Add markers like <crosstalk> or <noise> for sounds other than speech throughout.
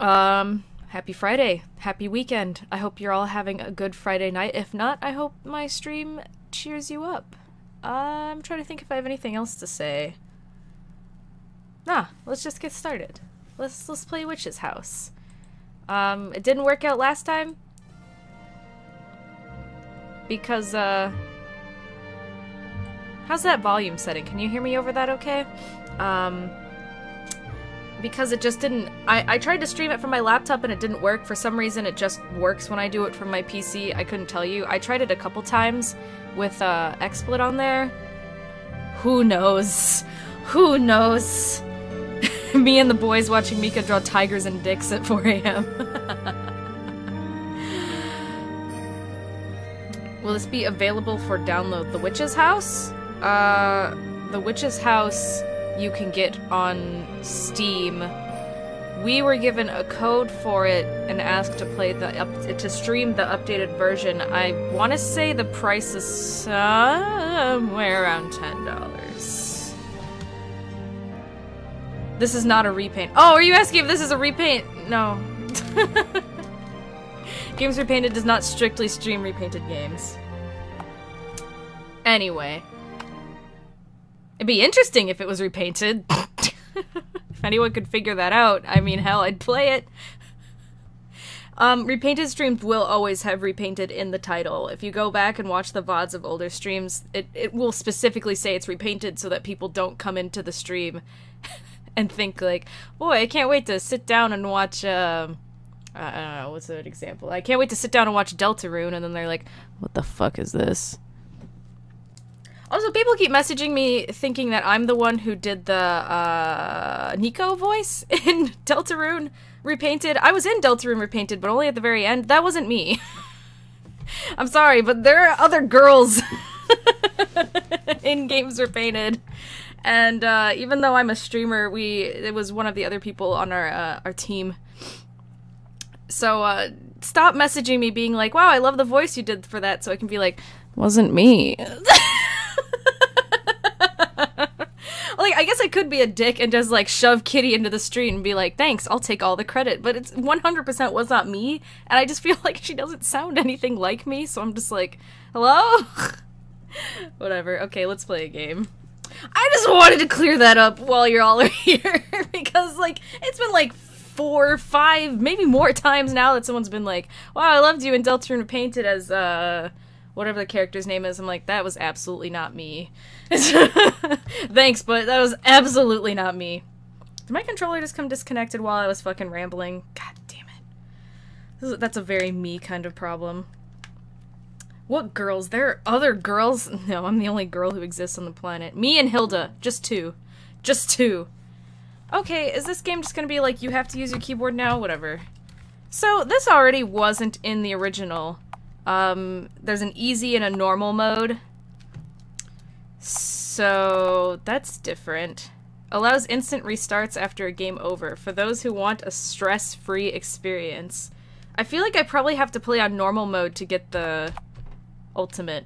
Um, happy Friday. Happy weekend. I hope you're all having a good Friday night. If not, I hope my stream cheers you up. I'm trying to think if I have anything else to say. Nah, let's just get started. Let's let's play Witch's House. Um, it didn't work out last time because uh how's that volume setting? Can you hear me over that okay? Um because it just didn't I, I tried to stream it from my laptop and it didn't work. For some reason it just works when I do it from my PC. I couldn't tell you. I tried it a couple times with uh XSplit on there. Who knows? Who knows? <laughs> Me and the boys watching Mika draw tigers and dicks at 4 a.m. <laughs> Will this be available for download? The Witch's House? Uh, The Witch's House you can get on Steam. We were given a code for it and asked to play the up to stream the updated version. I want to say the price is somewhere around ten dollars. This is not a repaint. Oh, are you asking if this is a repaint? No. <laughs> games Repainted does not strictly stream repainted games. Anyway. It'd be interesting if it was repainted. <laughs> if anyone could figure that out, I mean, hell, I'd play it. Um, repainted streams will always have repainted in the title. If you go back and watch the VODs of older streams, it, it will specifically say it's repainted so that people don't come into the stream <laughs> and think like, boy, I can't wait to sit down and watch, um, I don't know, what's an example? I can't wait to sit down and watch Deltarune, and then they're like, what the fuck is this? Also, people keep messaging me thinking that I'm the one who did the uh, Nico voice <laughs> in Deltarune Repainted. I was in Deltarune Repainted, but only at the very end. That wasn't me. <laughs> I'm sorry, but there are other girls <laughs> in Games Repainted. And uh, even though I'm a streamer, we it was one of the other people on our uh, our team. So uh, stop messaging me being like, "Wow, I love the voice you did for that," so I can be like, "Wasn't me." Like I guess I could be a dick and just like shove Kitty into the street and be like, "Thanks, I'll take all the credit." But it's 100% was not me, and I just <laughs> feel like she doesn't sound anything like me, so I'm just like, "Hello?" <laughs> Whatever. Okay, let's play a game. I just wanted to clear that up while you're all <laughs> here because like it's been like four, five, maybe more times now that someone's been like, "Wow, I loved you in Deltarune Painted as uh whatever the character's name is." I'm like, "That was absolutely not me." <laughs> Thanks, but that was absolutely not me. Did my controller just come disconnected while I was fucking rambling? God damn it. That's a very me kind of problem. What girls? There are other girls? <laughs> No, I'm the only girl who exists on the planet. Me and Hilda. Just two. Just two. Okay, is this game just gonna be like, you have to use your keyboard now? Whatever. So, this already wasn't in the original. Um, there's an easy and a normal mode. So, that's different. Allows instant restarts after a game over, for those who want a stress-free experience. I feel like I probably have to play on normal mode to get the ultimate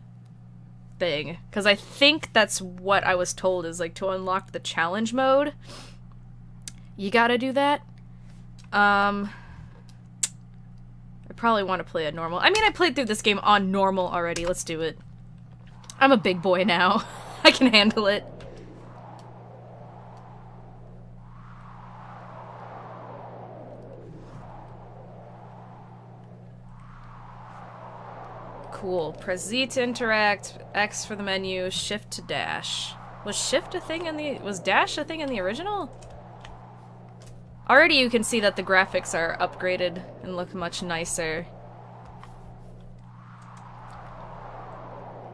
thing. Because I think that's what I was told, is like to unlock the challenge mode. You gotta do that. Um... I probably want to play a normal. I mean, I played through this game on normal already. Let's do it. I'm a big boy now. <laughs> I can handle it. Cool. Press Z to interact, X for the menu, shift to dash. Was shift a thing in the- was dash a thing in the original? Already you can see that the graphics are upgraded and look much nicer.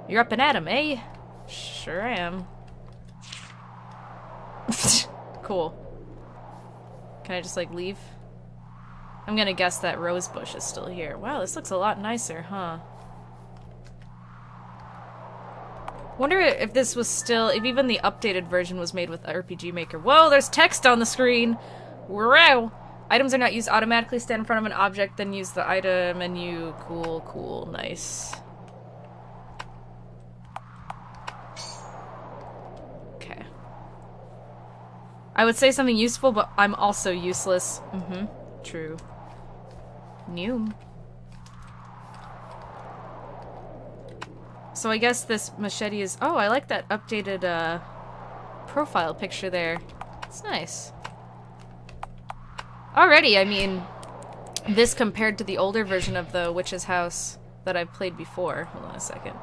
You're up and at 'em, eh? Sure I am. <laughs> cool. Can I just, like, leave? I'm gonna guess that rose bush is still here. Wow, this looks a lot nicer, huh? Wonder if this was still, if even the updated version was made with RPG Maker. Whoa, there's text on the screen! Wow! Items are not used automatically. Stand in front of an object, then use the item menu. Cool, cool, nice. I would say something useful, but I'm also useless. Mm-hmm. True. New. So I guess this machete is... Oh, I like that updated uh, profile picture there. It's nice. Already, I mean, this compared to the older version of the Witch's House that I've played before. Hold on a second.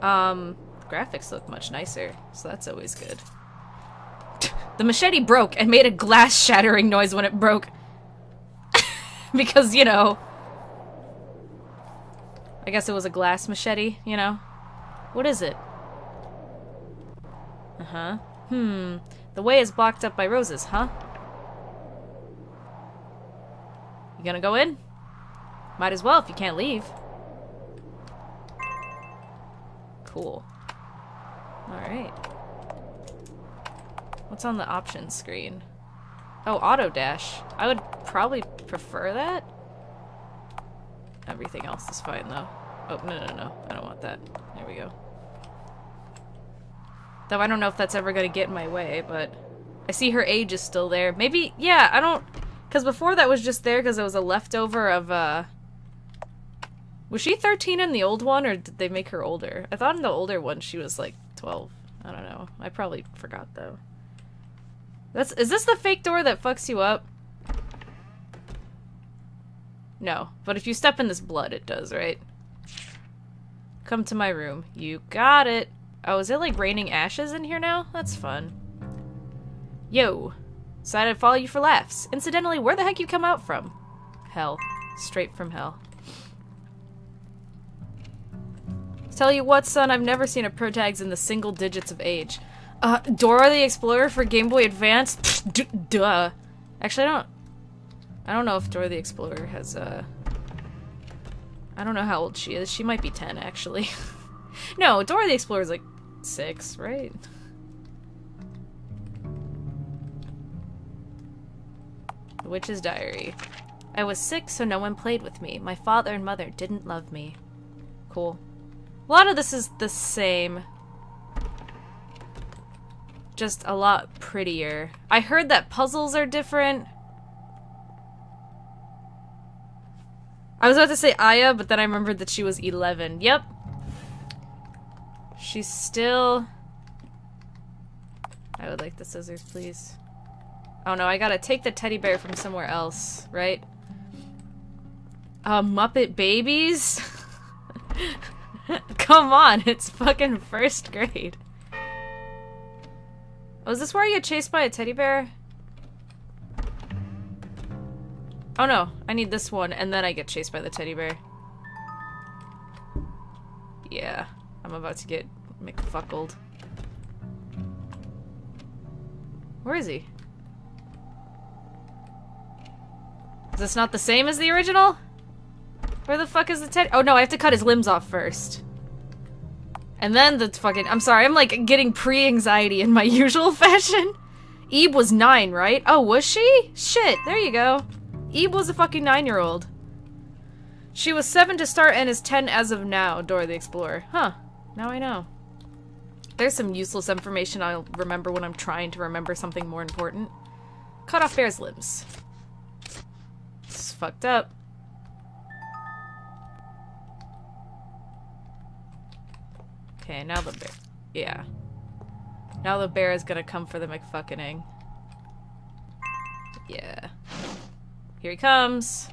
Um, graphics look much nicer, so that's always good. The machete broke and made a glass shattering noise when it broke. <laughs> because, you know... I guess it was a glass machete, you know? What is it? Uh-huh. Hmm. The way is blocked up by roses, huh? You gonna go in? Might as well if you can't leave. Cool. Alright. What's on the options screen? Oh, auto dash. I would probably prefer that. Everything else is fine though. Oh, no, no, no. I don't want that. There we go. Though I don't know if that's ever gonna get in my way, but... I see her age is still there. Maybe, yeah, I don't... Because before that was just there because it was a leftover of, uh... Was she 13 in the old one, or did they make her older? I thought in the older one she was, like, 12. I don't know. I probably forgot, though. That's- is this the fake door that fucks you up? No. But if you step in this blood, it does, right? Come to my room. You got it. Oh, is it like raining ashes in here now? That's fun. Yo. Decided I'd follow you for laughs. Incidentally, where the heck you come out from? Hell. Straight from hell. Tell you what, son, I've never seen a protags in the single digits of age. Uh, Dora the Explorer for Game Boy Advance? duh. Actually, I don't... I don't know if Dora the Explorer has, uh... I don't know how old she is. She might be 10, actually. <laughs> no, Dora the Explorer is like 6, right? The Witch's Diary. I was sick, so no one played with me. My father and mother didn't love me. Cool. A lot of this is the same. Just a lot prettier. I heard that puzzles are different. I was about to say Aya, but then I remembered that she was 11. Yep. She's still... I would like the scissors, please. Oh no, I gotta take the teddy bear from somewhere else, right? Uh, Muppet Babies? <laughs> Come on, it's fucking first grade. Oh, is this where you get chased by a teddy bear? Oh no, I need this one, and then I get chased by the teddy bear. Yeah, I'm about to get McFuckled. Where is he? Is this not the same as the original? Where the fuck is the teddy- Oh no, I have to cut his limbs off first. And then the fucking- I'm sorry, I'm like getting pre-anxiety in my <laughs> usual fashion. Ib was nine, right? Oh, was she? Shit, there you go. Eve was a fucking nine-year-old. She was seven to start and is ten as of now, Dora the Explorer. Huh. Now I know. There's some useless information I'll remember when I'm trying to remember something more important. Cut off bear's limbs. It's fucked up. Okay, now the bear. Yeah. Now the bear is gonna come for the McFuckening. Yeah. Here he comes.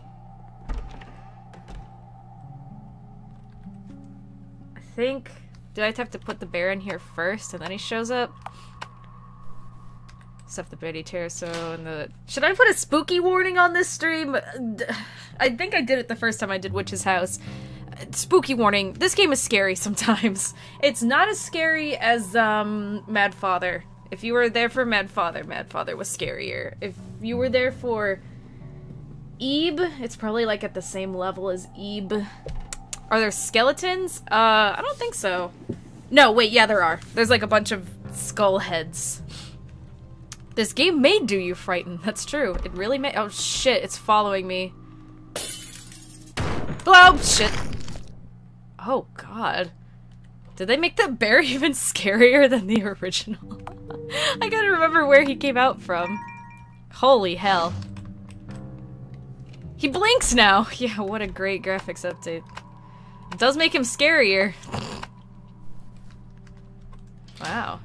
I think... Do I have to put the bear in here first and then he shows up? Stuff the Betty Terraso and the... Should I put a spooky warning on this stream? <sighs> I think I did it the first time I did Witch's House. Spooky warning. This game is scary <laughs> sometimes. It's not as scary as, um, Mad Father. If you were there for Mad Father, Mad Father was scarier. If you were there for Ib, it's probably like at the same level as Ib. Are there skeletons? Uh, I don't think so. No, wait, yeah, there are. There's like a bunch of skull heads. This game may do you frightened. That's true. It really may- oh shit, it's following me. Oh, shit. Oh god. Did they make the bear <laughs> even scarier than the original? <laughs> I gotta remember where he came out from. Holy hell. He blinks now! <laughs> Yeah, what a great graphics update. It does make him scarier. Wow.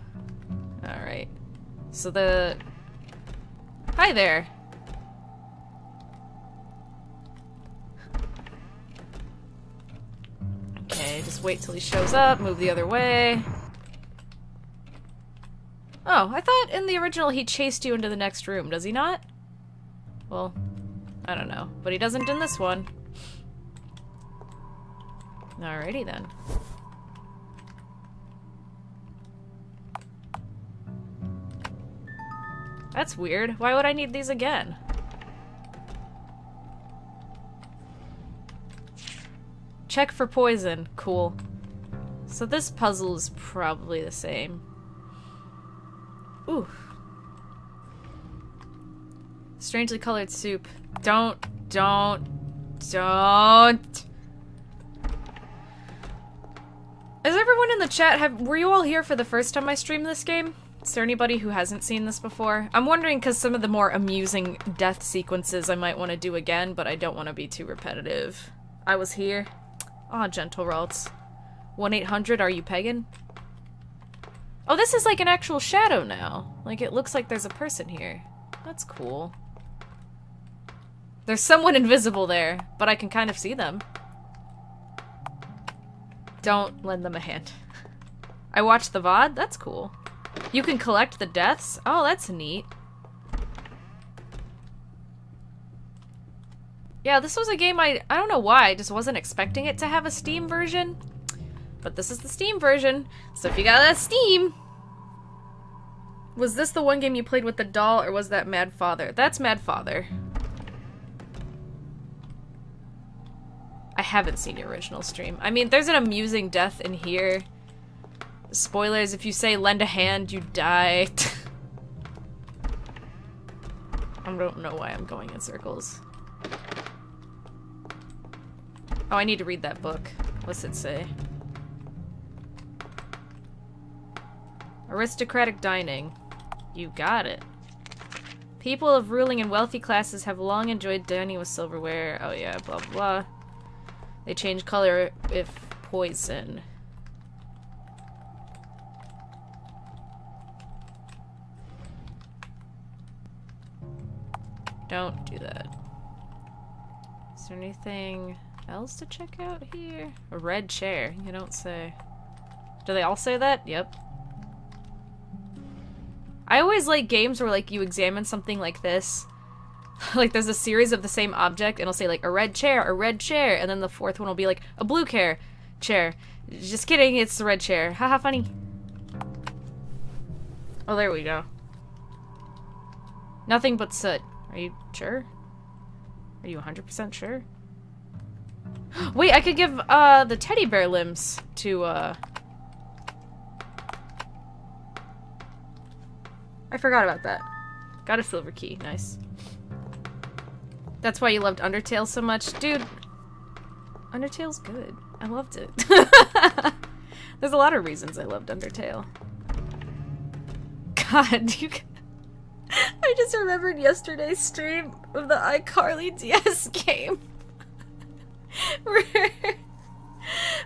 Alright. So the... Hi there! Just wait till he shows up, move the other way. Oh, I thought in the original he chased you into the next room, does he not? Well, I don't know. But he doesn't in this one. Alrighty then. That's weird. Why would I need these again? Check for poison. Cool. So this puzzle is probably the same. Ooh. Strangely colored soup. Don't, don't, don't. Is everyone in the chat, have, were you all here for the first time I streamed this game? Is there anybody who hasn't seen this before? I'm wondering because some of the more amusing death sequences I might want to do again, but I don't want to be too repetitive. I was here. Aw, oh, gentle Ralts. 1-800, are you pagan? Oh, this is like an actual shadow now. Like, it looks like there's a person here. That's cool. There's someone invisible there, but I can kind of see them. Don't lend them a hand. <laughs> I watched the VOD? That's cool. You can collect the deaths? Oh, that's neat. Yeah, this was a game I- I don't know why, I just wasn't expecting it to have a Steam version. But this is the Steam version, so if you got that Steam... Was this the one game you played with the doll, or was that Mad Father? That's Mad Father. I haven't seen your original stream. I mean, there's an amusing death in here. Spoilers, if you say lend a hand, you die. <laughs> I don't know why I'm going in circles. Oh, I need to read that book. What's it say? Aristocratic dining. You got it. People of ruling and wealthy classes have long enjoyed dining with silverware. Oh yeah, blah blah. They change color if poison. Don't do that. Is there anything else to check out here? A red chair, you don't say. Do they all say that? Yep. I always like games where like you examine something like this <laughs> like there's a series of the same object and it'll say like a red chair, a red chair, and then the fourth one will be like a blue chair, chair. Just kidding, it's the red chair. Haha, funny. Oh, there we go. Nothing but soot. Are you sure? Are you 100% sure? <gasps> Wait, I could give uh, the teddy bear limbs to uh... I forgot about that. Got a silver key, nice. That's why you loved Undertale so much? Dude, Undertale's good. I loved it. <laughs> There's a lot of reasons I loved Undertale. <laughs> God, you... <laughs> I just remembered yesterday's stream of the iCarly DS game. Where, <laughs>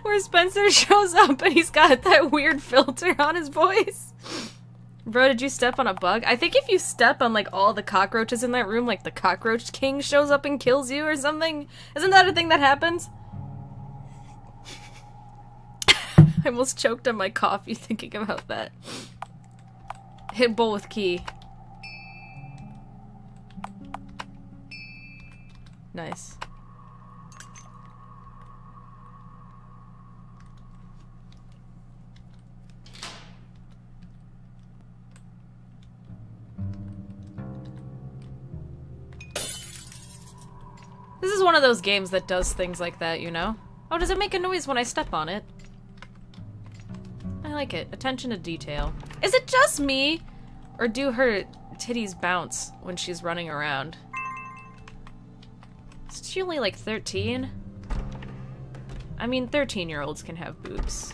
where Spencer shows up and he's got that weird filter on his voice. Bro, did you step on a bug? I think if you step on like all the cockroaches in that room, like the cockroach king shows up and kills you or something. Isn't that a thing that happens? <laughs> I almost choked on my coffee <laughs> thinking about that. Hit bowl with key. Nice. This is one of those games that does things like that, you know? Oh, does it make a noise when I step on it? I like it. Attention to detail. Is it just me? Or do her titties bounce when she's running around? Is she only like 13? I mean, 13 year olds can have boobs.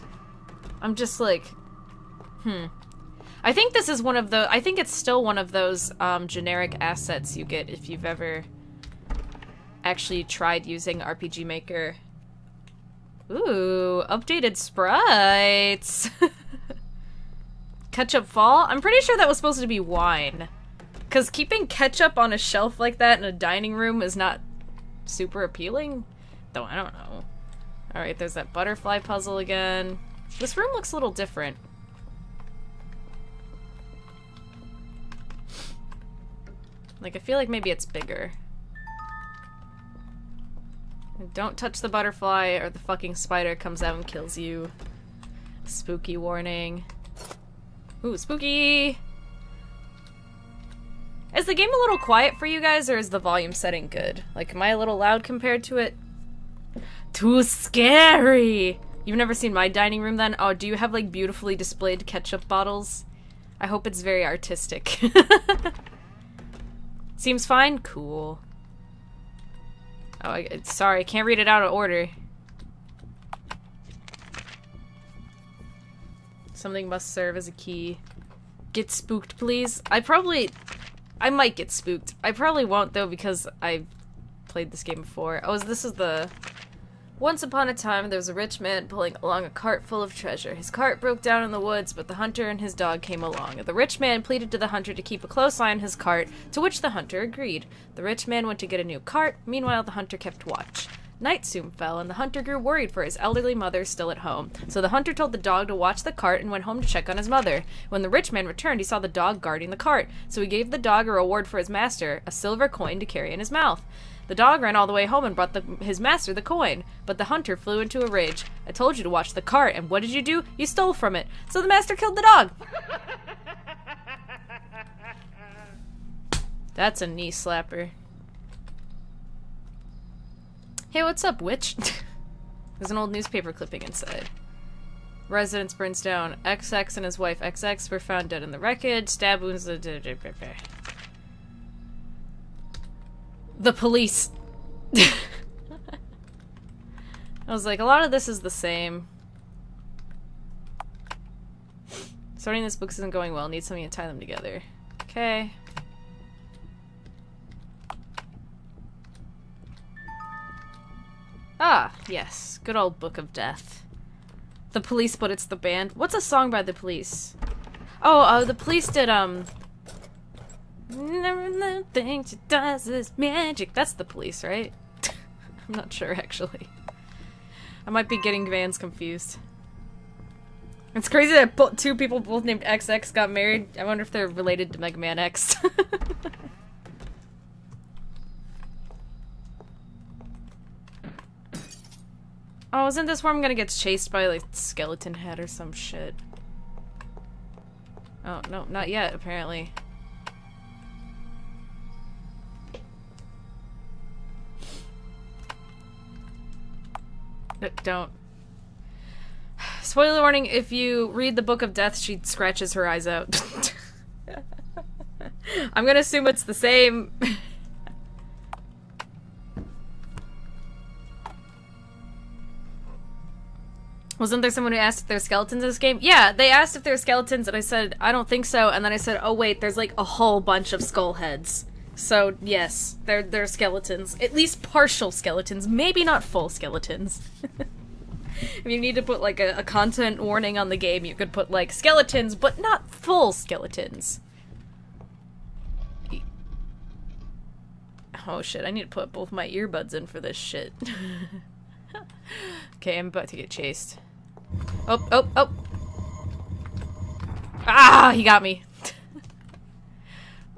I'm just like, hmm. I think this is one of the, I think it's still one of those um, generic assets you get if you've ever actually tried using RPG Maker. Ooh, updated sprites. <laughs> ketchup fall? I'm pretty sure that was supposed to be wine. Because keeping ketchup on a shelf like that in a dining room is not super appealing. Though, I don't know. Alright, there's that butterfly puzzle again. This room looks a little different. Like, I feel like maybe it's bigger. Don't touch the butterfly or the fucking spider comes out and kills you. Spooky warning. Ooh, spooky! Is the game a little quiet for you guys, or is the volume setting good? Like, am I a little loud compared to it? Too scary! You've never seen my dining room then? Oh, do you have, like, beautifully displayed ketchup bottles? I hope it's very artistic. <laughs> Seems fine? Cool. Oh, I, sorry, I can't read it out of order. Something must serve as a key. Get spooked, please. I probably... I might get spooked. I probably won't, though, because I've played this game before. Oh, this is the... Once upon a time, there was a rich man pulling along a cart full of treasure. His cart broke down in the woods, but the hunter and his dog came along. The rich man pleaded to the hunter to keep a close eye on his cart, to which the hunter agreed. The rich man went to get a new cart, meanwhile the hunter kept watch. Night soon fell, and the hunter grew worried for his elderly mother still at home. So the hunter told the dog to watch the cart and went home to check on his mother. When the rich man returned, he saw the dog guarding the cart, so he gave the dog a reward for his master, a silver coin to carry in his mouth. The dog ran all the way home and brought the, his master the coin, but the hunter flew into a rage. I told you to watch the cart, and what did you do? You stole from it. So the master killed the dog. <laughs> That's a knee slapper. Hey, what's up, witch? <laughs> There's an old newspaper clipping inside. Residence burns down. XX and his wife XX were found dead in the wreckage. Stab wounds. <laughs> the police. I was like, a lot of this is the same. Starting this book isn't going well. Need something to tie them together. Okay. Ah, yes. Good old Book of Death. The Police, but it's the band. What's a song by the Police? Oh, uh, the Police did, um... Never she does is magic. That's the police, right? <laughs> I'm not sure, actually. I might be getting vans confused. It's crazy that two people both named XX got married. I wonder if they're related to Mega Man X. <laughs> oh, isn't this where I'm gonna get chased by, like, skeleton head or some shit? Oh, no, not yet, apparently. Don't. Spoiler warning, if you read the Book of Death, she scratches her eyes out. <laughs> I'm gonna assume it's the same. <laughs> Wasn't there someone who asked if there's skeletons in this game? Yeah, they asked if there's skeletons, and I said, I don't think so. And then I said, oh wait, there's like a whole bunch of skull heads. So yes, they're they're skeletons. At least partial skeletons, maybe not full skeletons. <laughs> if you need to put like a, a, content warning on the game, you could put like skeletons, but not full skeletons. Oh shit, I need to put both my earbuds in for this shit. <laughs> okay, I'm about to get chased. Oh, oh, oh! Ah, he got me.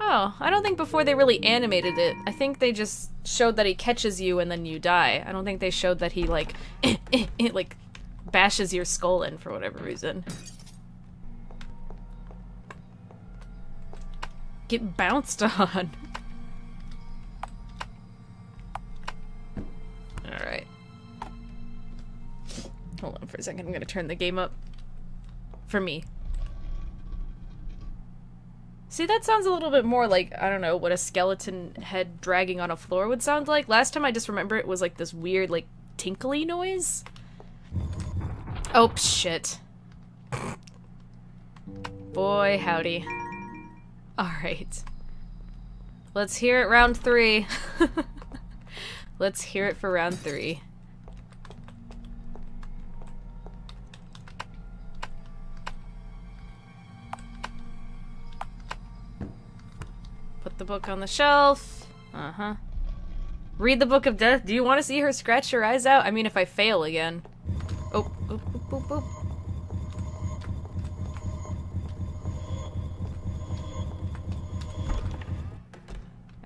Oh, I don't think before they really animated it. I think they just showed that he catches you and then you die. I don't think they showed that he, like, <laughs> eh, eh, eh, like, bashes your skull in for whatever reason. Get bounced <laughs> on. Alright. Hold on for a second, I'm gonna turn the game up. For me. See, that sounds a little bit more like, I don't know, what a skeleton head dragging on a floor would sound like. Last time I just remember it was like this weird, like, tinkly noise. Oh, shit. Boy, howdy. Alright. Let's hear it round three. <laughs> Let's hear it for round three. The book on the shelf. Uh-huh. Read the Book of Death. Do you want to see her scratch her eyes out? I mean, if I fail again. Oh, oh, oh, oh, oh.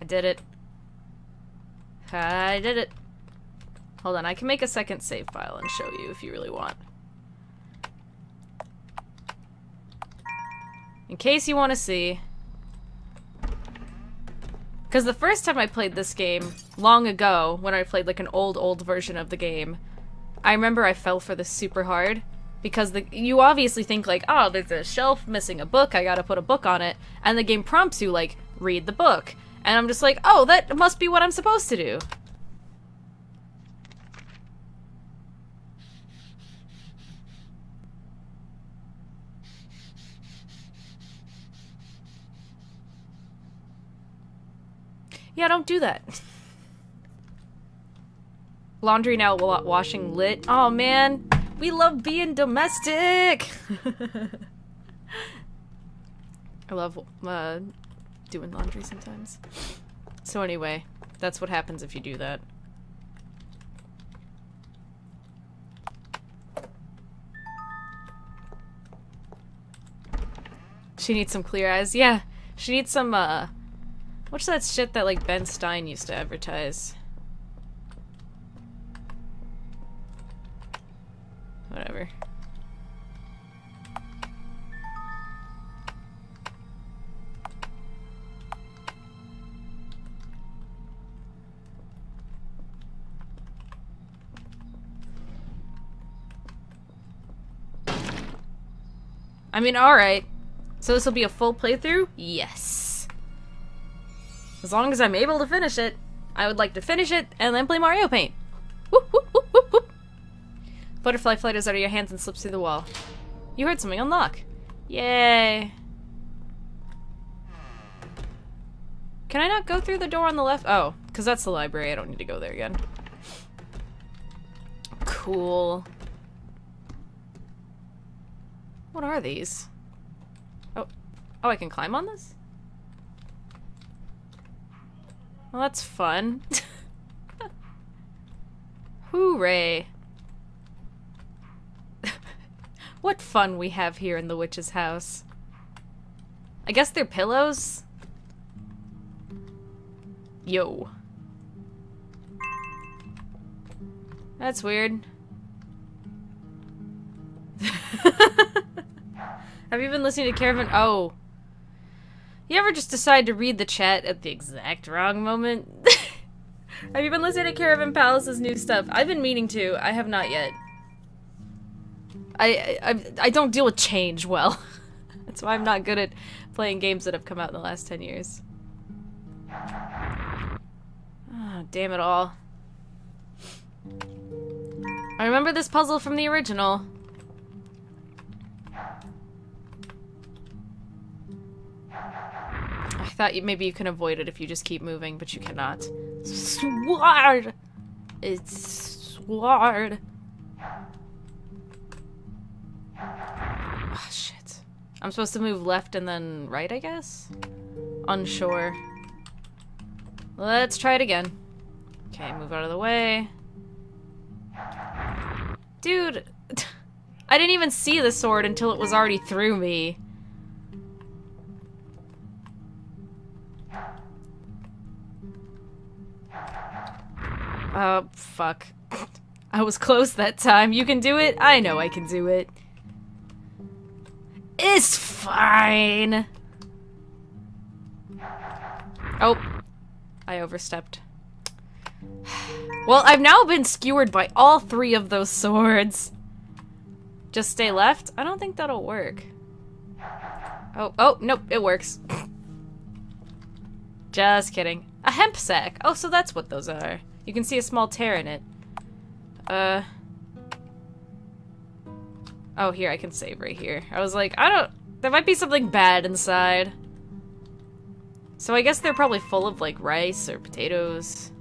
I did it. I did it. Hold on, I can make a second save file and show you if you really want. In case you want to see. Because the first time I played this game, long ago, when I played like an old, old version of the game, I remember I fell for this super hard. Because the you obviously think like, oh, there's a shelf missing a book, I gotta put a book on it. And the game prompts you like, read the book. And I'm just like, oh, that must be what I'm supposed to do. Yeah, don't do that. Laundry now while washing lit. Oh man, we love being domestic. <laughs> I love uh, doing laundry sometimes. So anyway, that's what happens if you do that. She needs some clear eyes. Yeah, she needs some, uh, What's that shit that like Ben Stein used to advertise? Whatever. I mean, alright. So this will be a full playthrough? Yes. As long as I'm able to finish it, I would like to finish it and then play Mario Paint. Butterfly flutters out of your hands and slips through the wall. You heard something unlock. Yay. Can I not go through the door on the left? Oh, because that's the library. I don't need to go there again. Cool. What are these? Oh, oh, I can climb on this? Well, that's fun. <laughs> Hooray. <laughs> what fun we have here in the witch's house. I guess they're pillows? Yo. That's weird. <laughs> have you been listening to Caravan? Oh. You ever just decide to read the chat at the exact wrong moment? <laughs> have you been listening to Caravan Palace's new stuff? I've been meaning to. I have not yet. I, I, I don't deal with change well. <laughs> That's why I'm not good at playing games that have come out in the last 10 years. Oh, damn it all. I remember this puzzle from the original. Thought you, maybe you can avoid it if you just keep moving, but you cannot. Sword! It's sword. Oh, shit. I'm supposed to move left and then right, I guess? Unsure. Let's try it again. Okay, move out of the way. Dude, <laughs> I didn't even see the sword until it was already through me. Oh, fuck. I was close that time. You can do it? I know I can do it. It's fine. Oh. I overstepped. Well, I've now been skewered by all three of those swords. Just stay left? I don't think that'll work. Oh, oh, nope, it works. <laughs> Just kidding. A hemp sack. Oh, so that's what those are. You can see a small tear in it. Uh. Oh, here, I can save right here. I was like, I don't... There might be something bad inside. So I guess they're probably full of, like, rice or potatoes.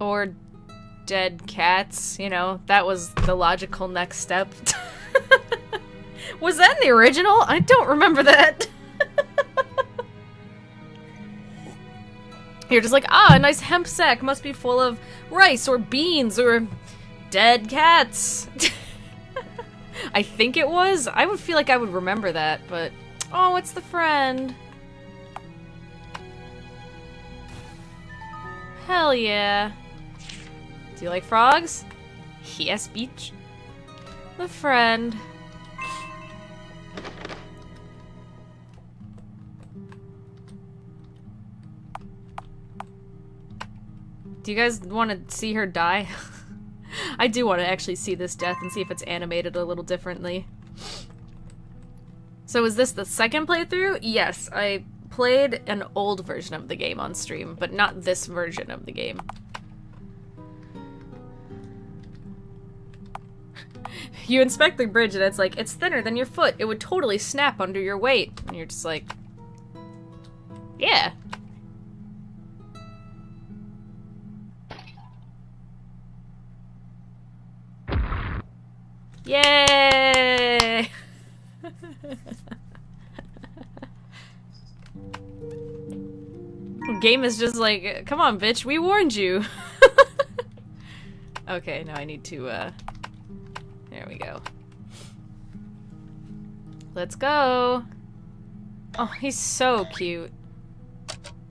Or dead cats, you know? That was the logical next step. <laughs> was that in the original? I don't remember that. <laughs> You're just like, ah, a nice hemp sack must be full of rice or beans or dead cats. <laughs> I think it was. I would feel like I would remember that, but... Oh, it's the friend. Hell yeah. Do you like frogs? Yes, beach. The friend. Do you guys want to see her die? <laughs> I do want to actually see this death and see if it's animated a little differently. So is this the second playthrough? Yes, I played an old version of the game on stream, but not this version of the game. <laughs> you inspect the bridge and it's like, it's thinner than your foot. It would totally snap under your weight. And you're just like, yeah, Yay! <laughs> Game is just like, come on, bitch, we warned you. <laughs> okay, now I need to, uh... There we go. Let's go! Oh, he's so cute.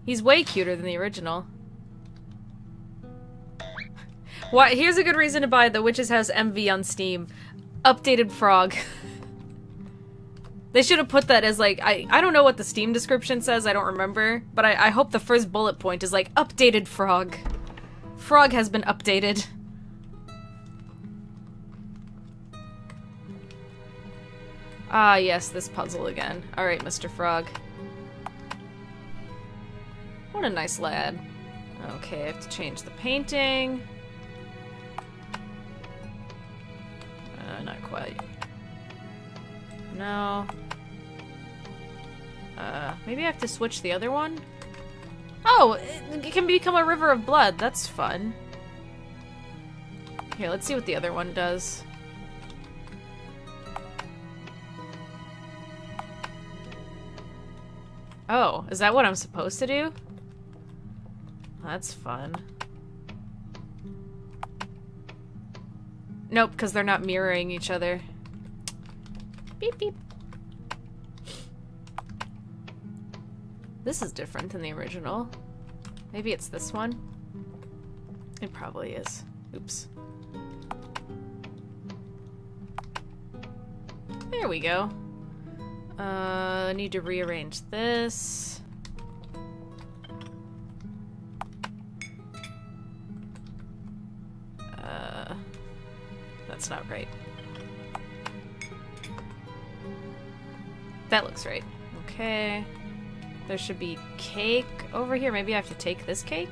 He's way cuter than the original. Why? Here's a good reason to buy The Witch's House MV on Steam. Updated frog. <laughs> they should have put that as like, I, I don't know what the Steam description says, I don't remember, but I, I hope the first bullet point is like, updated frog. Frog has been updated. Ah, yes, this puzzle again. Alright, Mr. Frog. What a nice lad. Okay, I have to change the painting. Uh, not quite. No. Uh, maybe I have to switch the other one? Oh, it can become a river of blood. That's fun. Here, let's see what the other one does. Oh, is that what I'm supposed to do? That's fun. Nope, because they're not mirroring each other. Beep beep. This is different than the original. Maybe it's this one? It probably is. Oops. There we go. Uh, I need to rearrange this. That's not right. That looks right. Okay. There should be cake over here. Maybe I have to take this cake?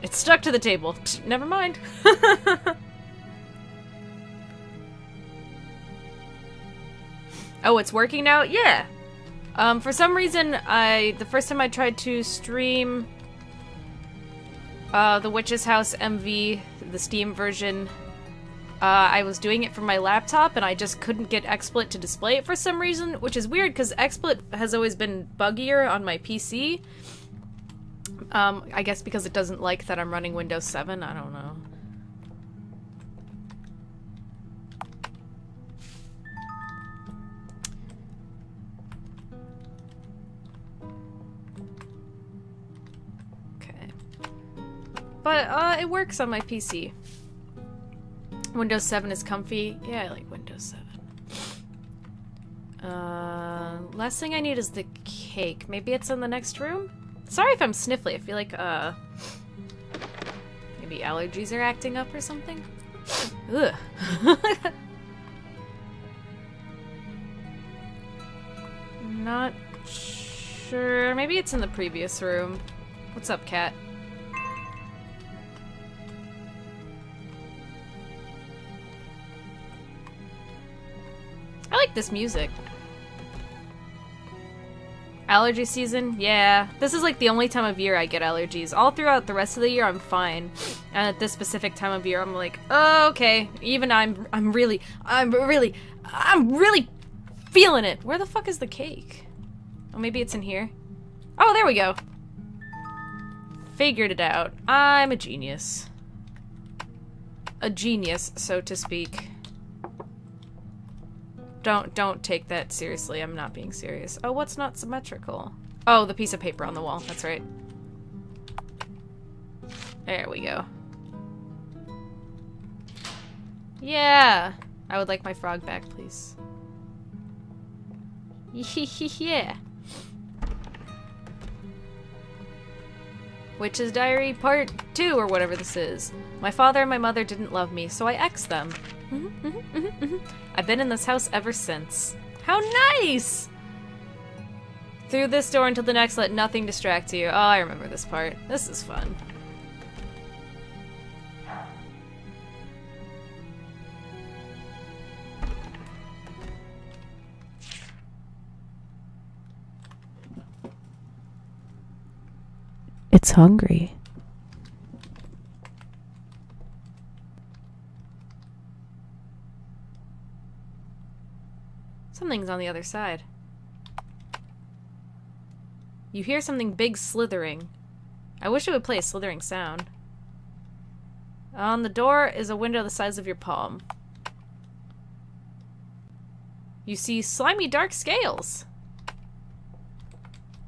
It's stuck to the table. Never mind. <laughs> oh, it's working now? Yeah. Um, for some reason, I the first time I tried to stream uh, the Witch's House MV, the Steam version, uh, I was doing it from my laptop and I just couldn't get XSplit to display it for some reason, which is weird because XSplit has always been buggier on my PC. Um, I guess because it doesn't like that I'm running Windows 7, I don't know. Okay. But, uh, it works on my PC. Windows 7 is comfy. Yeah, I like Windows 7. Uh, last thing I need is the cake. Maybe it's in the next room? Sorry if I'm sniffly. I feel like, uh... Maybe allergies are acting up or something? Ugh. <laughs> Not sure. Maybe it's in the previous room. What's up, cat? Like this music. Allergy season? Yeah. This is like the only time of year I get allergies. All throughout the rest of the year I'm fine. And at this specific time of year I'm like, oh, okay. Even I'm I'm really I'm really I'm really feeling it. Where the fuck is the cake? Oh, maybe it's in here. Oh, there we go. Figured it out. I'm a genius. A genius, so to speak. Don't don't take that seriously. I'm not being serious. Oh, what's not symmetrical? Oh, the piece of paper on the wall. That's right. There we go. Yeah. I would like my frog back, please. <laughs> yeah. Witch's Diary Part 2, or whatever this is. My father and my mother didn't love me, so I X'd them. I've been in this house ever since. How nice! Through this door until the next, let nothing distract you. Oh, I remember this part. This is fun. It's hungry. Something's on the other side. You hear something big slithering. I wish it would play a slithering sound. On the door is a window the size of your palm. You see slimy dark scales.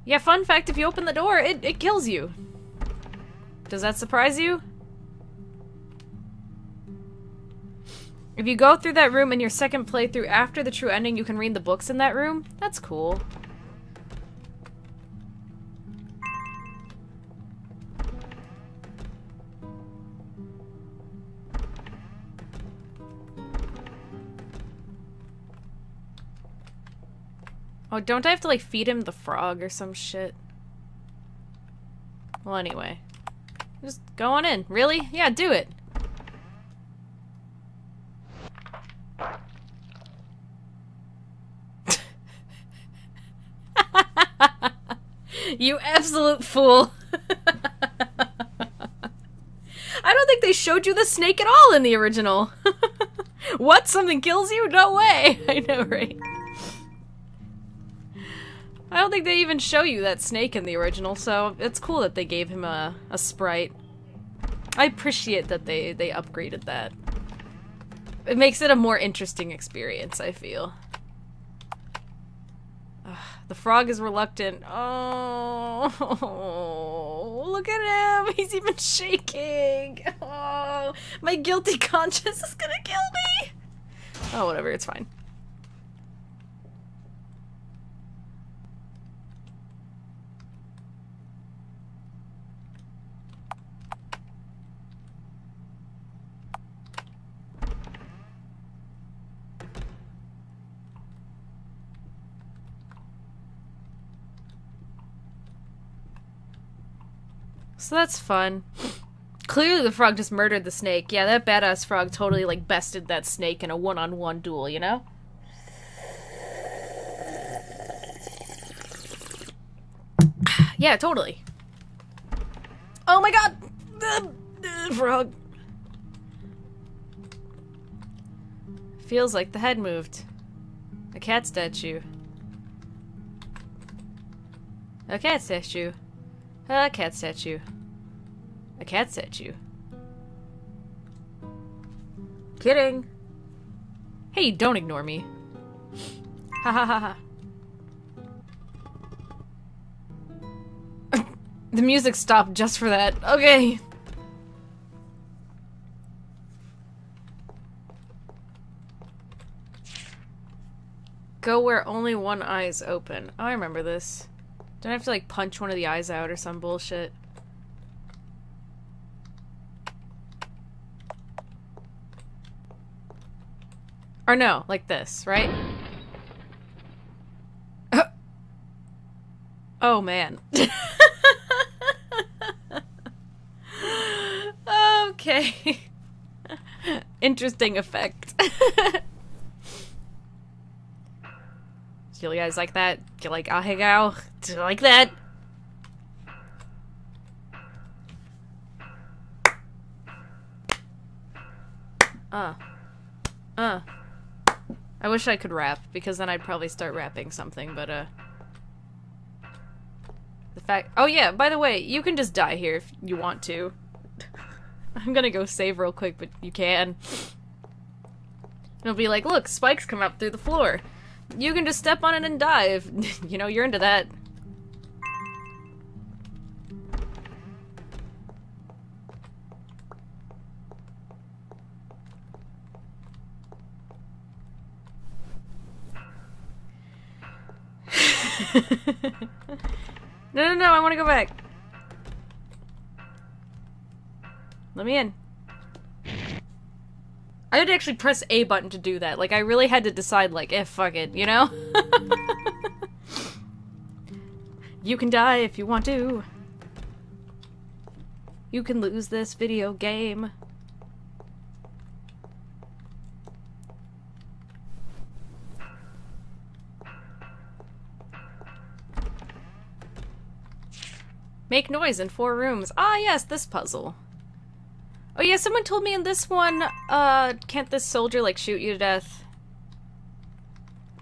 Yeah, fun fact, if you open the door, it, it kills you. Does that surprise you? If you go through that room in your second playthrough after the true ending, you can read the books in that room. That's cool. Oh, don't I have to, like, feed him the frog or some shit? Well, anyway. Just go on in. Really? Yeah, do it. <laughs> you absolute fool. <laughs> I don't think they showed you the snake at all in the original. <laughs> what? Something kills you? No way. I know, right? I don't think they even show you that snake in the original, so it's cool that they gave him a, a sprite. I appreciate that they, they upgraded that. It makes it a more interesting experience, I feel. Ugh, the frog is reluctant. Oh, <laughs> look at him. <laughs> He's even shaking. <laughs> Oh, my guilty conscience is gonna kill me. Oh, whatever. It's fine. So that's fun. Clearly the frog just murdered the snake. Yeah, that badass frog totally, like, bested that snake in a one-on-one -on -one duel, you know? <sighs> yeah, totally. Oh my god! The, the frog. Feels like the head moved. A cat statue. A cat statue. A cat statue. A cat you. Kidding. Hey, don't ignore me. Ha ha ha ha. <laughs> the music stopped just for that. Okay. Go where only one eye is open. Oh, I remember this. Don't I have to like punch one of the eyes out or some bullshit? Or no, like this, right? <gasps> oh man. <laughs> okay. <laughs> Interesting effect. <laughs> Do you guys like that? Do you like Ahegao? Do you like that? Uh. Uh. I wish I could rap, because then I'd probably start rapping something, but, uh... The fact- Oh yeah, by the way, you can just die here if you want to. <laughs> I'm gonna go save real quick, but you can. It'll be like, look, spikes come up through the floor. You can just step on it and die if, <laughs> you know, you're into that. <laughs> no, no, no, I want to go back. Let me in. I had to actually press A button to do that. Like, I really had to decide, like, eh, fuck it, you know? <laughs> you can die if you want to. You can lose this video game. Make noise in four rooms. Ah, yes, this puzzle. Oh yeah, someone told me in this one, uh, can't this soldier, like, shoot you to death?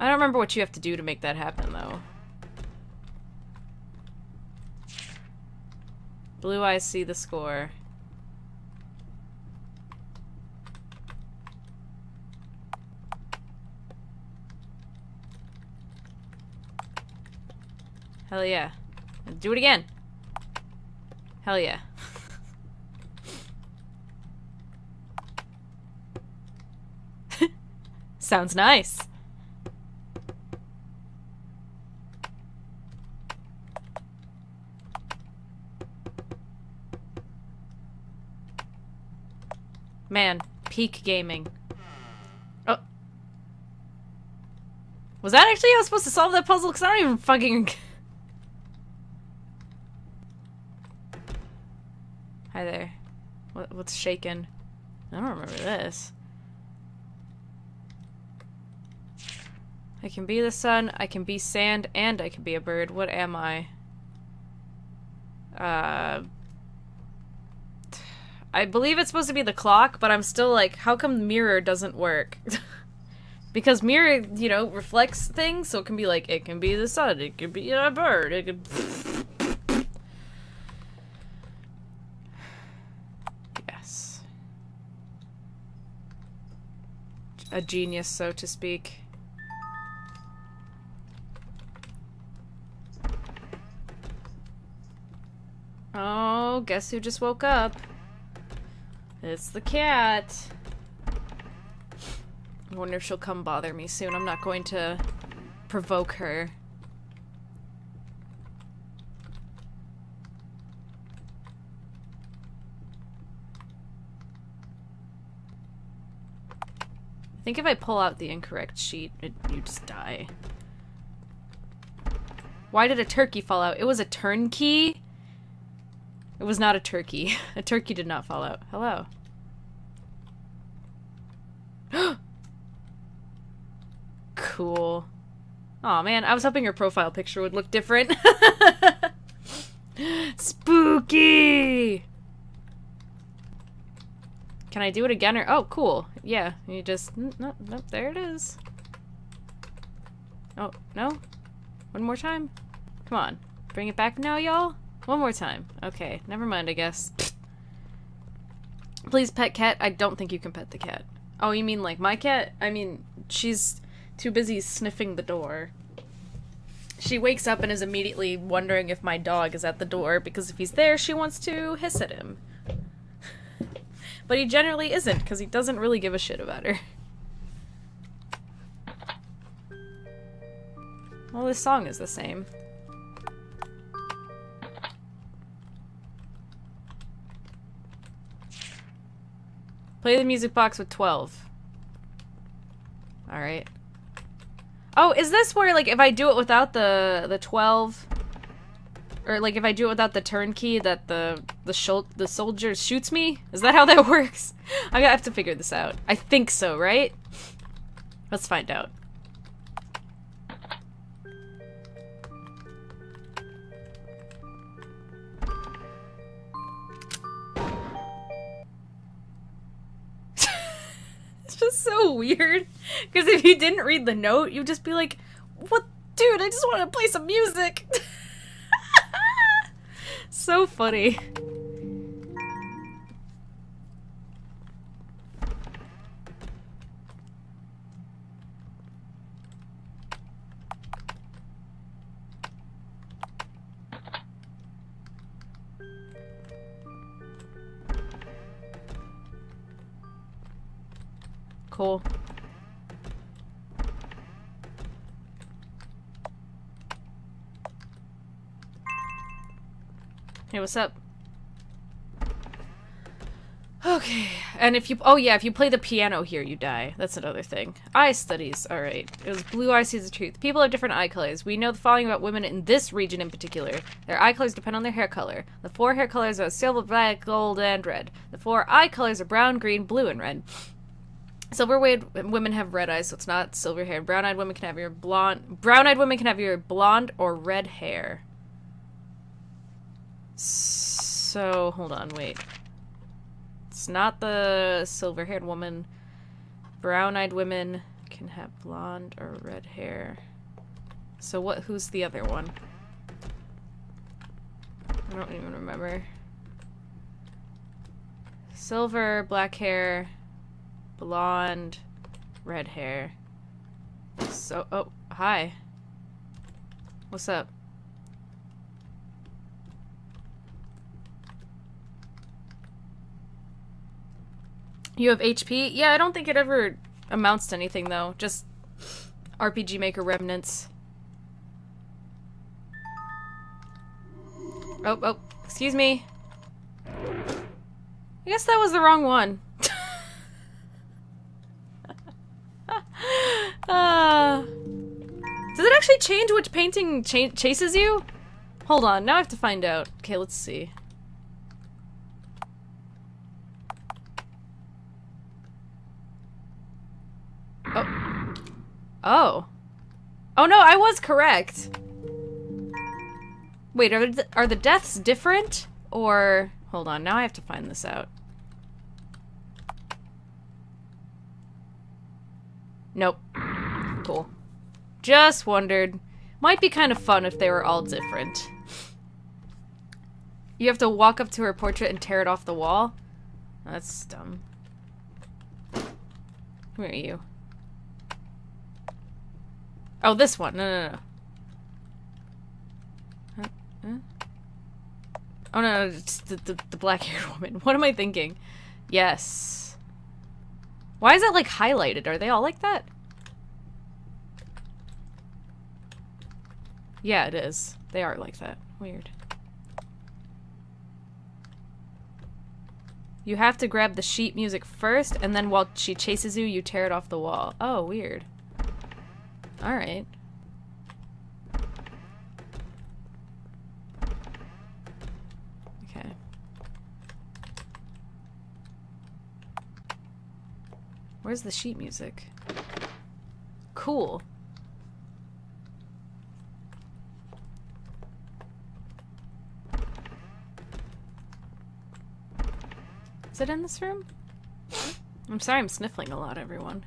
I don't remember what you have to do to make that happen, though. Blue eyes see the score. Hell yeah. Do it again. Hell yeah. <laughs> Sounds nice. Man, peak gaming. Oh. Was that actually how I was supposed to solve that puzzle? Because I don't even fucking... <laughs> Hi there. What, what's shaking? I don't remember this. I can be the sun, I can be sand, and I can be a bird. What am I? Uh... I believe it's supposed to be the clock, but I'm still like, how come the mirror doesn't work? <laughs> because mirror, you know, reflects things, so it can be like, it can be the sun, it could be a bird, it could... <laughs> yes. A genius, so to speak. Oh, guess who just woke up? It's the cat. I wonder if she'll come bother me soon. I'm not going to provoke her. Think if I pull out the incorrect sheet, it, you just die. Why did a turkey fall out? It was a turnkey? It was not a turkey. <laughs> a turkey did not fall out. Hello. <gasps> cool. oh, man, I was hoping your profile picture would look different. <laughs> Spooky! Can I do it again or- oh, cool. Yeah, you just- no, no, there it is. Oh, no? One more time? Come on. Bring it back now, y'all? One more time. Okay, never mind, I guess. Please pet cat. I don't think you can pet the cat. Oh, you mean like my cat? I mean, she's too busy sniffing the door. She wakes up and is immediately wondering if my dog is at the door because if he's there, she wants to hiss at him. But he generally isn't because he doesn't really give a shit about her. Well, this song is the same. Play the music box with 12. Alright. Oh, is this where, like, if I do it without the the 12 or like if I do it without the turnkey, that the the the soldier shoots me. Is that how that <laughs> works? I have to figure this out. I think so, right? Let's find out. <laughs> it's just so weird. Because if you didn't read the note, you'd just be like, what? Dude, I just want to play some music. <laughs> so funny. Cool. Hey, what's up? Okay, and if you- oh yeah, if you play the piano here, you die. That's another thing. Eye studies, alright. It was blue eye sees the truth. People have different eye colors. We know the following about women in this region in particular. Their eye colors depend on their hair color. The four hair colors are silver, black, gold, and red. The four eye colors are brown, green, blue, and red. Silver women have red eyes, so it's not silver hair. Brown eyed women can have your blonde. Brown eyed women can have your blonde or red hair. So, hold on, wait. It's not the silver haired woman. Brown eyed women can have blonde or red hair. So, what? who's the other one? I don't even remember. Silver, black hair blonde, red hair. So, oh, hi. What's up? You have HP? Yeah, I don't think it ever amounts to anything, though. Just RPG Maker remnants. Oh, oh, excuse me. I guess that was the wrong one. Uh, <laughs> does it actually change which painting ch chases you? Hold on, now I have to find out. Okay, let's see. Oh. Oh. Oh no, I was correct. Wait, are the, are the deaths different? Or... Hold on, now I have to find this out. Nope. Cool. Just wondered. Might be kind of fun if they were all different. You have to walk up to her portrait and tear it off the wall? That's dumb. Where are you? Oh, this one. No, no, no. Oh, no, no, it's the, the, the black-haired <laughs> woman. What am I thinking? Yes. Why is that like highlighted? Are they all like that? Yeah, it is. They are like that. Weird. You have to grab the sheet music first, and then while she chases you, you tear it off the wall. Oh, weird. Alright. Okay. Where's the sheet music? Cool. Is it in this room? I'm sorry I'm sniffling a lot, everyone.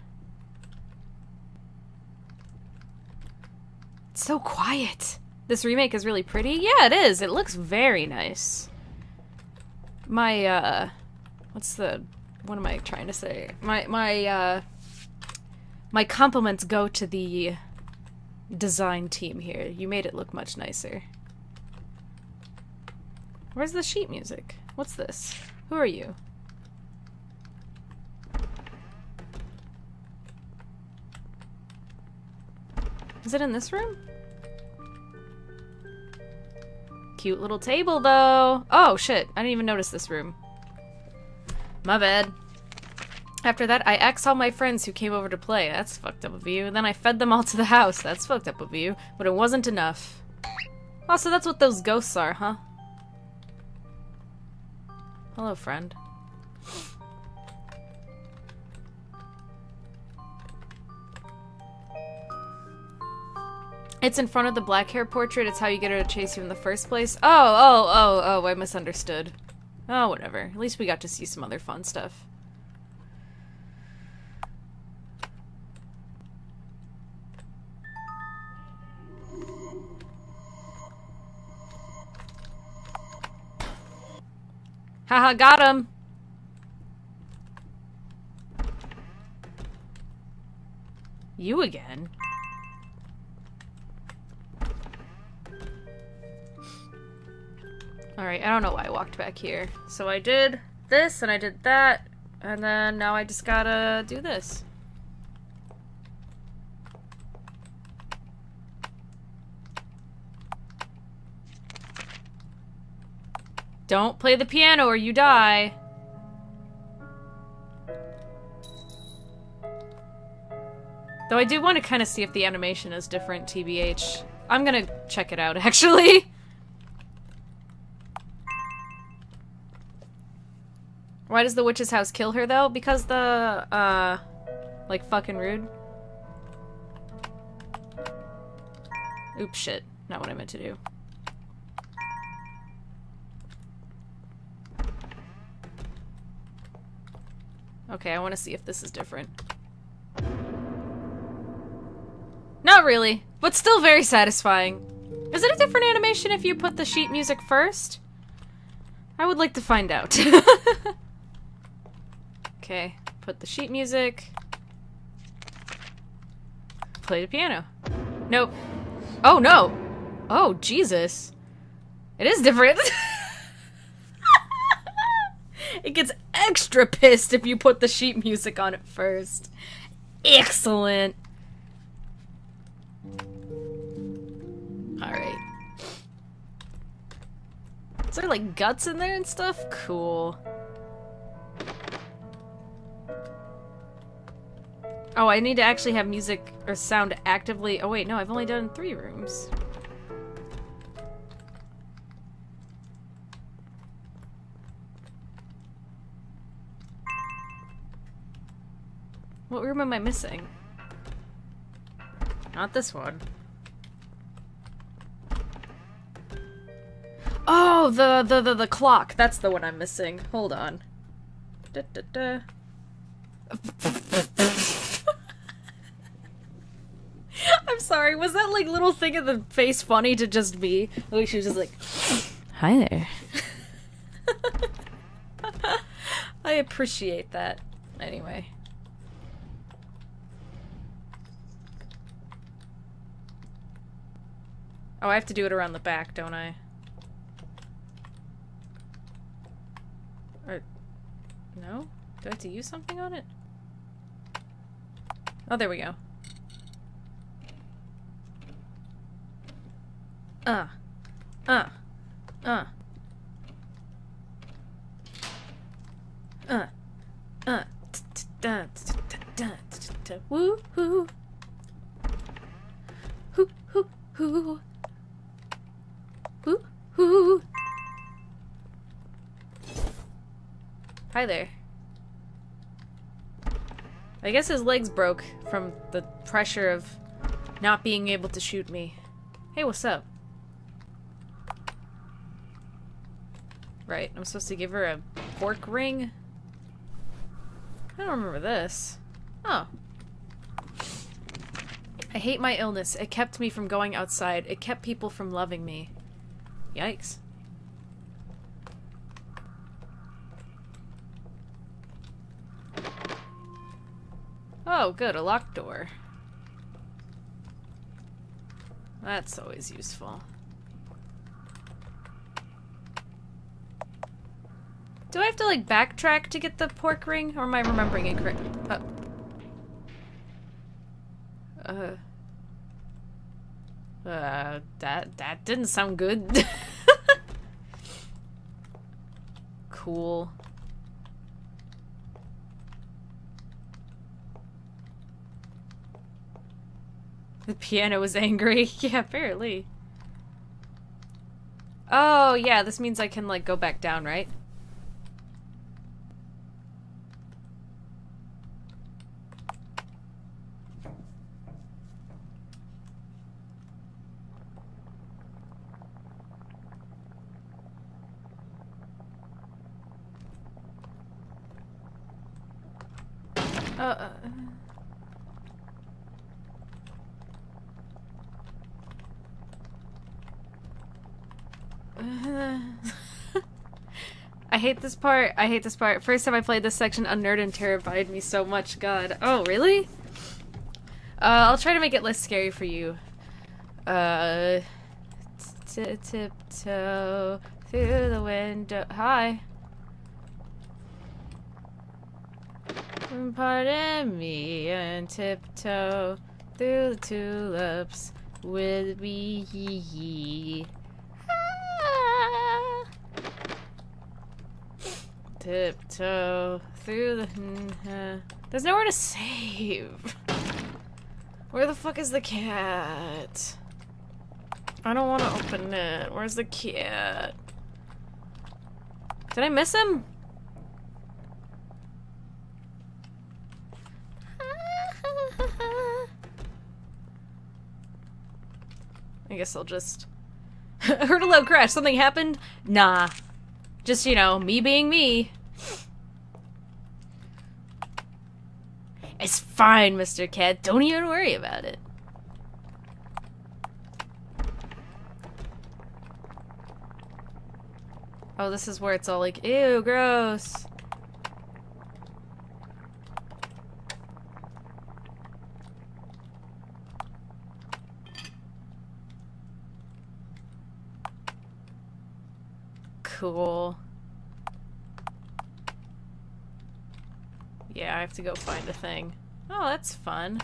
It's so quiet. This remake is really pretty. Yeah, it is. It looks very nice. My, uh... What's the what am I trying to say? My my uh my compliments go to the design team here. You made it look much nicer. Where's the sheet music? What's this? Who are you? Is it in this room? Cute little table, though. Oh, shit. I didn't even notice this room. My bad. After that, I all my friends who came over to play. That's fucked up of you. Then I fed them all to the house. That's fucked up of you. But it wasn't enough. Oh, so that's what those ghosts are, huh? Hello, friend. It's in front of the black hair portrait. It's how you get her to chase you in the first place. Oh, oh, oh, oh, I misunderstood. Oh, whatever. At least we got to see some other fun stuff. Haha, got him! You again? Alright, I don't know why I walked back here. So I did this, and I did that, and then now I just gotta do this. Don't play the piano or you die. Though I do want to kind of see if the animation is different, TBH. I'm gonna check it out, <laughs> actually. Why does the witch's house kill her, though? Because the, uh, like, fucking rude? Oops, shit. Not what I meant to do. Okay, I want to see if this is different. Not really, but still very satisfying. Is it a different animation if you put the sheet music first? I would like to find out. <laughs> okay, put the sheet music. Play the piano. Nope. Oh no! Oh, Jesus. It is different. <laughs> it gets extra pissed if you put the sheet music on it first. Excellent. Alright. Is there like guts in there and stuff? Cool. Oh, I need to actually have music or sound actively- oh wait, no, I've only done three rooms. What room am I missing? Not this one. Oh, the, the, the, the clock. That's the one I'm missing. Hold on. Da, da, da. I'm sorry, was that like little thing of the face funny to just be? Oh, she was just like, Hi there. <laughs> I appreciate that. Anyway. Oh, I have to do it around the back, don't I? Or... No? Do I have to use something on it? Oh, there we go. Uh. Uh. Uh. Uh. Uh. Woo hoo. Hoo hoo hoo. Hoo hoo. Hi there. I guess his legs broke from the pressure of not being able to shoot me. Hey, what's up? Right, I'm supposed to give her a pork ring? I don't remember this. Oh. I hate my illness. It kept me from going outside. It kept people from loving me. Yikes. Oh, good, a locked door. That's always useful. Do I have to, like, backtrack to get the pork ring? Or am I remembering it correct? Uh. Uh. Uh, that, that didn't sound good. <laughs> cool. The piano was angry. <laughs> yeah, apparently. Oh, yeah, this means I can, like, go back down, right? Uh, uh. I hate this part. I hate this part. First time I played this section, a nerd and terrified me so much. God. Oh, really? Uh, I'll try to make it less scary for you. Uh, tiptoe through the window. Hi. Pardon me and tiptoe through the tulips with me. Ah. Tiptoe through the. Mm-hmm. There's nowhere to save. Where the fuck is the cat? I don't want to open it. Where's the cat? Did I miss him? <laughs> I guess I'll just... I <laughs> Heard a loud crash. Something happened? Nah. Just, you know, me being me. It's fine, Mr. Cat. Don't even worry about it. Oh, this is where it's all like, ew, gross. Cool. Yeah, I have to go find a thing. Oh, that's fun.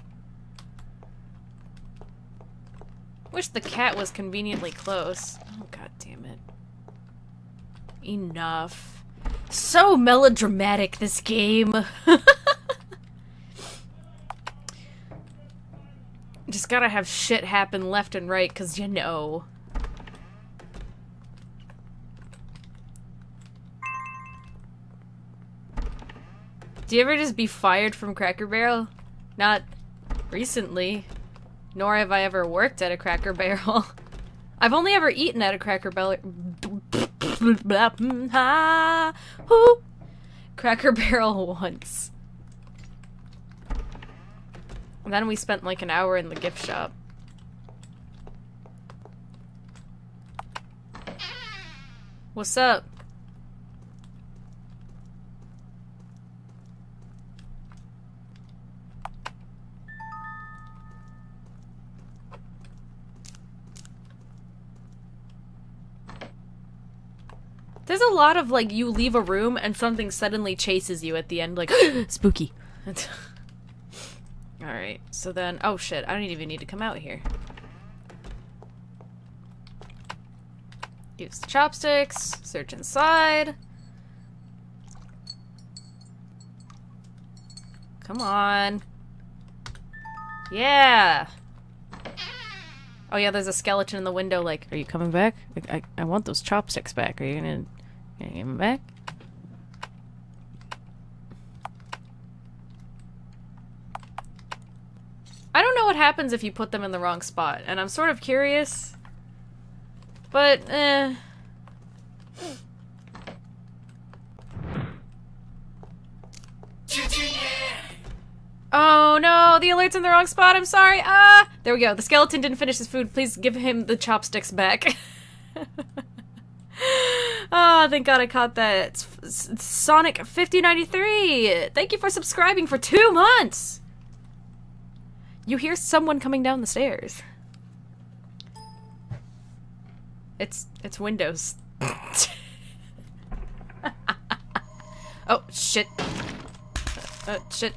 Wish the cat was conveniently close. Oh, god damn it. Enough. So melodramatic, this game. <laughs> Just gotta have shit happen left and right, because you know. Do you ever just be fired from Cracker Barrel? Not recently. Nor have I ever worked at a Cracker Barrel. <laughs> I've only ever eaten at a Cracker Barrel. <laughs> Cracker Barrel <laughs> once. And then we spent like an hour in the gift shop. What's up? There's a lot of like you leave a room and something suddenly chases you at the end, like <gasps> spooky. <laughs> Alright, so then oh shit, I don't even need to come out here. Use the chopsticks, search inside. Come on. Yeah. Oh yeah, there's a skeleton in the window like, are you coming back? I, I, I want those chopsticks back. Are you gonna can give him back? I don't know what happens if you put them in the wrong spot, and I'm sort of curious. But, eh. Oh no, the alert's in the wrong spot, I'm sorry. Ah! There we go. The skeleton didn't finish his food. Please give him the chopsticks back. <laughs> oh, thank God I caught that. It's, Sonic 5093. Thank you for subscribing for two months. You hear someone coming down the stairs. It's it's Windows. <laughs> oh shit. Uh, uh, shit.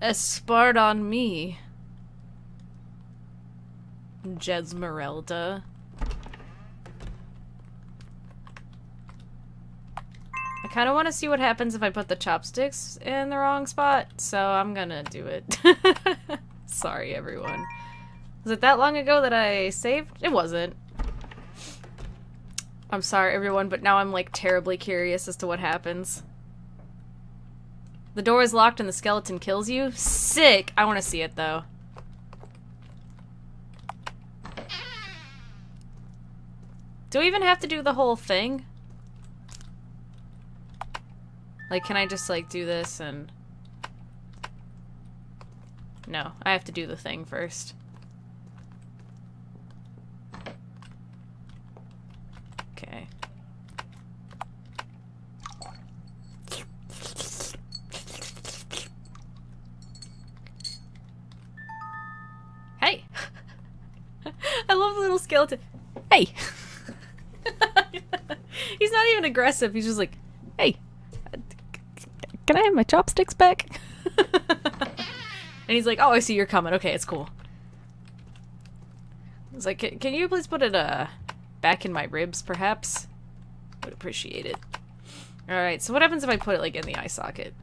Espart on me. Jesmeralda. I kind of want to see what happens if I put the chopsticks in the wrong spot, so I'm gonna do it. <laughs> Sorry, everyone. Was it that long ago that I saved? It wasn't. I'm sorry, everyone, but now I'm, like, terribly curious as to what happens. The door is locked and the skeleton kills you? Sick! I want to see it, though. Do we even have to do the whole thing? Like, can I just, like, do this and... No, I have to do the thing first. Okay. Hey! <laughs> I love the little skeleton. Hey! <laughs> he's not even aggressive. He's just like, hey, can I have my chopsticks back? and he's like, oh, I see you're coming. Okay, it's cool. He's like, can you please put it uh, back in my ribs, perhaps? Would appreciate it. Alright, so what happens if I put it, like, in the eye socket?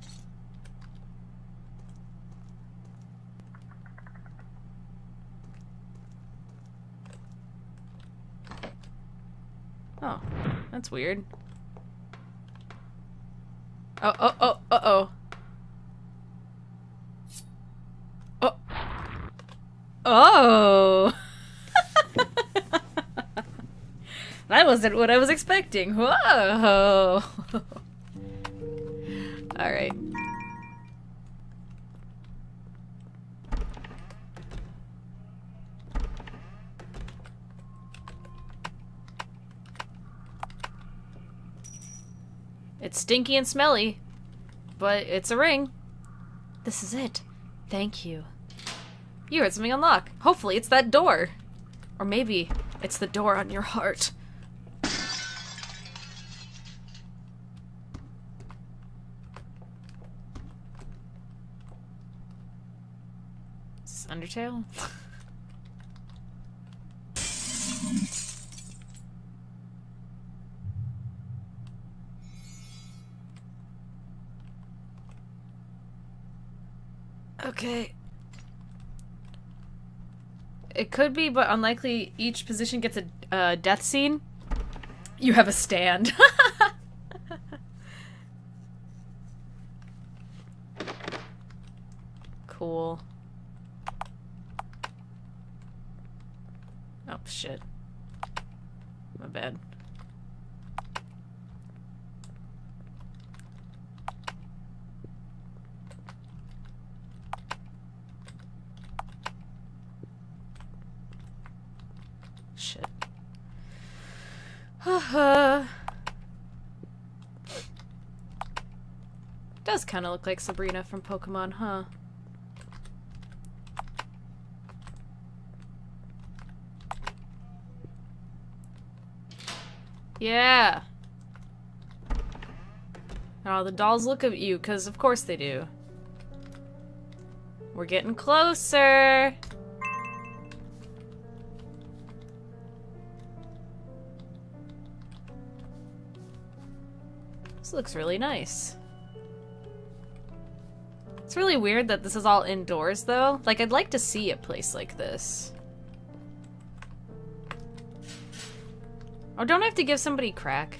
Oh, that's weird. Oh, oh, oh, uh-oh. Oh. Oh! <laughs> that wasn't what I was expecting. Whoa! <laughs> Alright. It's stinky and smelly, but it's a ring. This is it. Thank you. You heard something unlock. Hopefully it's that door. Or maybe it's the door on your heart. Is this Undertale? <laughs> Okay. It could be, but unlikely each position gets a death scene. You have a stand. <laughs> cool. Oh, shit. My bad. Shit. Uh-huh. Does kind of look like Sabrina from Pokemon, huh? Yeah. Oh, the dolls look at you, because of course they do. We're getting closer. Looks really nice. It's really weird that this is all indoors, though. Like, I'd like to see a place like this. Oh, don't I have to give somebody crack?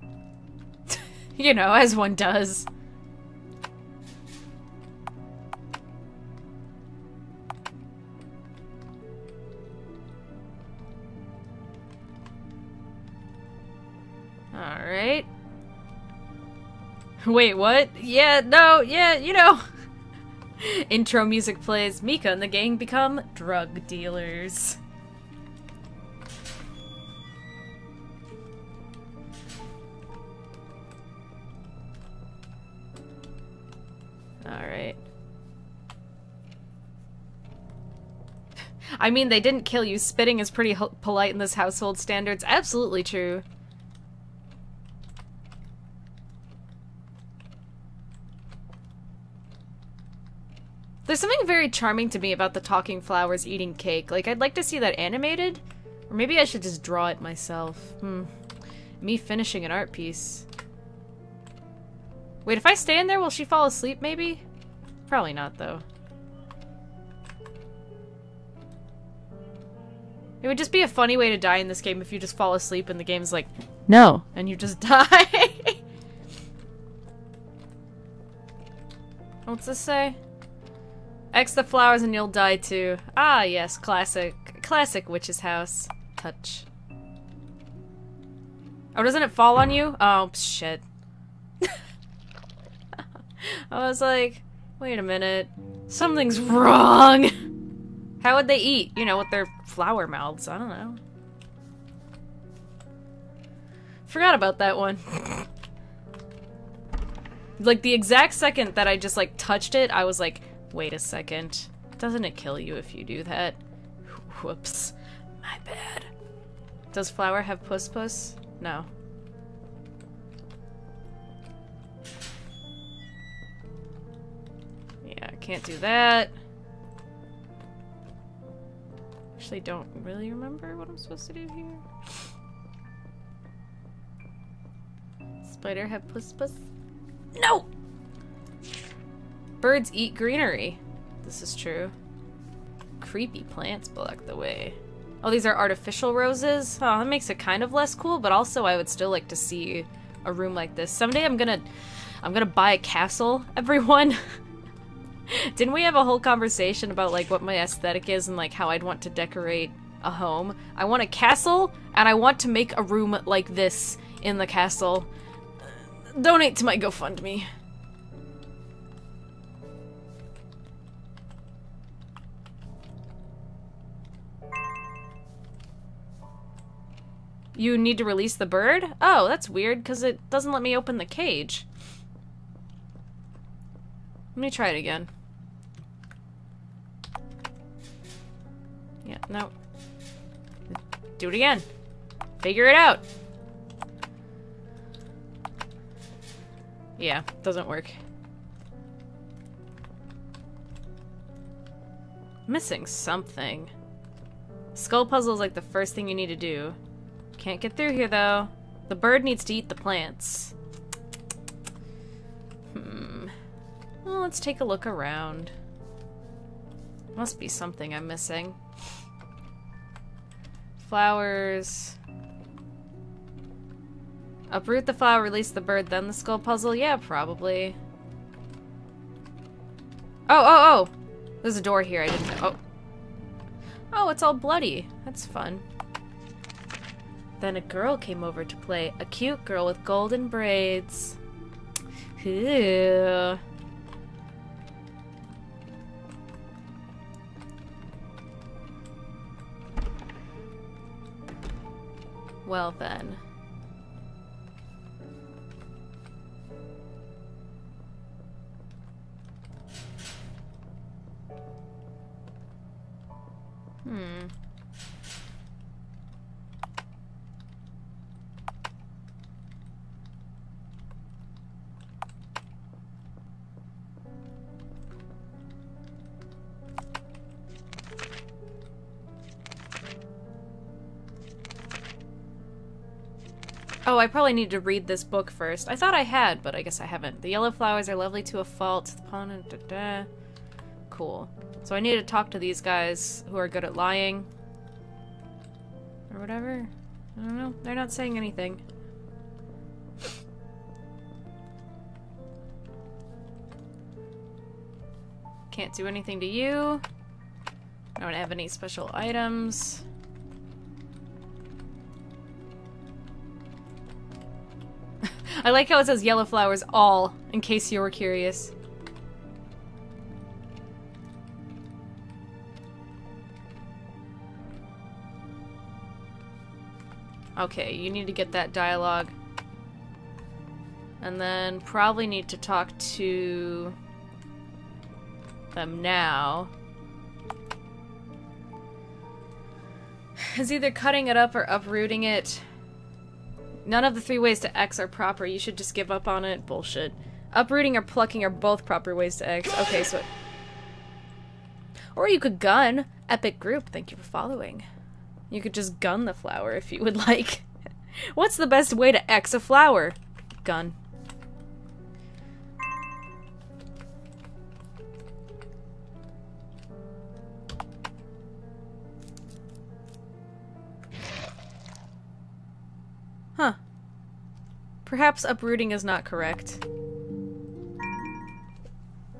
<laughs> you know, as one does. Wait, what? Yeah, no, yeah, you know. <laughs> Intro music plays. Mika and the gang become drug dealers. Alright. I mean, they didn't kill you. Spitting is pretty polite in this household standards. Absolutely true. There's something very charming to me about the talking flowers eating cake. Like, I'd like to see that animated. Or maybe I should just draw it myself. Hmm. Me finishing an art piece. Wait, if I stay in there, will she fall asleep, maybe? Probably not, though. It would just be a funny way to die in this game if you just fall asleep and the game's like, no, and you just <laughs> die. What's this say? X the flowers and you'll die too. Ah, yes, classic. Classic witch's house. Touch. Oh, doesn't it fall on you? Oh, shit. <laughs> I was like, Wait a minute. Something's wrong! <laughs> How would they eat? You know, with their flower mouths. I don't know. Forgot about that one. <laughs> like, the exact second that I just, like, touched it, I was like, wait a second. Doesn't it kill you if you do that? <laughs> Whoops. My bad. Does flower have puss puss? No. Yeah, I can't do that. Actually, don't really remember what I'm supposed to do here. Spider have puss puss? No! Birds eat greenery. This is true. Creepy plants block the way. Oh, these are artificial roses? Oh, that makes it kind of less cool, but also I would still like to see a room like this. Someday I'm gonna I'm gonna buy a castle, <laughs> everyone. Didn't we have a whole conversation about like what my aesthetic is and like how I'd want to decorate a home? I want a castle and I want to make a room like this in the castle. Donate to my GoFundMe. You need to release the bird? Oh, that's weird, because it doesn't let me open the cage. Let me try it again. Yeah, no. Do it again. Figure it out. Yeah, doesn't work. Missing something. Skull puzzle is like the first thing you need to do. Can't get through here, though. The bird needs to eat the plants. Hmm. Well, let's take a look around. Must be something I'm missing. Flowers. Uproot the flower, release the bird, then the skull puzzle? Yeah, probably. Oh, oh, oh! There's a door here, I didn't know. Oh. Oh, it's all bloody. That's fun. Then a girl came over to play. A cute girl with golden braids. Ew. Well then. I probably need to read this book first. I thought I had, but I guess I haven't. The yellow flowers are lovely to a fault. Da -da. Cool. So I need to talk to these guys who are good at lying. Or whatever. I don't know. They're not saying anything. Can't do anything to you. I don't have any special items. I like how it says yellow flowers all, in case you were curious. Okay, you need to get that dialogue. And then probably need to talk to them now. Is either cutting it up or uprooting it. None of the three ways to X are proper. You should just give up on it. Bullshit. Uprooting or plucking are both proper ways to X. Okay, so... Or you could gun. Epic group, thank you for following. You could just gun the flower if you would <laughs> like. What's the best way to X a flower? Gun. Perhaps uprooting is not correct.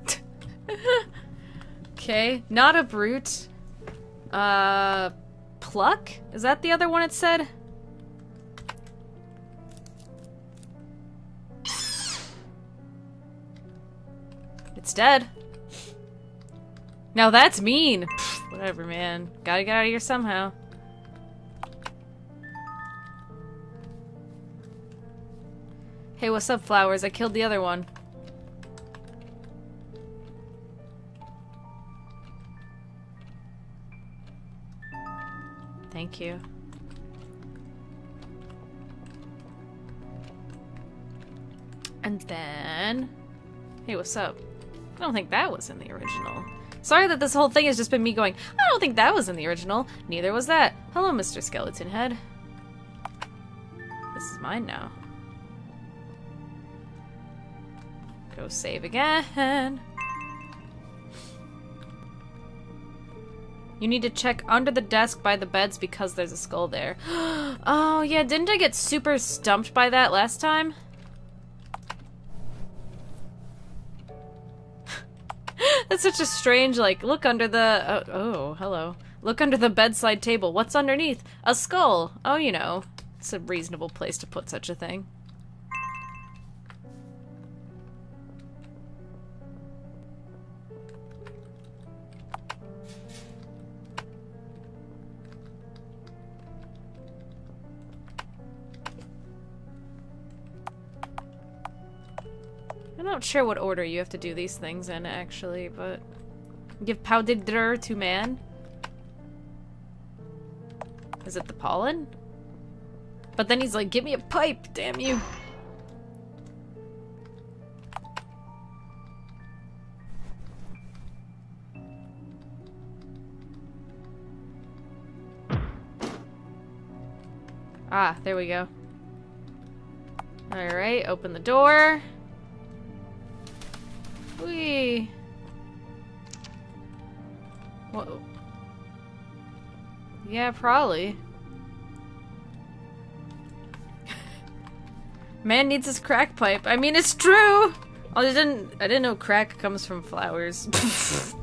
<laughs> okay, not uproot. Uh, pluck? Is that the other one it said? It's dead. Now that's mean. Whatever, man. Gotta get out of here somehow. Hey, what's up, flowers? I killed the other one. Thank you. And then... Hey, what's up? I don't think that was in the original. Sorry that this whole thing has just been me going, I don't think that was in the original. Neither was that. Hello, Mr. Skeleton Head. This is mine now. Go save again. You need to check under the desk by the beds because there's a skull there. <gasps> oh, yeah, didn't I get super stumped by that last time? <laughs> That's such a strange, like, look under the... Uh, oh, hello. Look under the bedside table. What's underneath? A skull. Oh, you know. It's a reasonable place to put such a thing. I'm not sure what order you have to do these things in, actually, but... Give powder to man? Is it the pollen? But then he's like, give me a pipe, damn you. Ah, there we go. Alright, open the door. Whee! Whoa. Yeah, probably. <laughs> Man needs his crack pipe. I mean, it's true! Oh, I didn't- I didn't know crack comes from flowers. <laughs>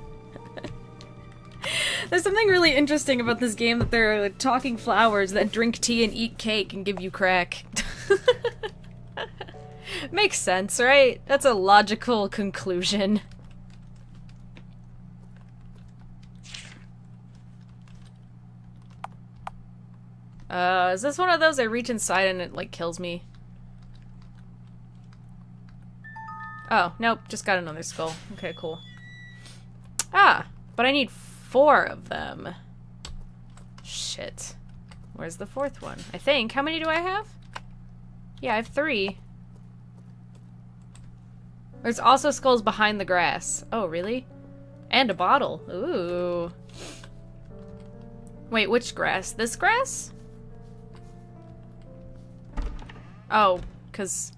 There's something really interesting about this game that they're like, talking flowers that drink tea and eat cake and give you crack. <laughs> <laughs> Makes sense, right? That's a logical conclusion. Uh, is this one of those I reach inside and it, like, kills me? Oh, nope, just got another skull. Okay, cool. Ah, but I need four of them. Shit. Where's the fourth one? I think. How many do I have? Yeah, I have three. There's also skulls behind the grass. Oh, really? And a bottle. Ooh. Wait, which grass? This grass? Oh, because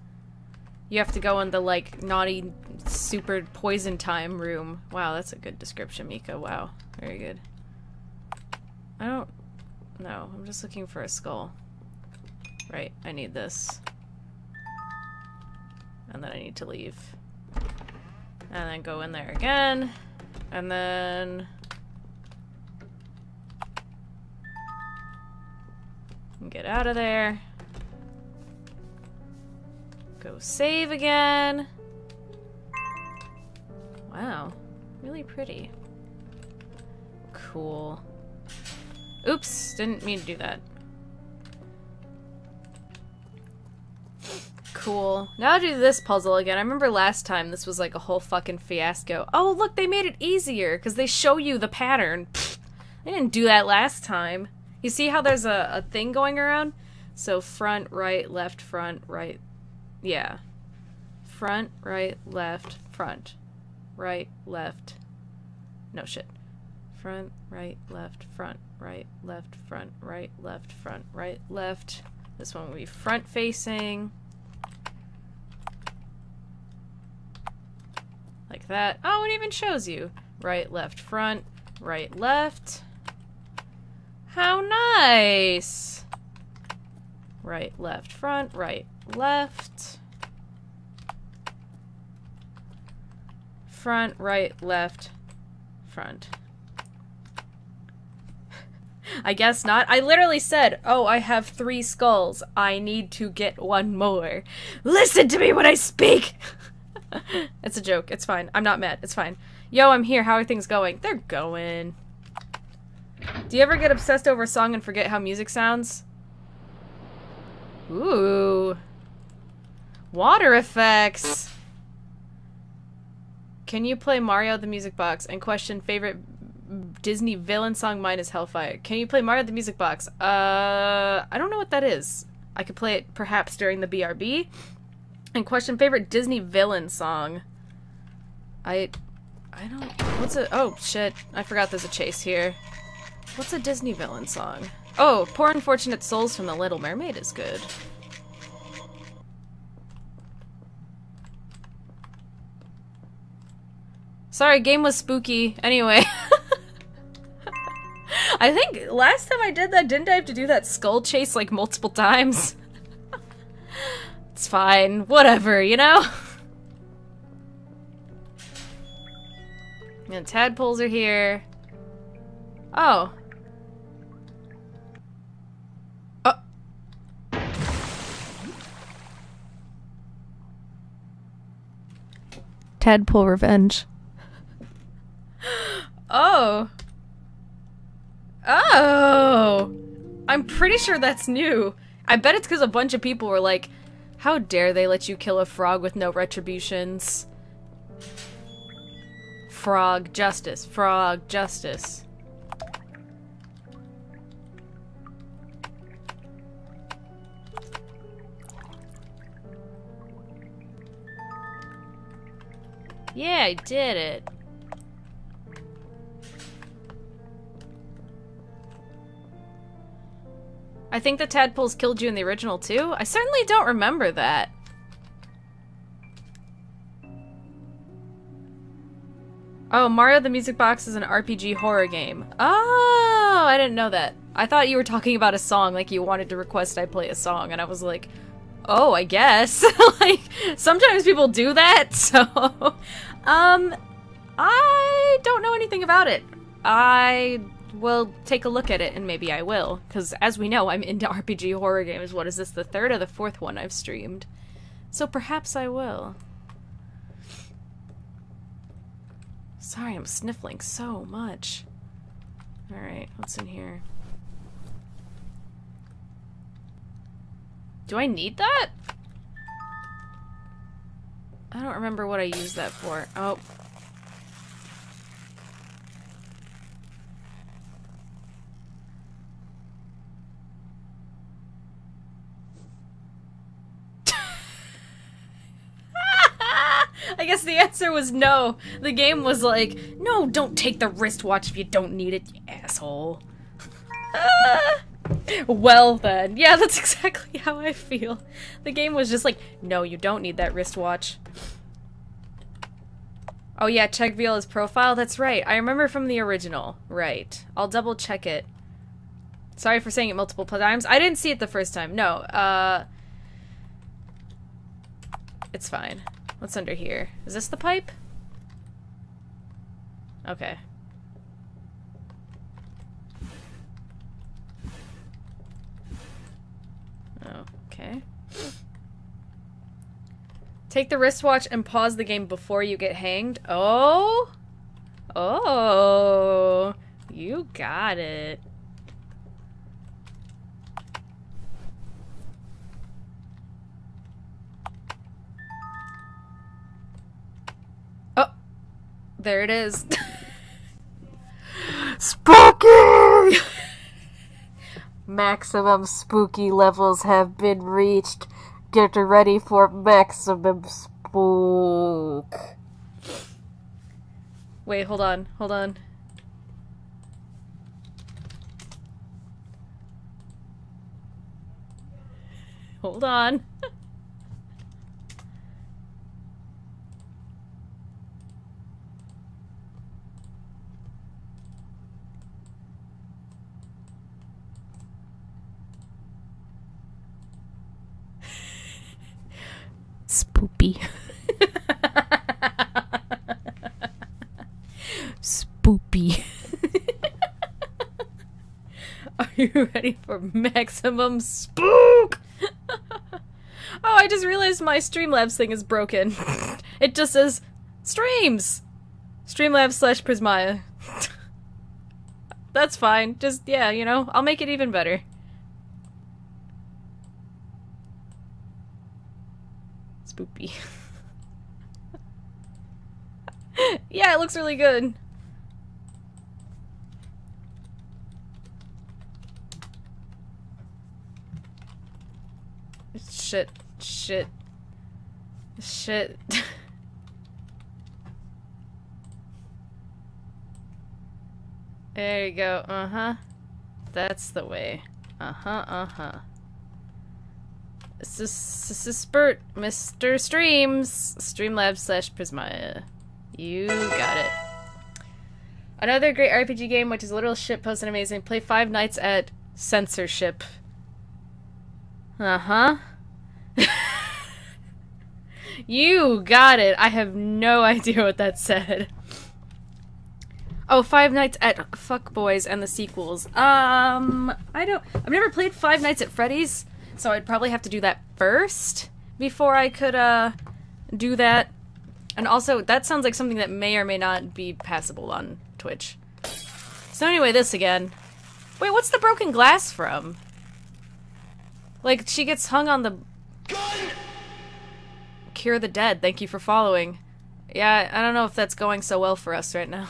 you have to go in the, like, naughty, super poison time room. Wow, that's a good description, Mika. Wow. Very good. I don't... No, I'm just looking for a skull. Right, I need this. And then I need to leave. And then go in there again. And then... Get out of there. Go save again. Wow. Really pretty. Cool. Oops, didn't mean to do that. Cool. Now I'll do this puzzle again. I remember last time this was like a whole fucking fiasco. Oh, look, they made it easier because they show you the pattern. Pfft, they didn't do that last time. You see how there's a, a thing going around? So front, right, left, front, right. Yeah. Front, right, left, front. Right, left. No shit. Front, right, left, front, right, left, front, right, left, front, right, left. This one will be front facing. Like that. Oh, it even shows you. Right, left, front, right, left. How nice! Right, left, front, right, left. Front, right, left, front. I guess not. I literally said, oh, I have three skulls. I need to get one more. Listen to me when I speak! <laughs> it's a joke. It's fine. I'm not mad. It's fine. Yo, I'm here. How are things going? They're going. Do you ever get obsessed over a song and forget how music sounds? Ooh. Water effects. Can you play Mario the Music Box and question favorite Disney villain song? minus Hellfire. Can you play Mario the Music Box? Uh, I don't know what that is. I could play it perhaps during the BRB. And question favorite Disney villain song. I, I don't. What's a? Oh shit! I forgot there's a chase here. What's a Disney villain song? Oh, Poor Unfortunate Souls from The Little Mermaid is good. Sorry, game was spooky. Anyway. <laughs> I think last time I did that, didn't I have to do that skull chase like multiple times? it's fine. Whatever, you know? and tadpoles are here. Oh. Oh. Tadpole revenge. <gasps> Oh. Oh! I'm pretty sure that's new. I bet it's because a bunch of people were like, how dare they let you kill a frog with no retributions? Frog justice. Frog justice. Yeah, I did it. I think the tadpoles killed you in the original too? I certainly don't remember that. Oh, Mario the Music Box is an RPG horror game. Oh, I didn't know that. I thought you were talking about a song, like you wanted to request I play a song, and I was like, oh, I guess. <laughs> like, sometimes people do that, <laughs> so... um, I don't know anything about it. I will take a look at it, and maybe I will. Because as we know, I'm into <laughs> RPG horror games. What is this, the third or the fourth one I've streamed? So perhaps I will. Sorry, I'm sniffling so much. Alright, what's in here? Do I need that? I don't remember what I used that for. Oh, I guess the answer was no. The game was like, no, don't take the wristwatch if you don't need it, you asshole. well then. Yeah, <laughs> that's exactly how I feel. The game was just like, no, you don't need that wristwatch. Oh yeah, check Viola's profile? That's right. I remember from the original. Right. I'll double check it. Sorry for saying it multiple times. I didn't see it the first time. No, uh... It's fine. What's under here? Is this the pipe? Okay. Okay. Take the wristwatch and pause the game before you get hanged. Oh! Oh! You got it. There it is. spooky! <laughs> maximum spooky levels have been reached. Get ready for maximum spook. Wait, hold on, hold on. Hold on. <laughs> Spoopy. Spoopy. Are you ready for maximum spook? oh, I just realized my Streamlabs thing is broken. it just says streams. Streamlabs slash Prismaya. That's fine. Just, yeah, you know, I'll make it even better. Spoopy. <laughs> yeah, it looks really good. Shit. Shit. Shit. <laughs> there you go. Uh-huh. That's the way. Uh-huh, uh-huh. This is, this is Spurt, Mr. Streams, Streamlabs slash Prismaya. You got it. Another great RPG game, which is a little shit post and amazing. Play Five Nights at Censorship. Uh-huh. <laughs> you got it. I have no <laughs> idea what that said. Oh, Five Nights at Fuck Boys and the sequels. Um, I don't. I've never played Five Nights at Freddy's, so I'd probably have to do that first before I could uh do that. And also, that sounds like something that may or may not be passable on Twitch. So anyway, this again. Wait, what's the broken glass from? Like, she gets hung on the... Gun! Cure the dead, thank you for following. Yeah, I don't know if that's going so well for us right now.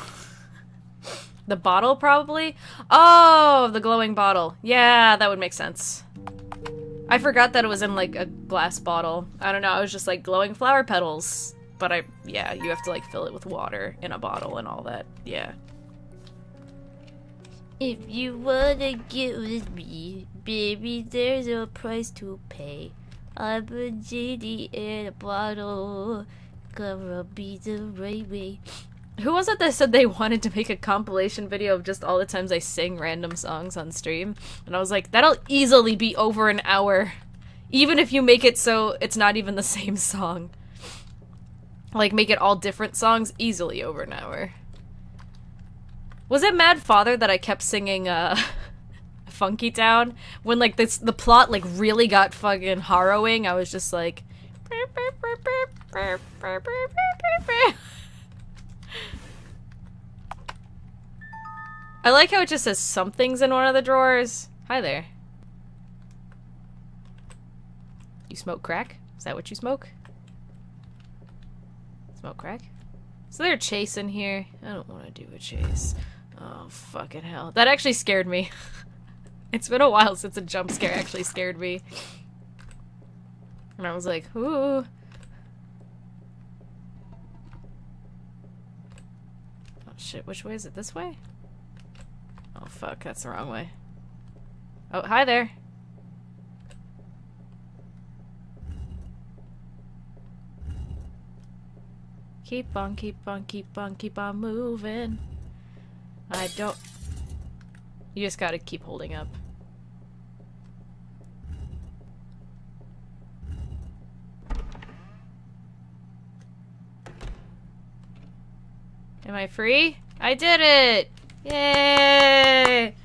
<laughs> the bottle, probably? Oh, the glowing bottle. Yeah, that would make sense. I forgot that it was in, like, a glass bottle. I don't know, I was just like, glowing flower petals. But I, yeah, you have to, like, fill it with water in a bottle and all that. Yeah. If you wanna get with me, baby, there's a price to pay. I'm a genie in a bottle. Gonna be the right way. Who was it that said they wanted to make a compilation video of just all the times I sing random songs on stream? And I was like, that'll easily be over an hour. Even if you make it so it's not even the same song. Like, make it all different songs, easily over an hour. Was it Mad Father that I kept singing uh Funky Town when like this the plot like really got fucking harrowing? I was just like I like how it just says something's in one of the drawers. Hi there. You smoke crack? Is that what you smoke? Smoke crack? So they're chasing here. I don't want to do a chase. Oh, fucking hell. That actually scared me. <laughs> it's been a while since a jump scare actually scared me. And I was like, ooh. Oh shit, which way is it? This way? Oh fuck, that's the wrong way. Oh, hi there. Keep on, keep on, keep on, keep on moving. I don't... You just gotta keep holding up. Am I free? I did it! Yay!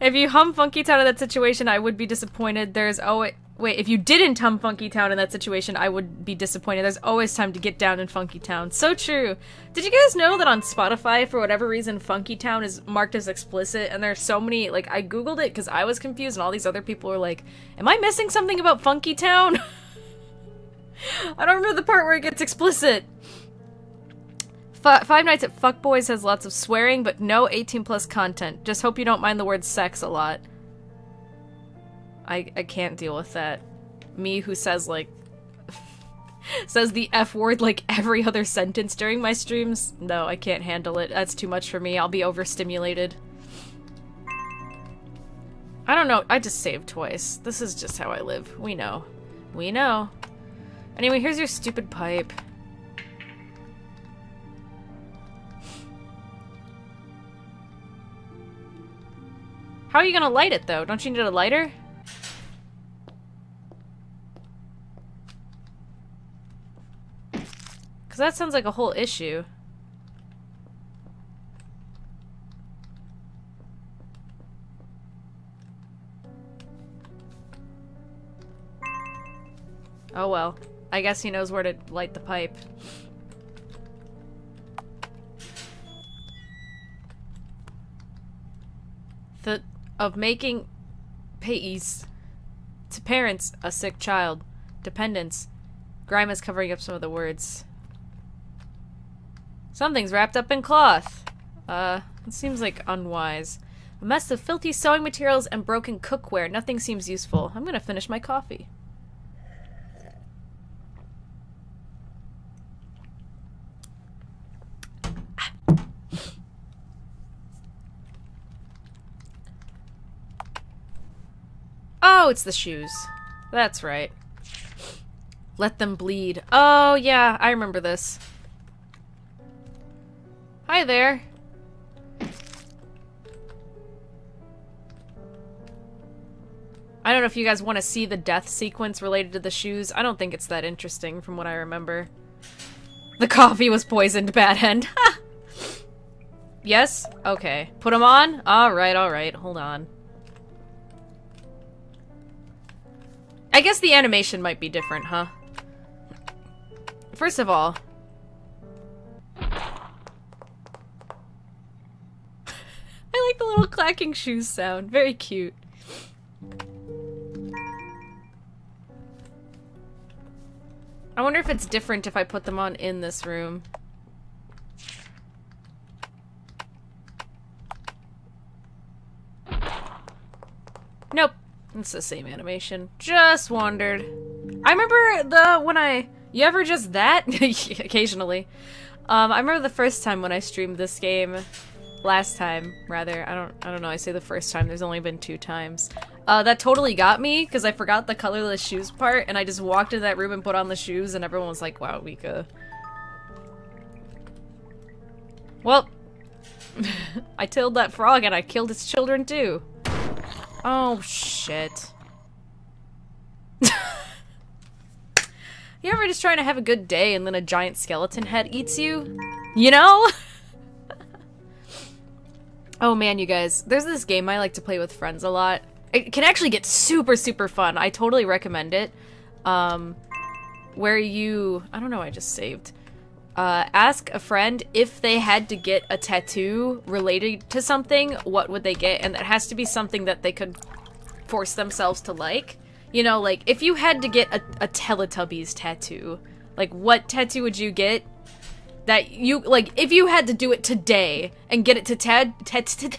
If you hum Funky Town in that situation, I would be disappointed. There's always- Wait, if you didn't hum Funky Town in that situation, I would be disappointed. There's always time to get down in Funky Town. So true. Did you guys know that on Spotify, for whatever reason, Funky Town is marked as explicit? And there's so many, like, I googled it because I was confused and all these other people were like, am I missing something about Funky Town? <laughs> I don't remember the part where it gets explicit. F Five Nights at Fuckboys has lots of swearing, but no 18 plus content. Just hope you don't mind the word sex a lot. I, I can't deal with that. Me who says like <laughs> says the F word like every other sentence during my streams. No, I can't handle it. That's too much for me. I'll be overstimulated. I don't know. I just saved twice. This is just how I live. We know. We know. Anyway, here's your stupid pipe. How are you gonna light it, though? Don't you need a lighter? Because that sounds like a whole issue. Oh well. I guess he knows where to light the pipe. The of making pays to parents a sick child. Dependents. Grime is covering up some of the words. Something's wrapped up in cloth. Uh, it seems like unwise. A mess of filthy sewing materials and broken cookware. Nothing seems useful. I'm gonna finish my coffee. Oh, it's the shoes. That's right. Let them bleed. Oh, yeah, I remember this. Hi there. I don't know if you guys want to see the death sequence related to the shoes. I don't think it's that interesting from what I remember. The coffee was poisoned, bad end. <laughs> yes? Okay. Put them on? Alright, alright. Hold on. I guess the animation might be different, huh? First of all... <laughs> I like the little clacking shoes sound. Very cute. I wonder if it's different if I put them on in this room. Nope. It's the same animation. Just wondered. I remember the when I you ever just that <laughs> occasionally. Um, I remember the first time when I streamed this game last time rather. I don't I don't know. I say the first time. There's only been two times. Uh, that totally got me because I forgot the colorless shoes part and I just walked into that room and put on the shoes and everyone was like, "Wow, Wika." Well, <laughs> I killed that frog and I killed its children too. Oh, shit. <laughs> you ever just trying to have a good day and then a giant skeleton head eats you? You know? <laughs> oh man, you guys. There's this game I like to play with friends a lot. It can actually get super, super fun. I totally recommend it. Um, where you... I don't know, I just saved. Uh, ask a friend if they had to get a tattoo related to something, what would they get? And that has to be something that they could force themselves to like. You know, like, if you had to get a, a Teletubbies tattoo, like, what tattoo would you get? That you, like, if you had to do it today and get it to tad, tattooed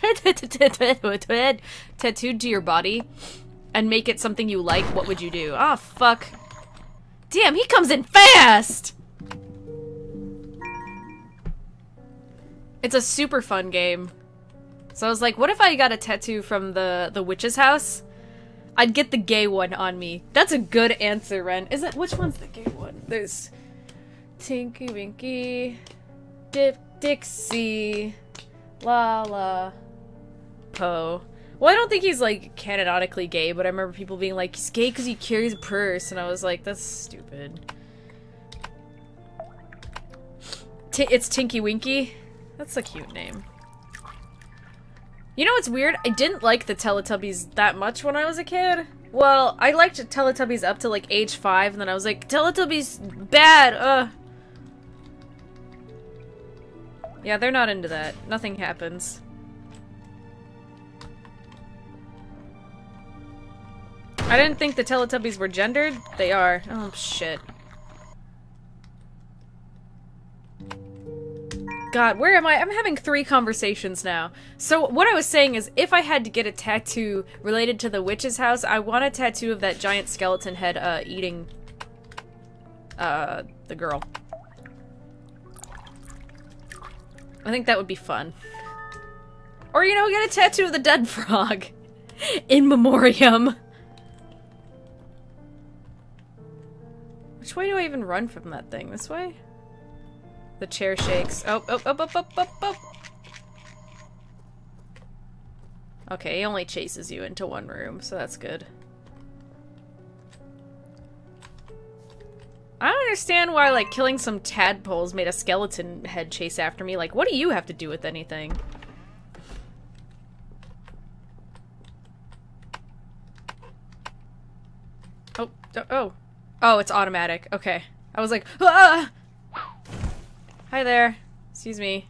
to your body and make it something you like, what would you do? Ah, oh, fuck. Damn, he comes in fast! It's a super fun game. So I was like, what if I got a tattoo from the, the witch's house? I'd get the gay one on me. That's a good answer, Ren. Is it? Which one's the gay one? There's Tinky Winky, Dip Dixie, La La, Po. Well, I don't think he's like canonically gay, but I remember people being like, he's gay because he carries a purse, and I was like, that's stupid. T it's Tinky Winky. That's a cute name. You know what's weird? I didn't like the Teletubbies that much when I was a kid. Well, I liked Teletubbies up to like age 5, and then I was like, Teletubbies, bad, ugh. Yeah, they're not into that. Nothing happens. I didn't think the Teletubbies were gendered. They are. Oh, shit. God, where am I? I'm having three conversations now. So what I was saying is, if I had to get a tattoo related to the witch's house, I want a tattoo of that giant skeleton head uh, eating uh, the girl. I think that would be fun. Or, you know, get a tattoo of the dead frog. <laughs> In memoriam. Which way do I even run from that thing? This way? The chair shakes. Oh, oh, oh, oh, oh, oh, oh. Okay, he only chases you into one room, so that's good. I don't understand why, like, killing some tadpoles made a skeleton head chase after me. Like, what do you have to do with anything? Oh, oh. Oh, it's automatic. Okay. I was like, ah! Hi there. Excuse me.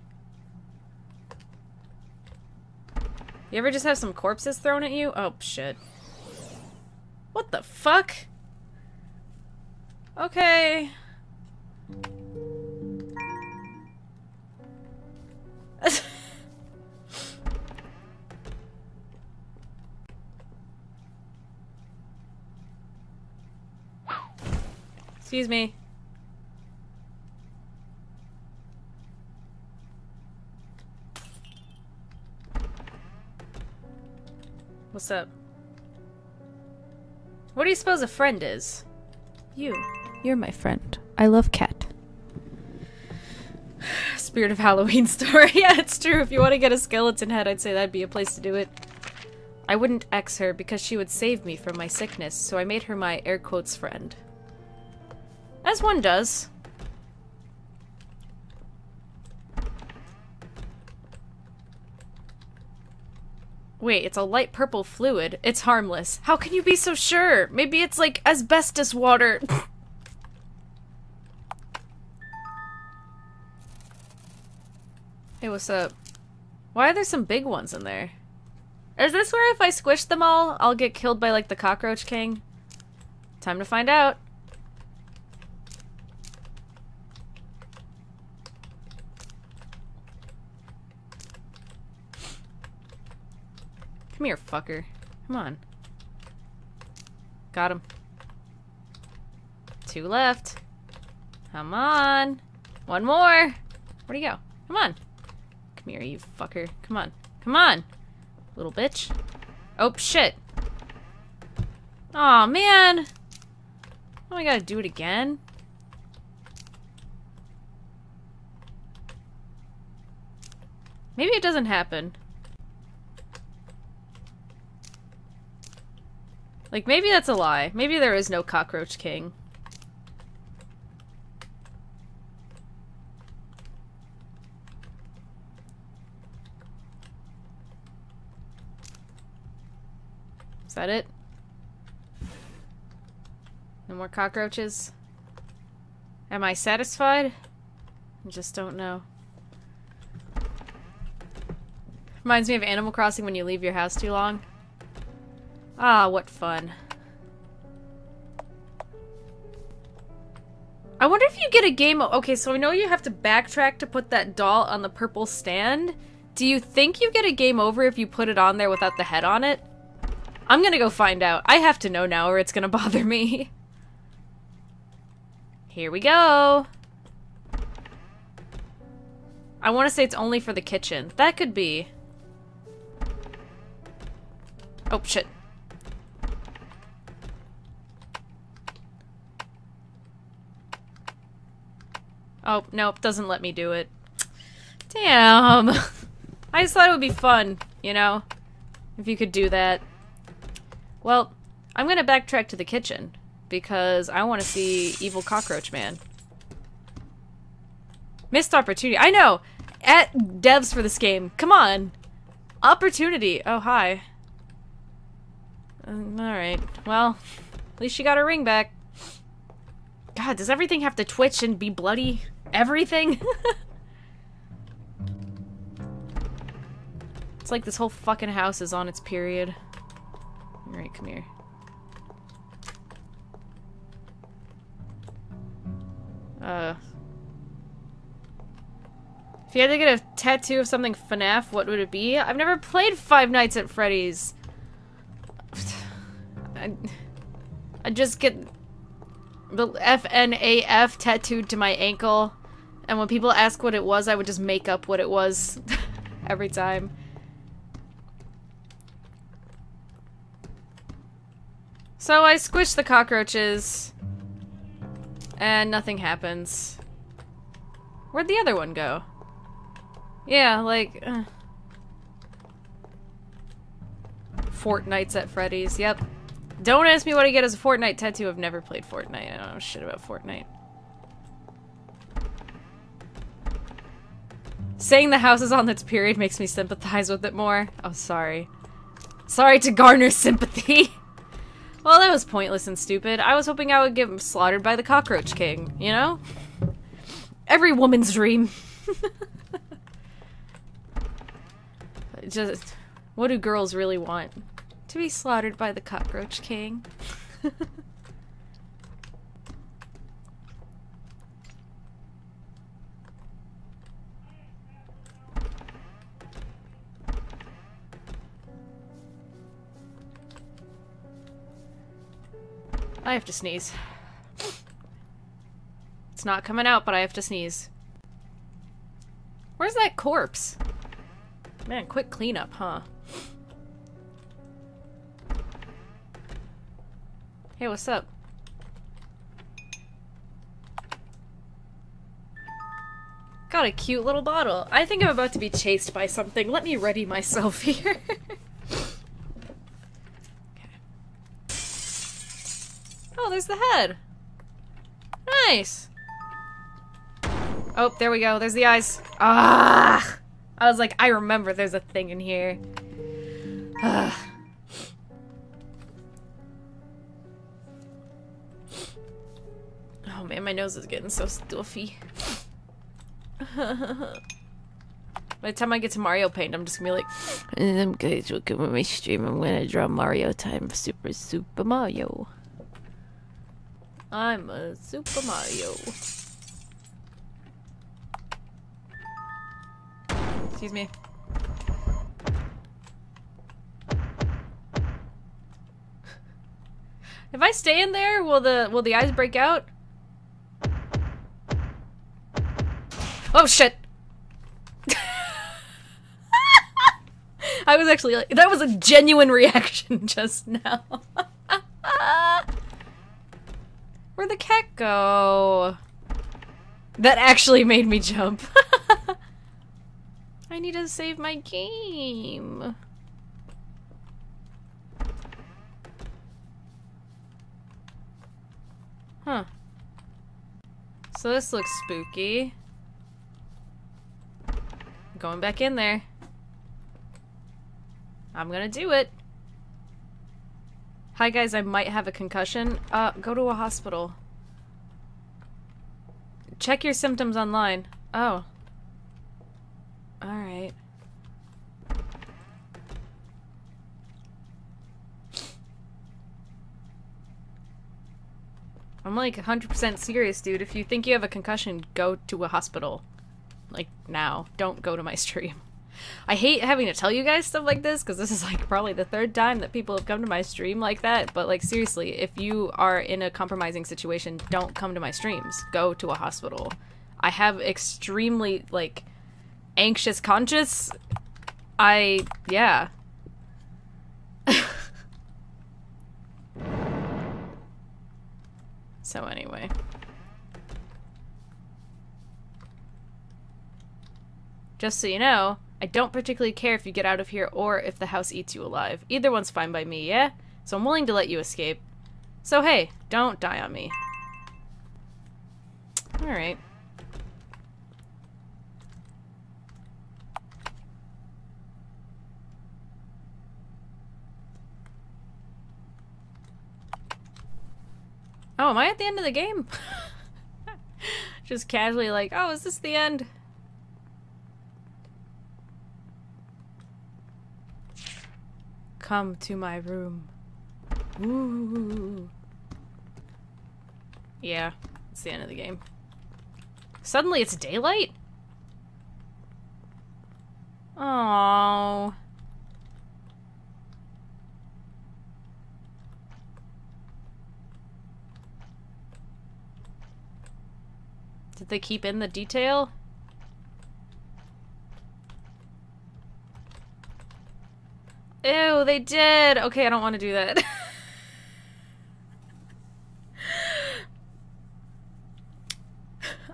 You ever just have some corpses thrown at you? Oh, shit. What the fuck? Okay. <laughs> Excuse me. What's up? What do you suppose a friend is? You. You're my friend. I love cat. <sighs> Spirit of Halloween <laughs> story. <laughs> yeah, it's true. If you want to get a skeleton head, I'd say that'd be a place to do it. I wouldn't ex her because she would save me from my sickness, so I made her my air quotes friend. As one does. Wait, it's a light purple fluid. It's harmless. How can you be so sure? Maybe it's like asbestos water. hey, what's up? Why are there some big ones in there? Is this where if I squish them all, I'll get killed by like the cockroach king? Time to find out. Come here, fucker. Come on. Got him. Two left. Come on. One more. Where'd he go? Come on. Come here, you fucker. Come on. Come on. Little bitch. Oh, shit. Aw, oh, man. Oh, I gotta do it again? Maybe it doesn't happen. Like, maybe that's a lie. Maybe there is no Cockroach King. Is that it? No more cockroaches? Am I satisfied? I just don't know. Reminds me of Animal Crossing when you leave your house too long. Ah, what fun. I wonder if you get a game- okay, so I know you have to backtrack to put that doll on the purple stand. Do you think you get a game over if you put it on there without the head on it? I'm gonna go find out. I have to know now or it's gonna <laughs> bother me. Here we go. I want to say it's only for the kitchen. That could be. Oh, shit. Oh, nope, doesn't let me do it. Damn. <laughs> I just thought it would be fun, you know? If you could do that. Well, I'm gonna backtrack to the kitchen, because I want to see Evil Cockroach Man. Missed opportunity. I know! At devs for this game. Come on! Opportunity. Oh, hi. Uh, Alright. Well, at least she got her ring back. God, does everything have to twitch and be bloody? Everything? <laughs> it's like this whole fucking house is on its period. Alright, come here. Uh... If you had to get a tattoo of something FNAF, what would it be? I've never played Five Nights at Freddy's. <sighs> I, I just get the FNAF tattooed to my ankle. And when people ask what it was, I would just make up what it was <laughs> every time. So I squish the cockroaches. And nothing happens. Where'd the other one go? Yeah, like... Uh. Fortnights at Freddy's, yep. Don't ask me what I get as a Fortnite tattoo. I've never played Fortnite. I don't know shit about Fortnite. Saying the house is on its period makes me sympathize with it more. Oh, sorry. Sorry to garner <laughs> sympathy. Well, that was pointless and stupid. I was hoping I would get slaughtered by the Cockroach King, you know? Every woman's dream. <laughs> Just, what do girls really want? To be slaughtered by the Cockroach King. <laughs> I have to sneeze. It's not coming out, but I have to sneeze. Where's that corpse? Man, quick cleanup, huh? Hey, what's up? Got a cute little bottle. I think I'm about to be chased by something. Let me ready myself <laughs> here. Oh, there's the head. Nice. Oh, there we go. There's the eyes. Ah! I was like, I remember there's a thing in here. Ah. Oh man, my nose is getting so stuffy. By the time I get to Mario Paint, I'm just gonna be like, mm, I'm guys, welcome to my stream. I'm gonna draw Mario time Super Super Mario. I'm a Super Mario. Excuse me. If I stay in there, will the will the eyes break out? Oh shit! I was actually like, that was a genuine reaction <laughs> just now. Where'd the cat go? That actually made me jump. <laughs> I need to save my game. Huh. So this looks spooky. Going back in there. I'm gonna do it. Hi guys, I might have a concussion. Uh, go to a hospital. Check your symptoms online. Oh. Alright. I'm like 100% serious, dude. If you think you have a concussion, go to a hospital. Like, now. Don't go to my <laughs> stream. I hate having to tell you guys stuff like this because this is like probably the third time that people have come to my stream like that. But like seriously, if you are in a compromising situation, don't come to my streams. Go to a hospital. I have extremely like anxious conscious. I yeah. <laughs> so anyway. Just so you know, I don't particularly care if you get out of here or if the house eats you alive. Either one's fine by me, yeah? So I'm willing to let you escape. So hey, don't die on me. Alright. Oh, am I at the end of the game? <laughs> Just casually like, oh, is this the end? Come to my room. Ooh. Yeah, it's the end of the game. Suddenly it's daylight? Oh. Did they keep in the detail? Ew, they did. Okay, I don't want to do that. <laughs>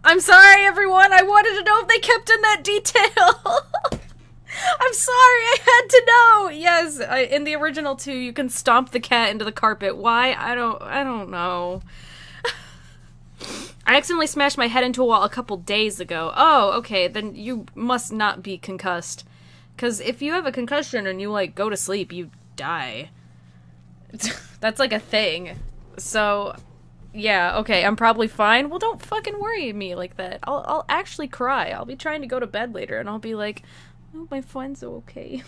I'm sorry, everyone. I wanted to know if they kept in that detail. <laughs> I'm sorry, I had to know. Yes, I, in the original two, you can stomp the cat into the carpet. Why? I don't. I don't know. <laughs> I accidentally smashed my head into a wall a couple days ago. Oh, okay. Then you must not be concussed. Because if you have a concussion and you, like, go to sleep, you die. <laughs> That's like a thing. So, yeah, okay, I'm probably fine. Well, don't fucking worry me like that. I'll, I'll actually cry. I'll be trying to go to bed later and I'll be like, oh, my friends are okay.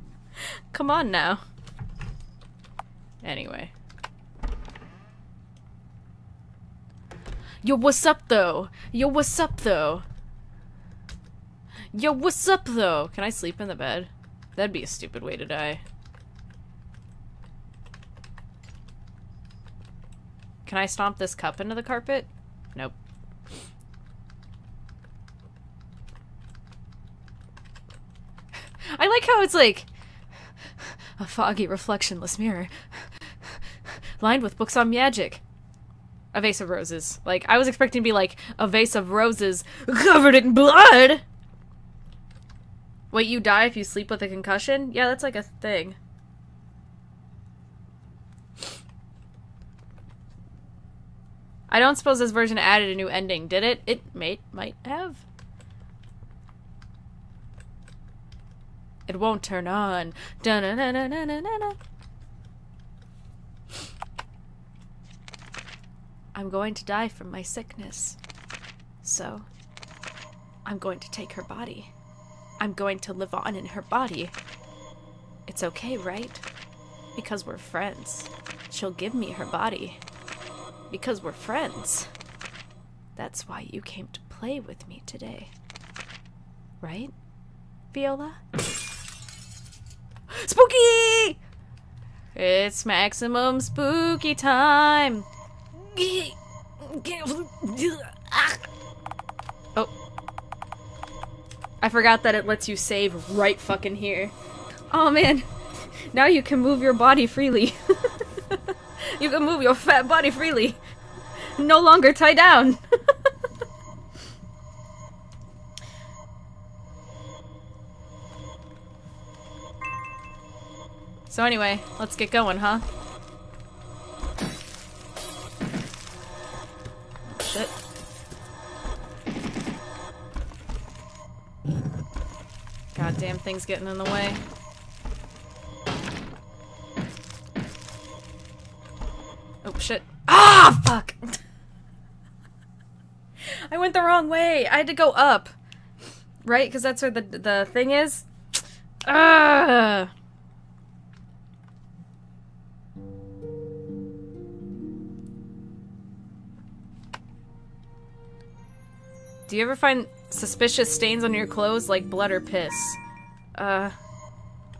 <laughs> Come on now. Anyway. Yo, what's up, though? Yo, what's up, though? Yo, what's up, though? Can I sleep in the bed? That'd be a stupid way to die. Can I stomp this cup into the carpet? Nope. <laughs> I like how it's like a foggy, reflectionless mirror lined with books on magic. A vase of roses. Like, I was expecting to be like a vase of roses covered in blood! Wait, you die if you sleep with a concussion? Yeah, that's like a thing. I don't suppose this version added a new ending, did it? It may might have. It won't turn on. -na -na -na. I'm going to die from my sickness. So, I'm going to take her body. I'm going to live on in her body. It's okay, right? Because we're friends. She'll give me her body. Because we're friends. That's why you came to play with me today. Right, Viola? <laughs> Spooky! It's maximum spooky time. I forgot that it lets you save right fucking here. Oh man. Now you can move your body freely. <laughs> you can move your fat body freely. No longer tie down. <laughs> so anyway, let's get going, huh? Thing's getting in the way. Oh shit. Ah, fuck! <laughs> I went the wrong way. I had to go up. Right? Because that's where the the thing is. Ah. Do you ever find suspicious stains on your clothes like blood or piss? Uh,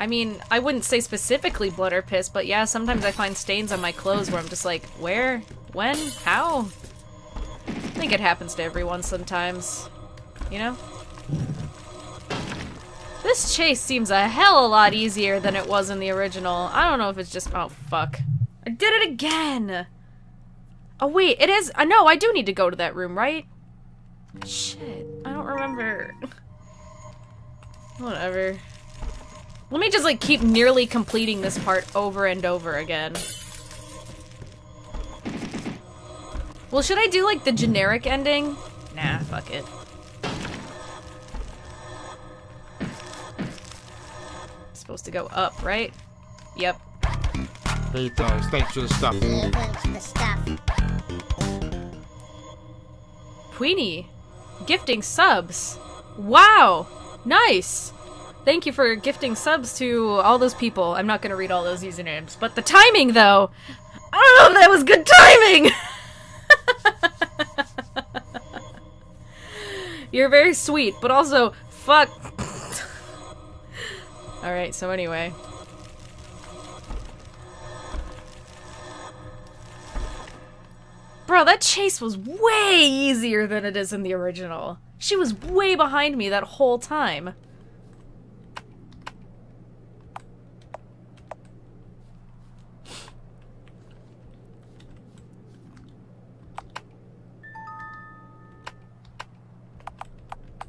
I mean, I wouldn't say specifically blood or piss, but yeah, sometimes I find stains on my clothes where I'm just like, where? When? How? I think it happens to everyone sometimes. You know? This chase seems a hell a lot easier than it was in the original. I don't know if it's just- oh, fuck. I did it again! Oh, wait, it is- uh, know, I do need to go to that room, right? Shit, I don't remember. <laughs> Whatever. Let me just, like, keep nearly completing this part over and over again. Well, should I do, like, the generic ending? Nah, fuck it. Supposed to go up, right? Yep. Hey guys, thanks for the stuff. Queenie, gifting subs. Wow, nice. Thank you for gifting subs to all those people. I'm not gonna read all those usernames, but the timing though. Oh, that was good timing. <laughs> You're very sweet, but also fuck. <laughs> all right. So anyway. Bro, that chase was way easier than it is in the original. She was way behind me that whole time.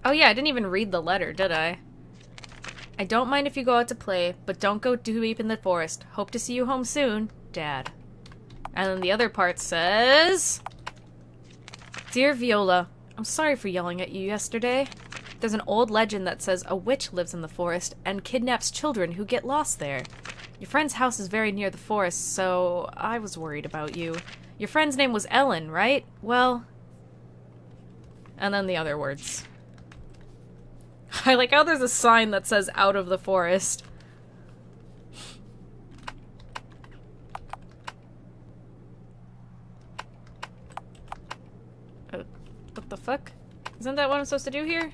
Oh yeah, I didn't even read the letter, did I? I don't mind if you go out to play, but don't go too deep in the forest. Hope to see you home soon, Dad. And then the other part says... Dear Viola, I'm sorry for yelling at you yesterday. There's an old legend that says a witch lives in the forest and kidnaps children who get lost there. Your friend's house is very near the forest, so I was worried about you. Your friend's name was Ellen, right? Well... And then the other words. <laughs> I like how there's a sign that says out of the forest. The fuck? Isn't that what I'm supposed to do here?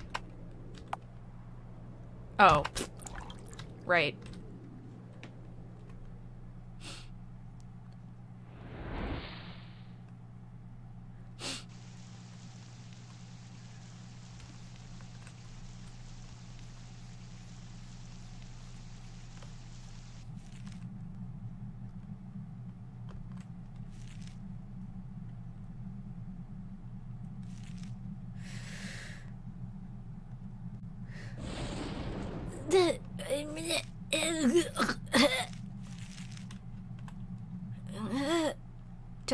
Oh. Right.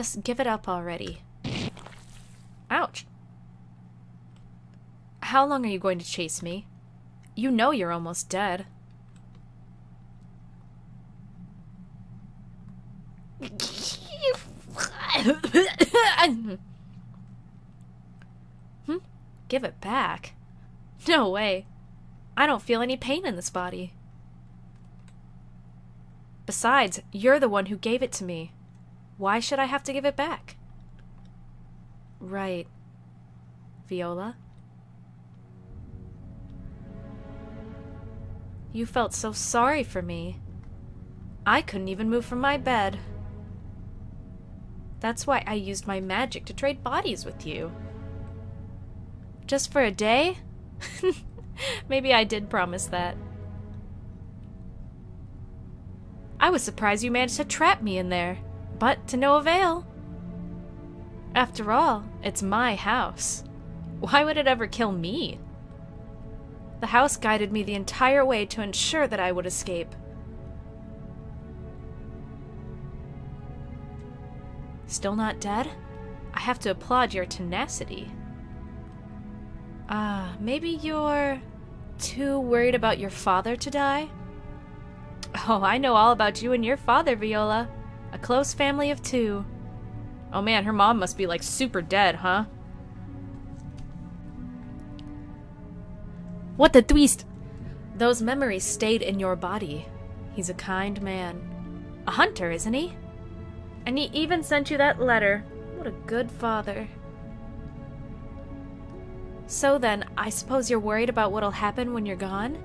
Just give it up already. Ouch. How long are you going to chase me? You know you're almost dead. hmm? Give it back? No way. I don't feel any pain in this body. Besides, you're the one who gave it to me. Why should I have to give it back? Right. Viola? You felt so sorry for me. I couldn't even move from my bed. That's why I used my magic to trade bodies with you. Just for a day? <laughs> Maybe I did promise that. I was surprised you managed to trap me in there, but to no avail. After all, it's my house. Why would it ever kill me? The house guided me the entire way to ensure that I would escape. Still not dead? I have to applaud your tenacity. Ah, uh, maybe you're too worried about your father to die? Oh, I know all about you and your father, Viola. A close family of two. Oh man, her mom must be like super dead, huh? What the twist? Those memories stayed in your body. He's a kind man. A hunter, isn't he? And he even sent you that letter. What a good father. So then, I suppose you're worried about what'll happen when you're gone?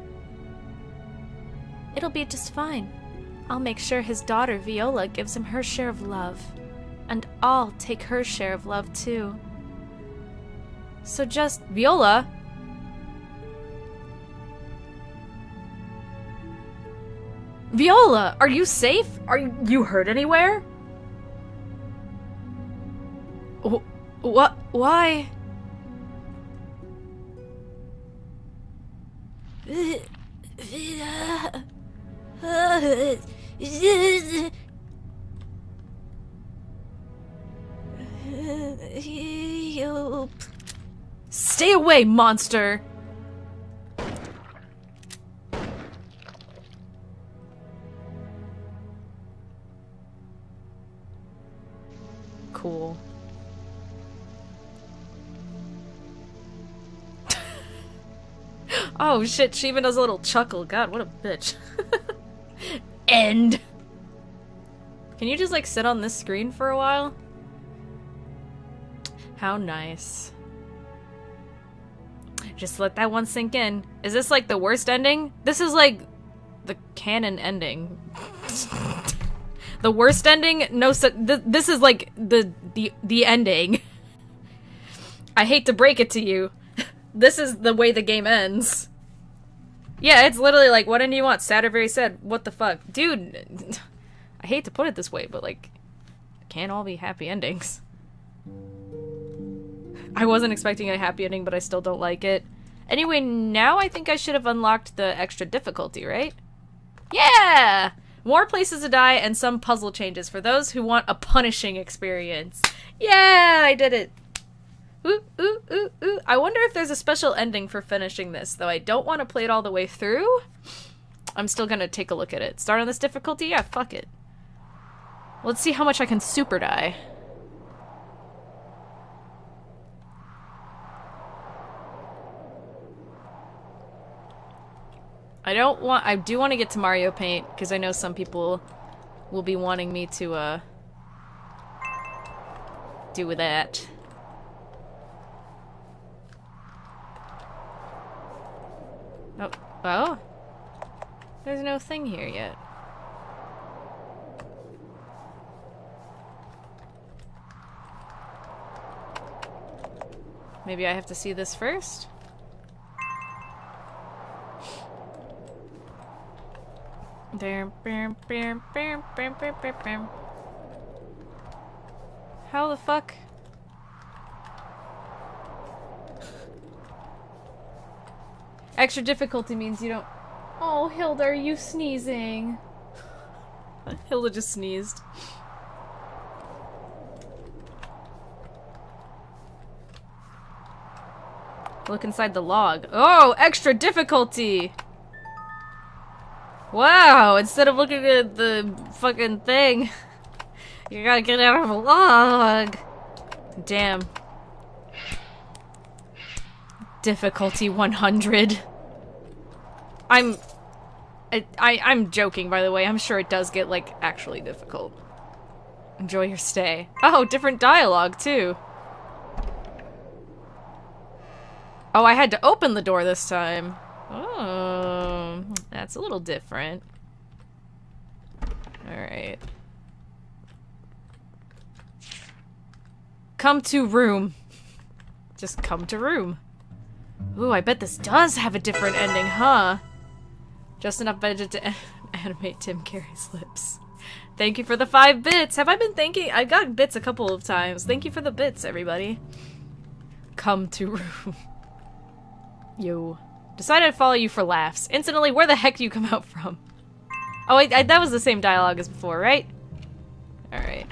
It'll be just fine. I'll make sure his daughter Viola gives him her share of love. And I'll take her share of love too. So just, Viola! Viola, are you safe? Are you hurt anywhere? What? Why? <laughs> <laughs> Stay away, monster! Cool. <laughs> oh shit, she even does a little chuckle. God, what a bitch. <laughs> End. Can you just like sit on this screen for a while? How nice. Just let that one sink in. Is this like the worst ending? This is like the canon ending. the worst ending? No, th this is like the the the ending. <laughs> I hate to break it to you. <laughs> This is the way the game ends. Yeah, it's literally like, what do you want? Sad said. What the fuck? Dude, <laughs> I hate to put it this way, but like, can't all be happy endings. I wasn't expecting a happy ending, but I still don't like it. Anyway, now I think I should have unlocked the extra difficulty, right? Yeah! More places to die and some puzzle changes for those who want a punishing experience. Yeah, I did it. Ooh, ooh, ooh, ooh. I wonder if there's a special ending for finishing this, though I don't want to play it all the way through. I'm still gonna take a look at it. Start on this difficulty? Yeah, fuck it. Let's see how much I can super die. I don't want- I do want to get to Mario Paint, because I know some people will be wanting me to, uh... do with that. Oh? There's no thing here yet. Maybe I have to see this first? How the fuck? Extra difficulty means you don't. Oh, Hilda, are you sneezing? <laughs> Hilda just sneezed. Look inside the log. Oh, extra difficulty! Wow, instead of looking at the fucking thing, <laughs> you gotta get out of a log. Damn. Difficulty 100. I'm... I, I, I'm joking, by the way. I'm sure it does get, like, actually difficult. Enjoy your stay. Oh, different dialogue, too. Oh, I had to open the door this time. Oh, that's a little different. Alright. Come to room. Just come to room. Ooh, I bet this does have a different ending, huh? Just enough budget to <laughs> animate Tim Carey's lips. Thank you for the five bits. Have I been thanking? I got bits a couple of times. Thank you for the bits, everybody. Come to <laughs> room. Yo. Decided to follow you for laughs. Incidentally, where the heck do you come out from? Oh, wait, I, that was the same dialogue as before, right? Alright.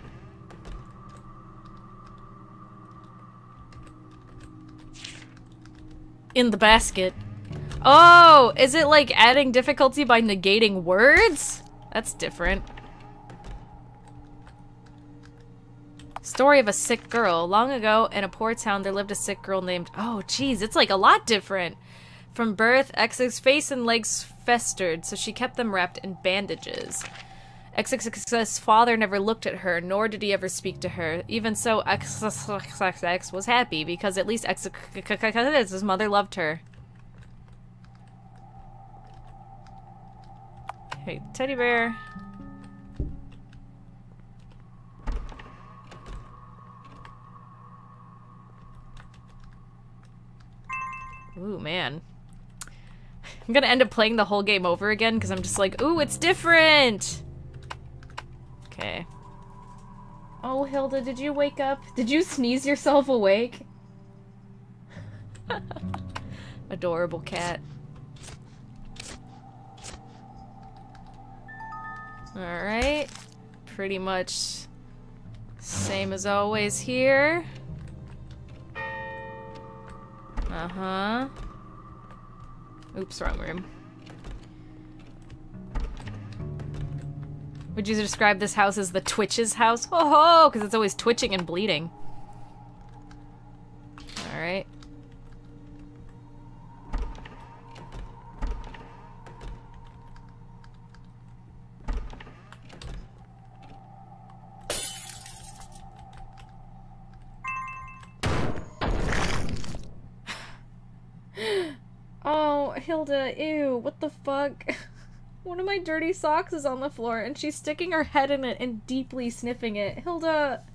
In the basket. Oh, is it like adding difficulty by negating words? That's different. Story of a sick girl. Long ago, in a poor town, there lived a sick girl named... Oh, geez, it's like a lot different. From birth, X's face and legs festered, so she kept them wrapped in bandages. XXX's father never looked at her, nor did he ever speak to her. Even so, XXX was happy, because at least XXX's mother loved her. Hey, teddy bear. Ooh, man. I'm gonna end up playing the whole game over again because I'm just like, ooh, it's different! Okay. Oh, Hilda, did you wake up? Did you sneeze yourself awake? <laughs> Adorable cat. Alright. Pretty much same as always here. Uh-huh. Oops, wrong room. Would you describe this house as the Twitch's house? Oh ho! Because it's always twitching and bleeding. Alright. <gasps> Oh, Hilda, ew, what the fuck? <laughs> One of my dirty socks is on the floor and she's sticking her head in it and deeply sniffing it. Hilda. <laughs>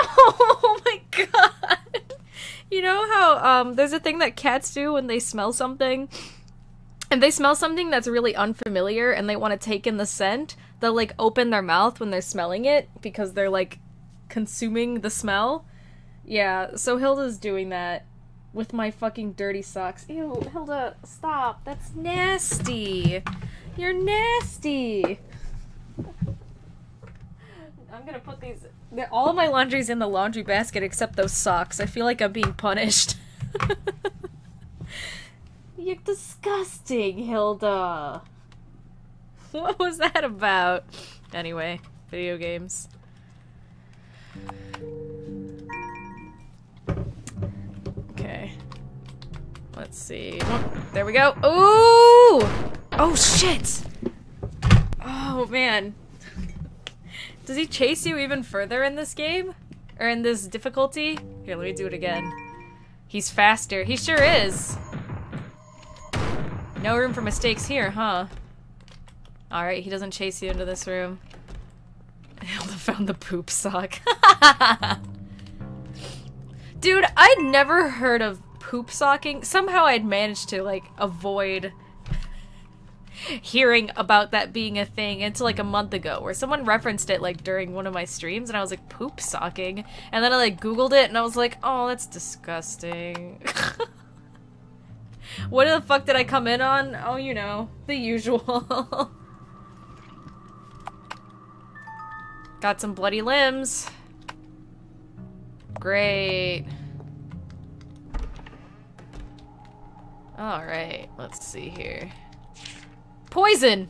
Oh my god. You know how um there's a thing that cats do when they smell something and they smell something that's really unfamiliar and they want to take in the scent, they'll like open their mouth when they're smelling it because they're like consuming the smell. Yeah, so Hilda's doing that with my fucking dirty socks. Ew, Hilda, stop. That's nasty. You're nasty. I'm gonna put these. All of my laundry's in the laundry basket except those socks. I feel like I'm being punished. <laughs> you're disgusting, Hilda. <laughs> What was that about? Anyway, video games. Let's see. There we go. Ooh! Oh, shit! Oh, man. <laughs> Does he chase you even further in this game? Or in this difficulty? Here, let me do it again. He's faster. He sure is. No room for mistakes here, huh? Alright, he doesn't chase you into this room. <laughs> Hilda found the poop sock. <laughs> Dude, I'd never heard of poop socking. Somehow I'd managed to, like, avoid hearing about that being a thing until like a month ago where someone referenced it like during one of my streams and I was like poop socking. And then I like googled it and I was like oh that's disgusting. <laughs> What the fuck did I come in on? Oh you know the usual. <laughs> Got some bloody limbs. Great all right let's see here Poison!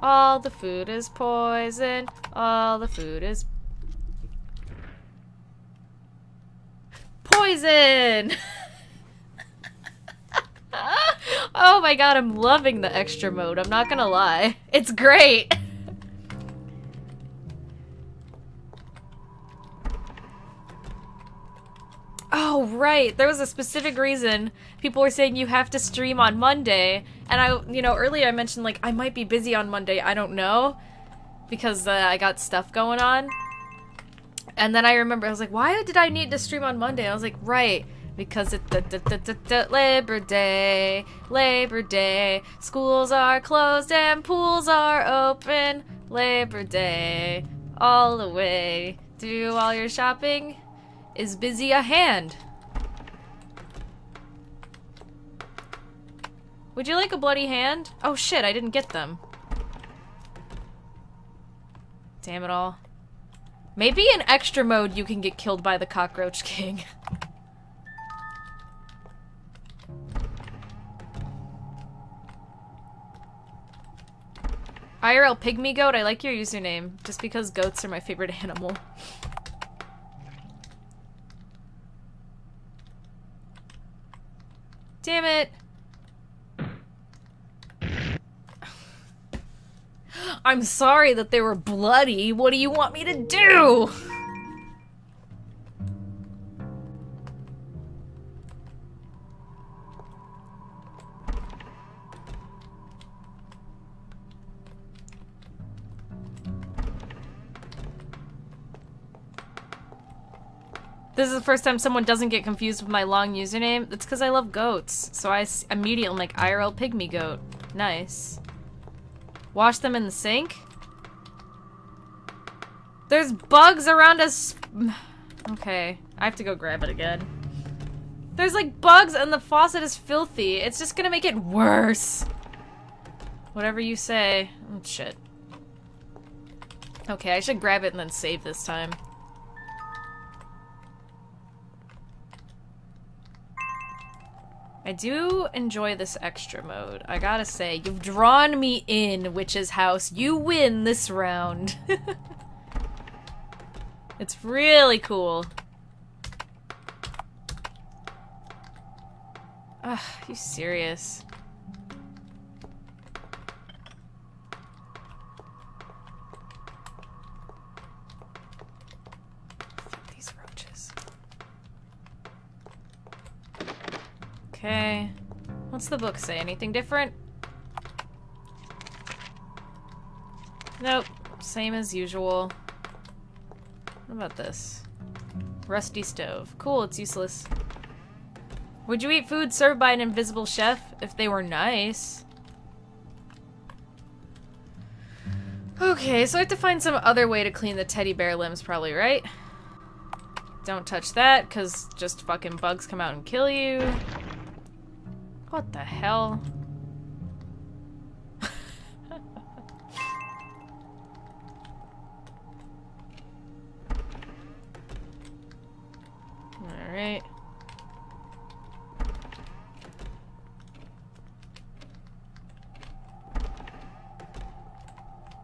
All the food is poison. All the food is... Poison! <laughs> oh my god, I'm loving the extra mode. I'm not gonna lie. It's great! Oh, right. There was a specific reason people were saying you have to stream on Monday. And I, you know, earlier I mentioned, like, I might be busy on Monday. I don't know. Because uh, I got stuff going on. And then I remember, I was like, why did I need to stream on Monday? I was like, right. Because it's Labor Day, Labor Day. Schools are closed and pools are open. Labor Day, all the way. Do all your shopping is busy a hand. Would you like a bloody hand? Oh shit, I didn't get them. Damn it all. Maybe in extra mode you can get killed by the cockroach <laughs> king. IRL pygmy goat, I like your username, just because goats are my favorite <laughs> animal. Damn it. I'm sorry that they were bloody. What do you want me to do? This is the first time someone doesn't get confused with my long username. That's because I love goats. So I immediately am like, IRL pygmy goat. Nice. Wash them in the sink? There's bugs around us. <sighs> Okay, I have to go grab it again. There's like bugs and the faucet is filthy. It's just gonna make it worse. Whatever you say. Oh, shit. Okay, I should grab it and then save this time. I do enjoy this extra mode. I gotta say, you've drawn me in, Witch's House. You win this round. <laughs> it's really cool. Ugh, you serious? Okay. What's the book say? Anything different? Nope. Same as usual. What about this? Rusty stove. Cool, it's useless. Would you eat food served by an invisible chef if they were nice? Okay, so I have to find some other way to clean the teddy bear limbs probably, right? Don't touch that, because just fucking bugs come out and kill you. What the hell? <laughs> Alright.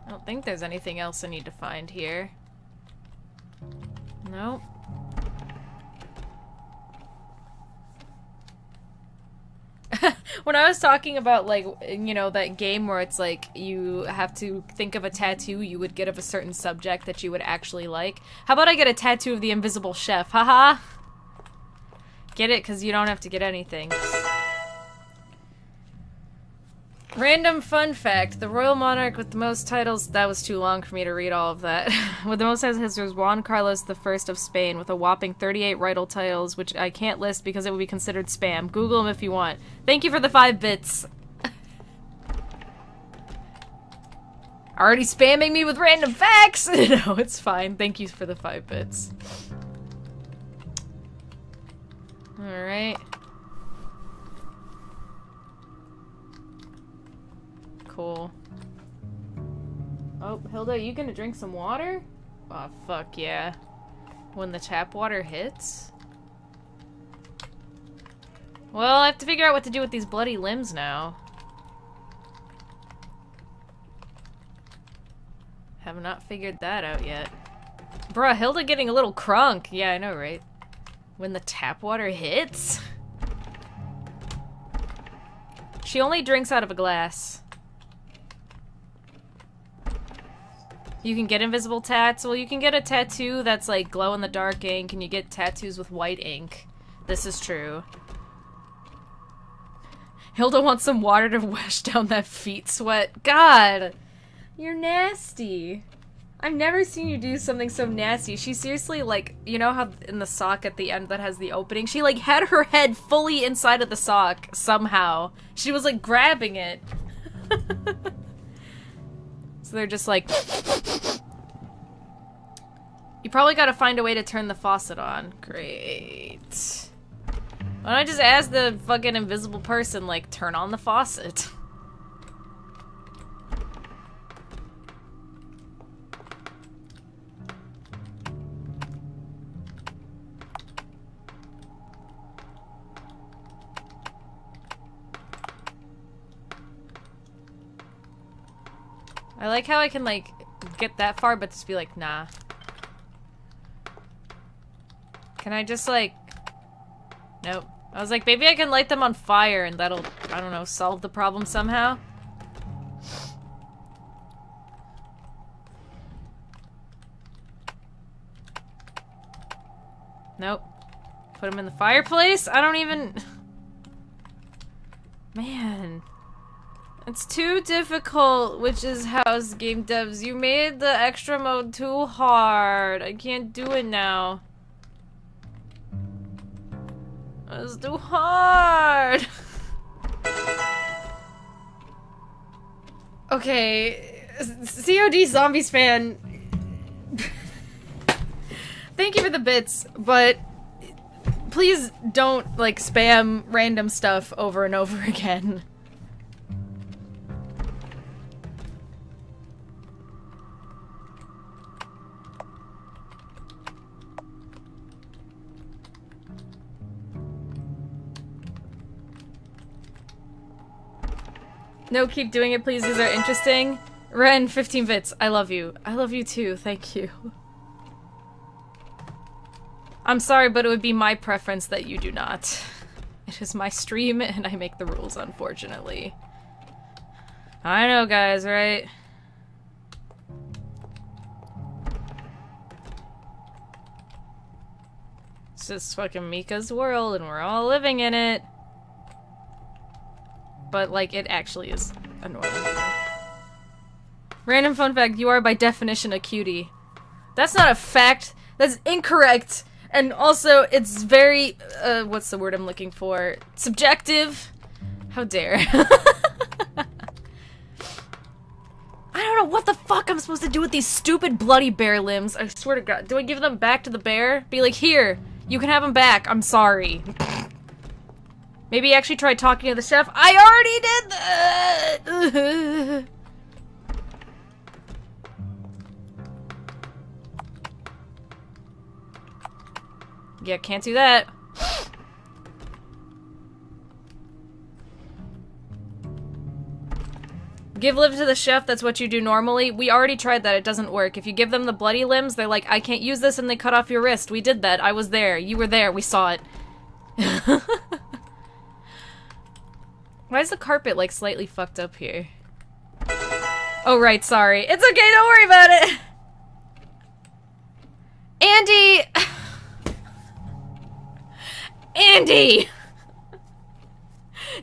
I don't think there's anything else I need to find here. Nope. <laughs> when I was talking about like you know that game where it's like you have to think of a tattoo you would get of a certain subject that you would actually like. How about I get a tattoo of the invisible chef? Haha. Get it cuz you don't have to get anything. Random fun fact: the royal monarch with the most titles. That was too long for me to read all of that. <laughs> with the most titles was Juan Carlos I of Spain, with a whopping 38 royal titles, which I can't list because it would be considered spam. Google them if you want. Thank you for the five bits. <laughs> Already spamming me with random facts. <laughs> no, it's fine. Thank you for the five bits. All cool. Oh, Hilda, you gonna drink some water? Oh, fuck yeah. When the tap water hits? Well, I have to figure out what to do with these bloody limbs now. Have not figured that out yet. Bruh, Hilda getting a little crunk. Yeah, I know, right? When the tap water hits? She only drinks out of a glass. You can get invisible tats. Well, you can get a tattoo that's like glow in the dark ink, and you get tattoos with white ink. This is true. Hilda wants some water to <laughs> wash down that feet sweat. God! You're nasty. I've never seen you do something so nasty. She seriously, like, you know how in the sock at the end that has the opening? She, like, had her head fully inside of the sock, somehow. She was, like, grabbing it. <laughs> So they're just like... You probably gotta find a way to turn the faucet on. Great. Why don't I just ask the fucking invisible person, like, turn on the faucet? <laughs> I like how I can, like, get that far, but just be like, nah. Can I just, like... Nope. I was like, maybe I can light them on fire and that'll, I don't know, solve the problem somehow. Nope. Put them in the fireplace? I don't even... <laughs> Man. It's too difficult, which is how's game devs. You made the extra mode too hard. I can't do it now. It's too hard. <laughs> okay, COD Zombies fan. <laughs> Thank you for the bits, but please don't like spam random stuff over and over <laughs> again. No, keep doing it, please. These are interesting. Ren, 15 bits. I love you. I love you too. Thank you. I'm sorry, but it would be my preference that you do not. It is my stream, and I make the rules, unfortunately. I know, guys, right? It's just fucking Mika's world, and we're all living in it but like it actually is annoying. Random fun fact, you are by definition a cutie. That's not a fact. That's incorrect. And also, it's very, uh, what's the word I'm looking for? Subjective? How dare. <laughs> I don't know what the fuck I'm supposed to do with these stupid bloody bear limbs. I swear to god. Do I give them back to the bear? Be like, here, you can have them back. I'm sorry. Maybe actually try talking to the chef. I already did that! <laughs> yeah, can't do that. Give limbs to the chef, that's what you do normally. We already tried that, it doesn't work. If you give them the bloody limbs, they're like, I can't use this, and they cut off your wrist. We did that. I was there. You were there. We saw it. <laughs> Why is the carpet, like, slightly fucked up here? Oh, right, sorry. It's okay, don't worry about it! Andy! Andy!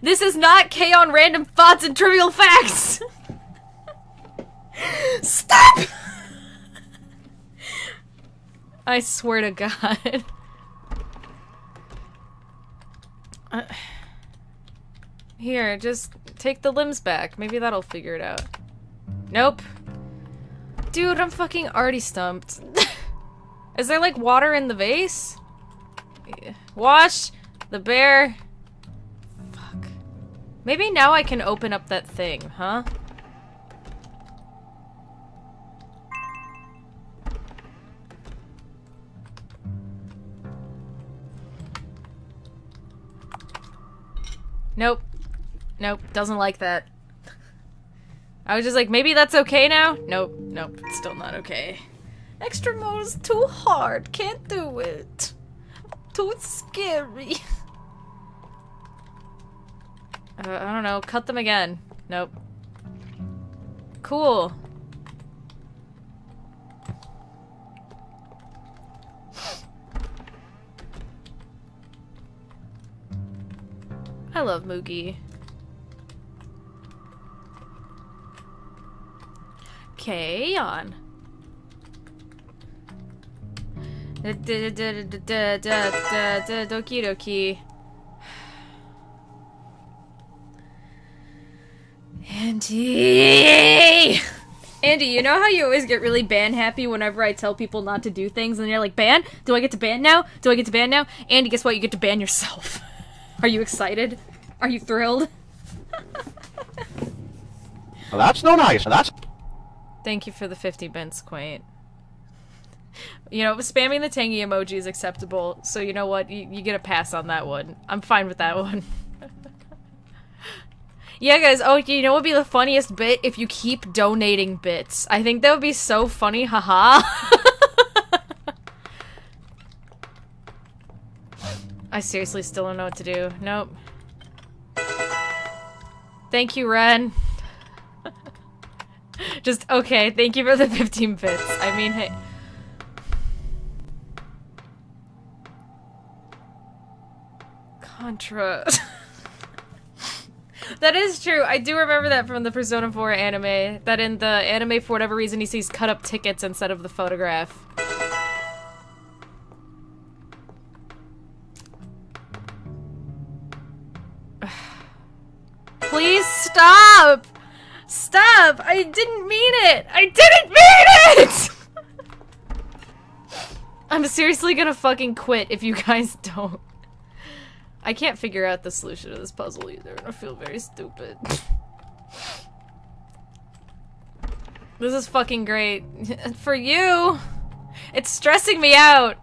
This is not K on random thoughts and trivial facts! Stop! I swear to God. Uh, here, just take the limbs back. Maybe that'll figure it out. Nope. Dude, I'm fucking already stumped. <laughs> Is there like water in the vase? Wash the bear. Fuck. Maybe now I can open up that thing, huh? Nope. Nope, doesn't like that. I was just like, maybe that's okay now? Nope, nope, it's still not okay. Extra mode is too hard, can't do it. Too scary. <laughs> Uh, I don't know, cut them again. Nope. Cool. I love Moogie. Okay, on. Doki doki. Andy! Andy, you know how you always get really ban happy whenever I tell people not to do things and you're like, ban? Do I get to ban now? Do I get to ban now? Andy, guess what? You get to ban yourself. <laughs> Are you excited? Are you thrilled? <laughs> Well, that's no nice. That's Thank you for the 50 bits, Quaint. You know, spamming the tangy emoji is acceptable, so you know what? You, you get a pass on that one. I'm fine with that one. <laughs> yeah, guys, oh, you know what would be the funniest bit? If you keep donating bits. I think that would be so funny, haha. <laughs> I seriously still don't know what to do. Nope. Thank you, Ren. Just, okay, thank you for the 15 bits. I mean, hey. Contra. <laughs> that is true. I do remember that from the Persona 4 anime. That in the anime, for whatever reason, he sees cut up tickets instead of the photograph. <sighs> Please stop! Stop! I didn't mean it! I didn't mean it! <laughs> I'm seriously gonna fucking quit if you guys <laughs> don't. I can't figure out the solution to this puzzle either, and I feel very stupid. <laughs> this is fucking great. For you! It's stressing me out!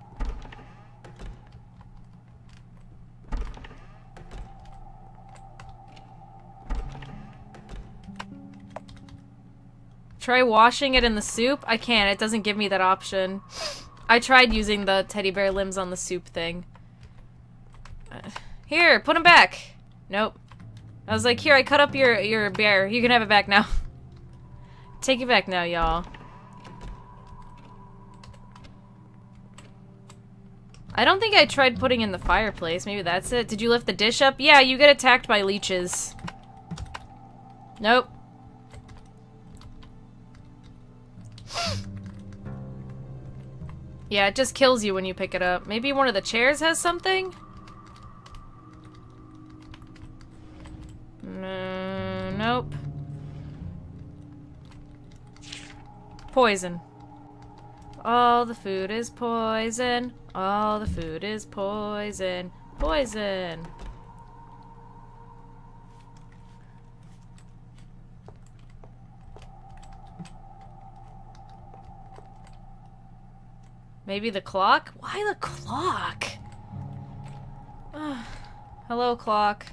Try washing it in the soup? I can't, it doesn't give me that option. I tried using the teddy bear limbs on the soup thing. Uh, here, put them back! Nope. I was like, here, I cut up your, your bear. You can have it back now. <laughs> Take it back now, y'all. I don't think I tried putting in the fireplace. Maybe that's it. Did you lift the dish up? Yeah, you get attacked by leeches. Nope. Yeah, it just kills you when you pick it up. Maybe one of the chairs has something? Mm, nope. Poison. All the food is poison. All the food is poison. Poison. Maybe the clock? Why the clock? Hello, clock.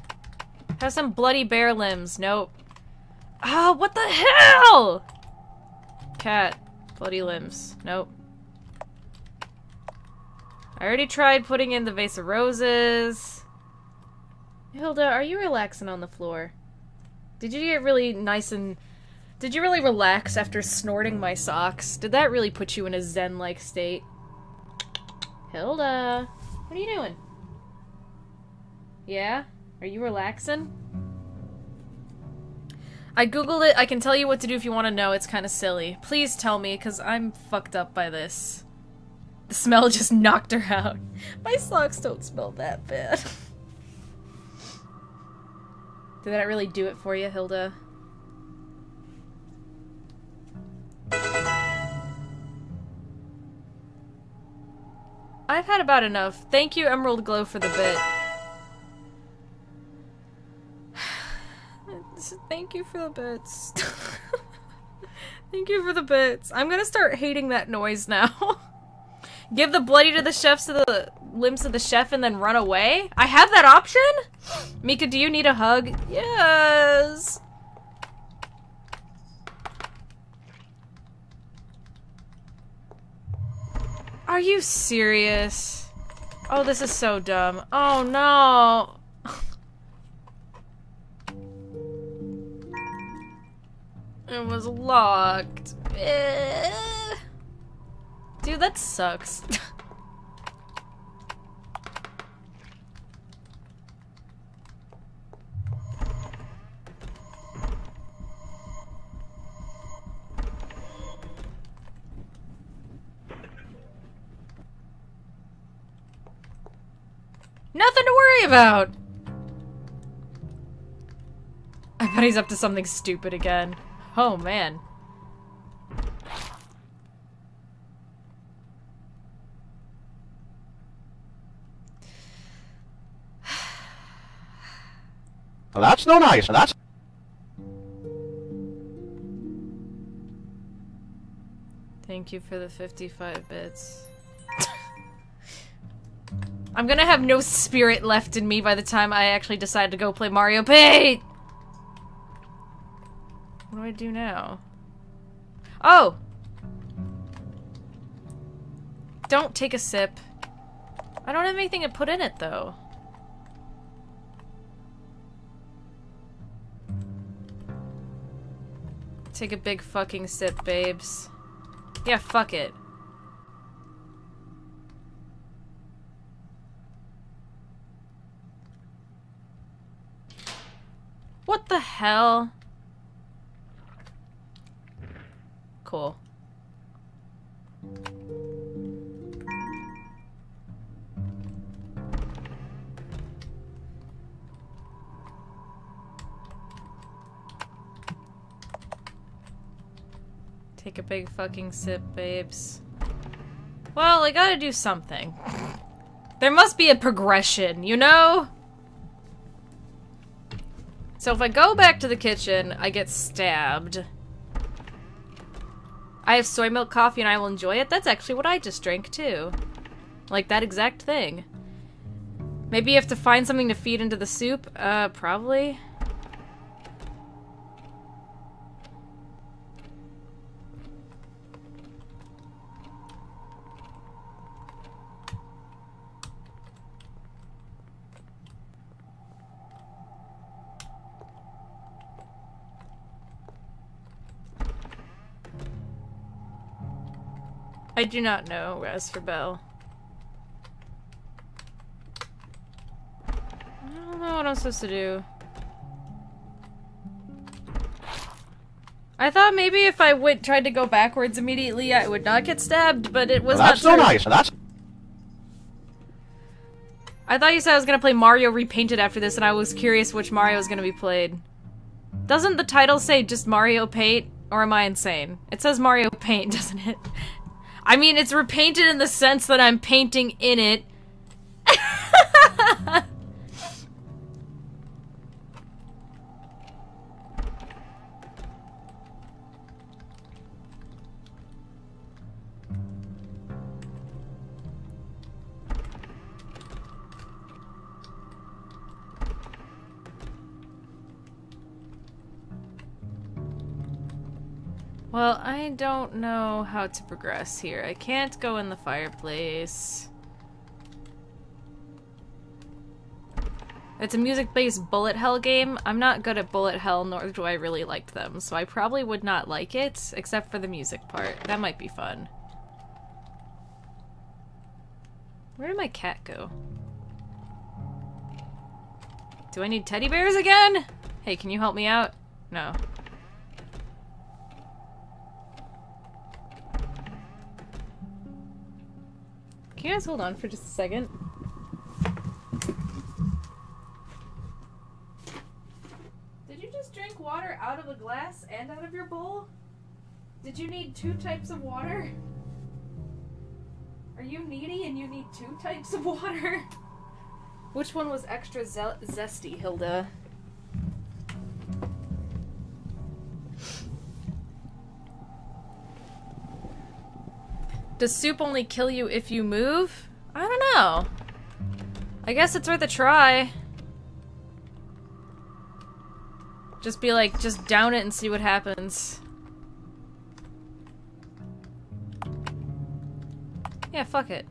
Have some bloody bear limbs. Nope. Oh, what the hell? Cat. Bloody limbs. Nope. I already tried putting in the vase of roses. Hilda, are you relaxing on the floor? Did you get really nice and... Did you really relax after snorting my socks? Did that really put you in a zen-like state? Hilda, what are you doing? Yeah? Are you relaxing? I googled it. I can tell you what to do if you want to know. It's kind of silly. Please tell me, because I'm fucked up by this. The smell <laughs> just knocked her out. My socks don't smell that bad. <laughs> Did that really do it for you, Hilda? I've had about enough. Thank you, Emerald Glow, for the bit. <sighs> Thank you for the bits. <laughs> Thank you for the bits. I'm gonna start hating that noise now. <laughs> Give the bloody to the chefs to the limbs of the chef and then run away? I have that option? <gasps> Mika, do you need a hug? Yes. Are you serious? Oh, this is so dumb. Oh no. it was locked. Eh. Dude, that sucks. <laughs> Nothing to worry about! I bet he's up to something stupid again. Oh, man. Well, that's no nice. That's Thank you for the 55 bits. I'm gonna have no spirit left in me by the time I actually decide to go play Mario Paint! What do I do now? Oh! Don't take a sip. I don't have anything to put in it, though. Take a big fucking sip, babes. Yeah, fuck it. What the hell? Cool. Take a big fucking sip, babes. Well, I gotta do something. There must be a progression, you know? So if I go back to the kitchen, I get stabbed. I have soy milk coffee and I will enjoy it? That's actually what I just drank, too. Like that exact thing. Maybe you have to find something to feed into the soup? Uh, probably. I do not know, as for Bell. I don't know what I'm supposed to do. I thought maybe if I went tried to go backwards immediately, I would not get stabbed, but it was well, that's not no true. nice. That's I thought you said I was gonna play Mario Repainted after this, and I was curious which Mario was gonna be played. Doesn't the title say just Mario Paint? Or am I insane? It says Mario Paint, <laughs> doesn't it? I mean, it's repainted in the sense that I'm painting in it. <laughs> Well, I don't know how to progress here. I can't go in the fireplace. It's a music-based bullet hell game. I'm not good at bullet hell, nor do I really like them, so I probably would not like it, except for the music part. That might be fun. Where did my cat go? Do I need teddy bears again? Hey, can you help me out? No. Can you guys hold on for just a second? Did you just drink water out of a glass and out of your bowl? Did you need two types of water? Are you needy and you need two types of water? Which one was extra ze- zesty, Hilda? Does soup only kill you if you move? I don't know. I guess it's worth a try. Just be like, just down it and see what happens. Yeah, fuck it.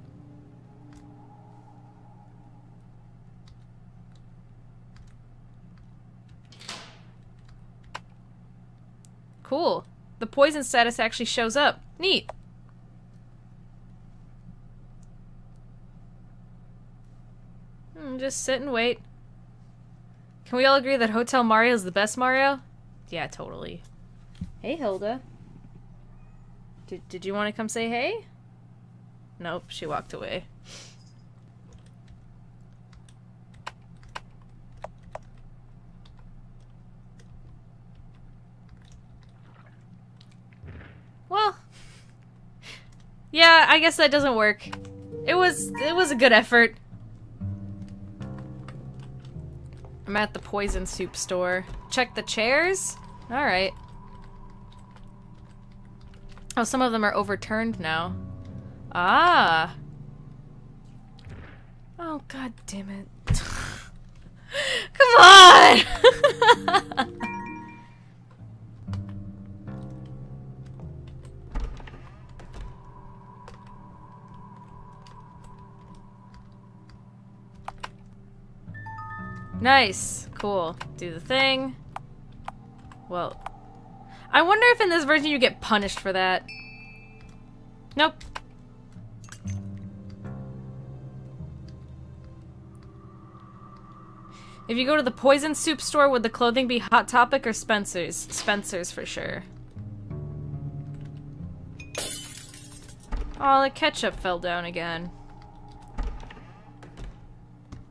Cool. The poison status actually shows up. Neat. Mm, just sit and wait. Can we all agree that Hotel Mario is the best Mario? Yeah, totally. Hey, Hilda. Did, did you want to come say hey? Nope, she walked away. Well, yeah, I guess that doesn't work. It was it was a good effort. I'm at the poison soup store. Check the chairs? Alright. Oh, some of them are overturned now. Ah. Oh, god damn it. <laughs> Come on! <laughs> nice. Cool. Do the thing. Well, I wonder if in this version you get punished for that. Nope. If you go to the poison soup store, would the clothing be Hot Topic or Spencer's? Spencer's for sure. Oh, the ketchup fell down again.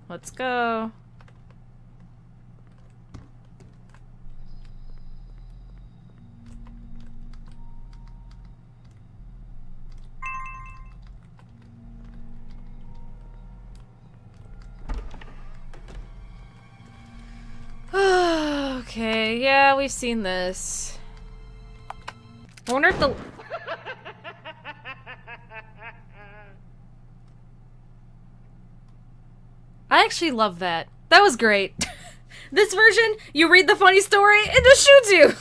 Let's go. <sighs> okay, yeah, we've seen this. I wonder if the... <laughs> I actually love that. That was great. <laughs> this version, you read the funny story, it just shoots you!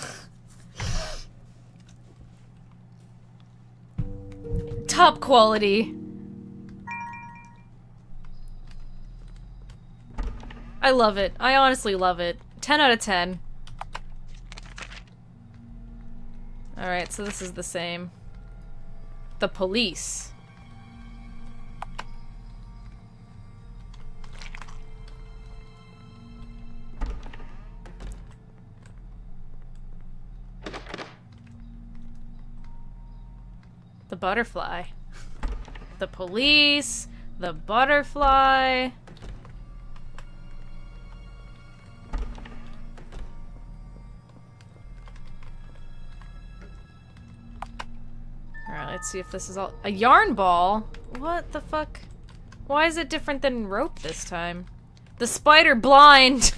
<laughs> Top quality. I love it. I honestly love it. 10 out of 10. Alright, so this is the same. The police. The butterfly. <laughs> The police. The butterfly. Alright, let's see if this is all- A yarn ball? What the fuck? Why is it different than rope this time? The spider blind! <laughs>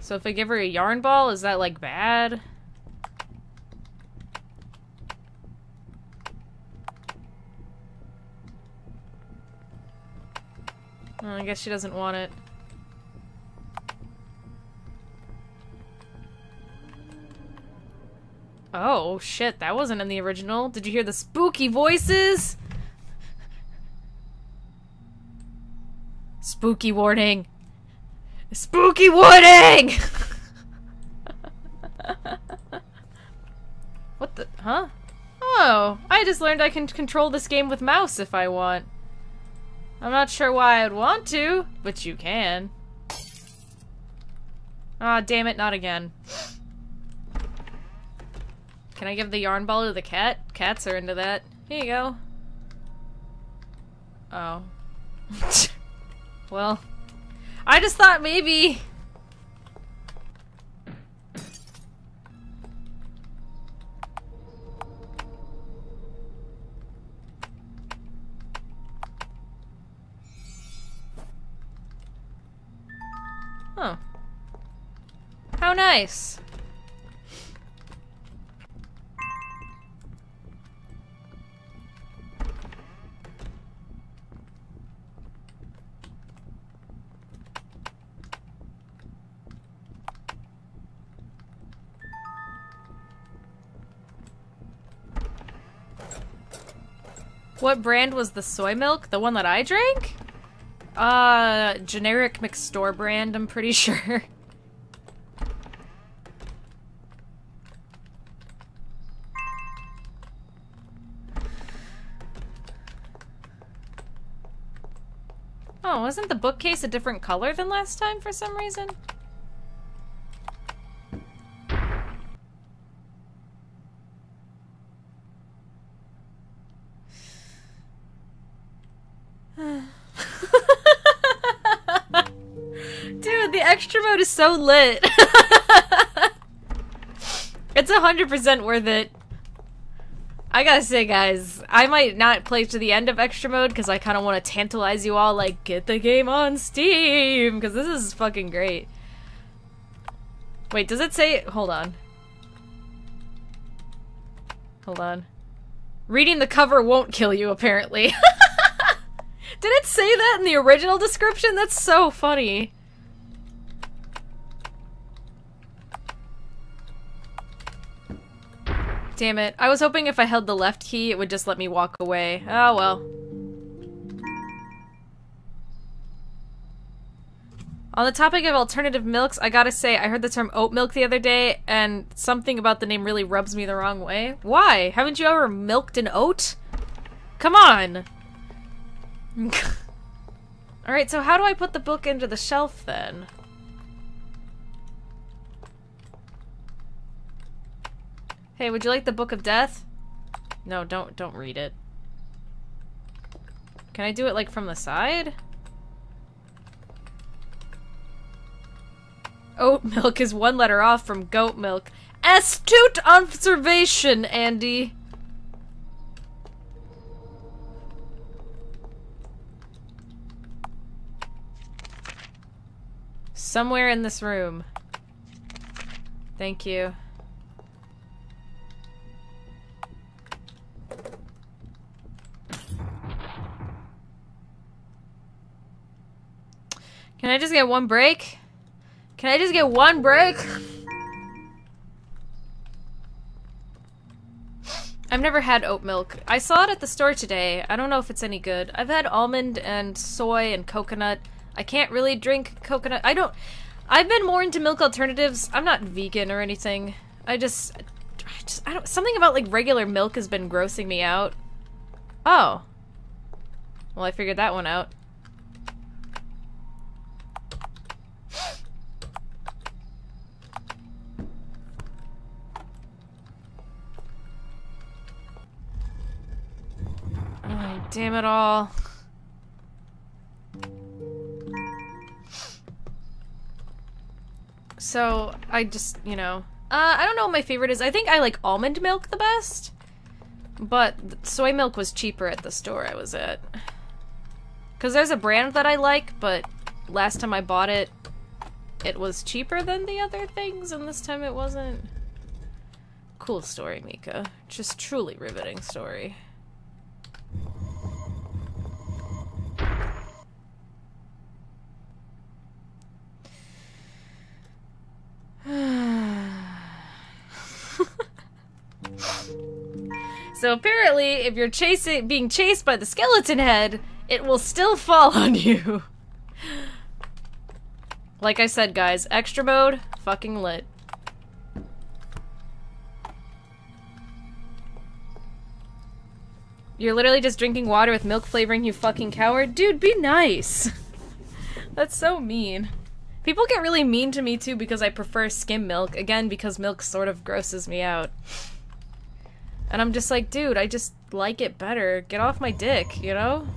so if I give her a yarn ball, is that like bad? I guess she doesn't want it. Oh, shit, that wasn't in the original. Did you hear the spooky voices? Spooky warning. Spooky warning! <laughs> what the- huh? Oh, I just learned I can control this game with mouse if I want. I'm not sure why I'd want to, but you can. Ah, damn it, not again. Can I give the yarn ball to the cat? Cats are into that. Here you go. Oh. <laughs> well. I just thought maybe... nice. What brand was the soy milk? The one that I drank? Uh, generic McStore brand, I'm pretty <laughs> sure. Wasn't the bookcase a different color than last time for some reason? <sighs> Dude, the extra mode is so lit. <laughs> it's 100% worth it. I gotta say, guys, I might not play to the end of extra mode because I kind of want to tantalize you all, like, get the game on Steam, because this is fucking great. Wait, does it say- hold on. Hold on. Reading the cover won't kill you, apparently. <laughs> Did it say that in the original description? That's so funny. Damn it. I was hoping if I held the left key, it would just let me walk away. Oh well. On the topic of alternative milks, I gotta say, I heard the term oat milk the other day, and something about the name really rubs me the wrong way. Why? Haven't you ever milked an oat? Come on! <laughs> Alright, so how do I put the book into the shelf then? Hey, would you like the Book of Death? No, don't don't read it. Can I do it like from the side? Oat <laughs> milk is one letter off from goat milk. Astute observation, Andy. Somewhere in this room. Thank you. Can I just get one break? Can I just get one break? I've never had oat milk. I saw it at the store today. I don't know if it's any good. I've had almond and soy and coconut. I can't really drink coconut. I don't... I've been more into milk alternatives. I'm not vegan or anything. I just... I just I don't... Something about, like, regular milk has been grossing me out. Oh. Well, I figured that one out. Damn it all. So, I just, you know, uh, I don't know what my favorite is. I think I like almond milk the best. But soy milk was cheaper at the store I was at. Because there's a brand that I like, but last time I bought it, it was cheaper than the other things, and this time it wasn't. Cool story, Mika. Just truly riveting story. so apparently, if you're chasing, being chased by the skeleton head, it will still fall on you. like I said, guys, extra mode, fucking lit. You're literally just drinking water with milk flavoring, you fucking coward. Dude, be nice. <laughs> That's so mean. People get really mean to me too because I prefer skim milk. Again, because milk sort of grosses me out. And I'm just like, dude, I just like it better. Get off my dick, you know?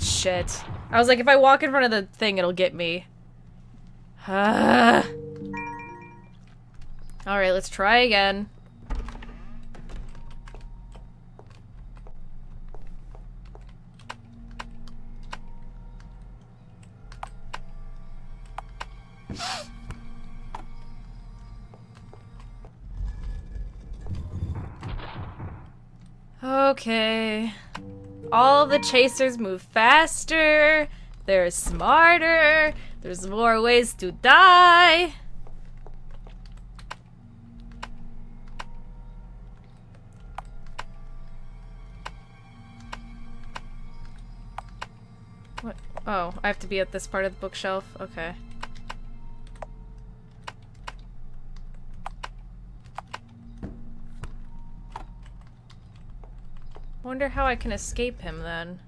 Shit. I was like, if I walk in front of the thing, it'll get me. <sighs> Alright, let's try again. Okay. All the chasers move faster. They're smarter. There's more ways to die. What? Oh, I have to be at this part of the bookshelf? Okay. Wonder how I can escape him then.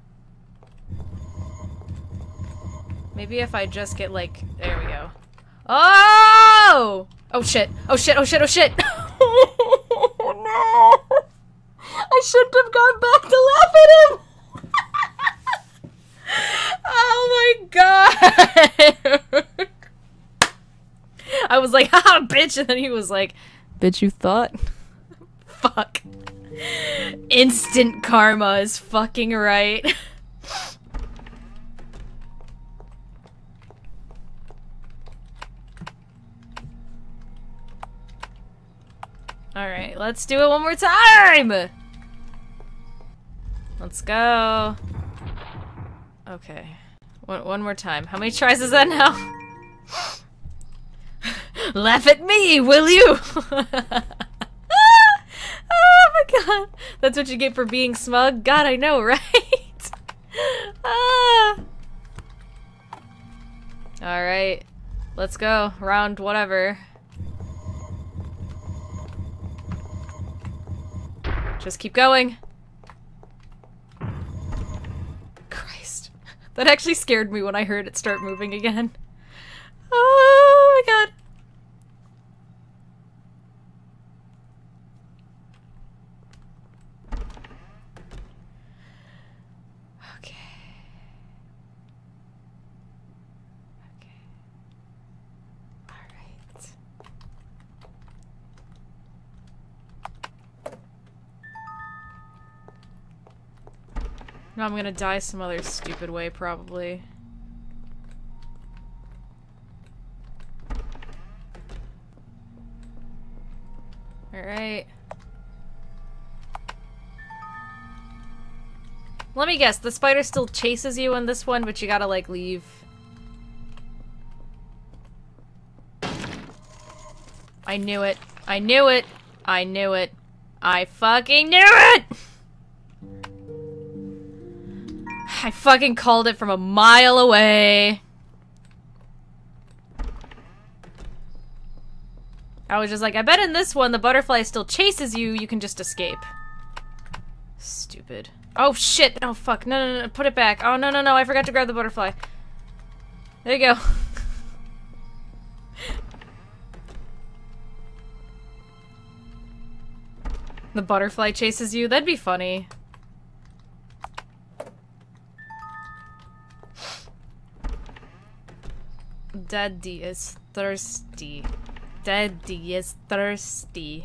Maybe if I just get like, there we go. Oh! Oh shit, oh shit, oh shit, oh shit! <laughs> oh no! I shouldn't have gone back to laugh at him! <laughs> oh my god! <laughs> I was like, haha, bitch, and then he was like, bitch, you thought? Fuck. Instant karma is fucking right. <laughs> Alright, let's do it one more time! Let's go. Okay. One, one more time. How many tries is that now? <laughs> Laugh at me, will you? <laughs> Ah! Oh god. That's what you get for being smug? God, I know, <laughs> right? ah. Alright. Let's go. Round whatever. Just keep going. Christ. That actually scared me when I heard it start moving again. Oh my god. Okay. Okay. All right. No, I'm gonna die some other stupid way, probably. Alright. Let me guess, the spider still chases you in this one, but you gotta, like, leave. I knew it. I knew it. I knew it. I fucking knew it! <laughs> I fucking called it from a mile away. I was just like, I bet in this one the butterfly still chases you, you can just escape. Stupid. Oh shit! Oh fuck, no no no, put it back. Oh no no no, I forgot to grab the butterfly. There you go. <laughs> the butterfly chases you, that'd be funny. Daddy is thirsty. Daddy is thirsty.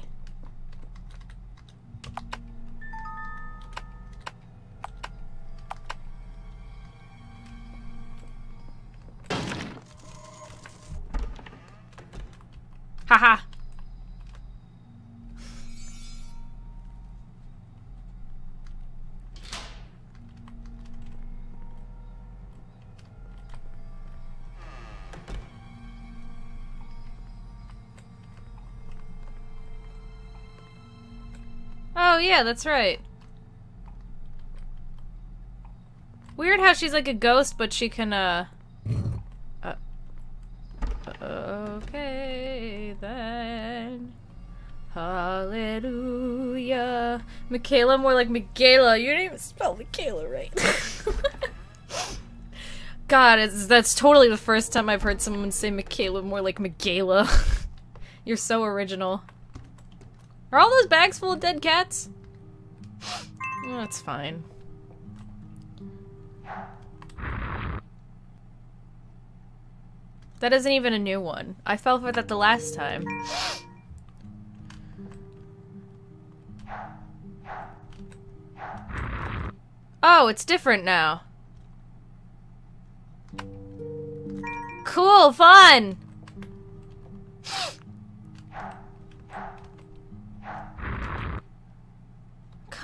That's right. Weird how she's like a ghost, but she can, uh... uh okay, then. Hallelujah. Michaela, more like Michaela. You didn't even spell Michaela right. <laughs> God, that's totally the first time I've heard someone say Michaela more like Michaela. <laughs> You're so original. Are all those bags full of dead cats? That's fine. That isn't even a new one. I fell for that the last time. Oh, it's different now. Cool, fun!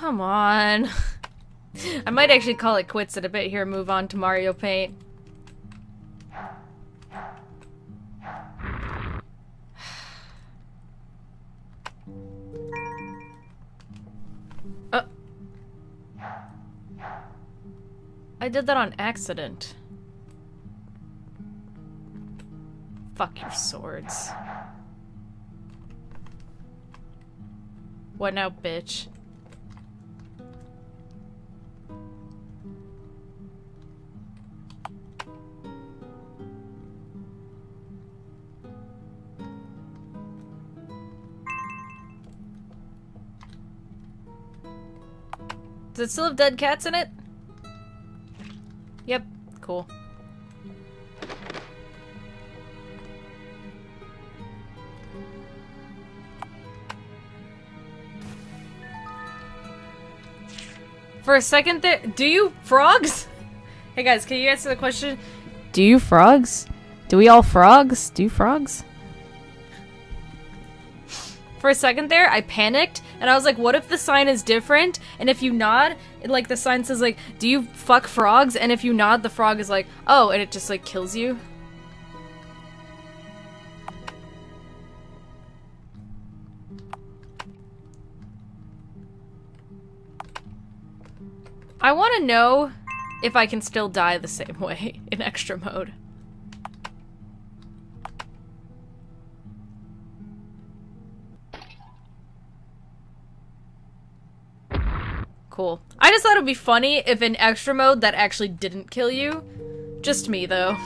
Come on. <laughs> I might actually call it quits in a bit here move on to Mario Paint. <sighs> Uh. I did that on accident. Fuck your swords. What now, bitch? Does it still have dead cats in it? Yep, cool. For a second there- do you frogs? <laughs> Hey guys, can you answer the question? Do you frogs? Do we all frogs? Do you frogs? For a second there, I panicked, and I was like, what if the sign is different? And if you nod, it, like, the sign says, like, do you fuck frogs? And if you nod, the frog is like, oh, and it just, like, kills you. I want to know if I can still die the same <laughs> way in extra mode. Cool. I just thought it'd be funny if in extra mode that actually didn't kill you. Just me, though.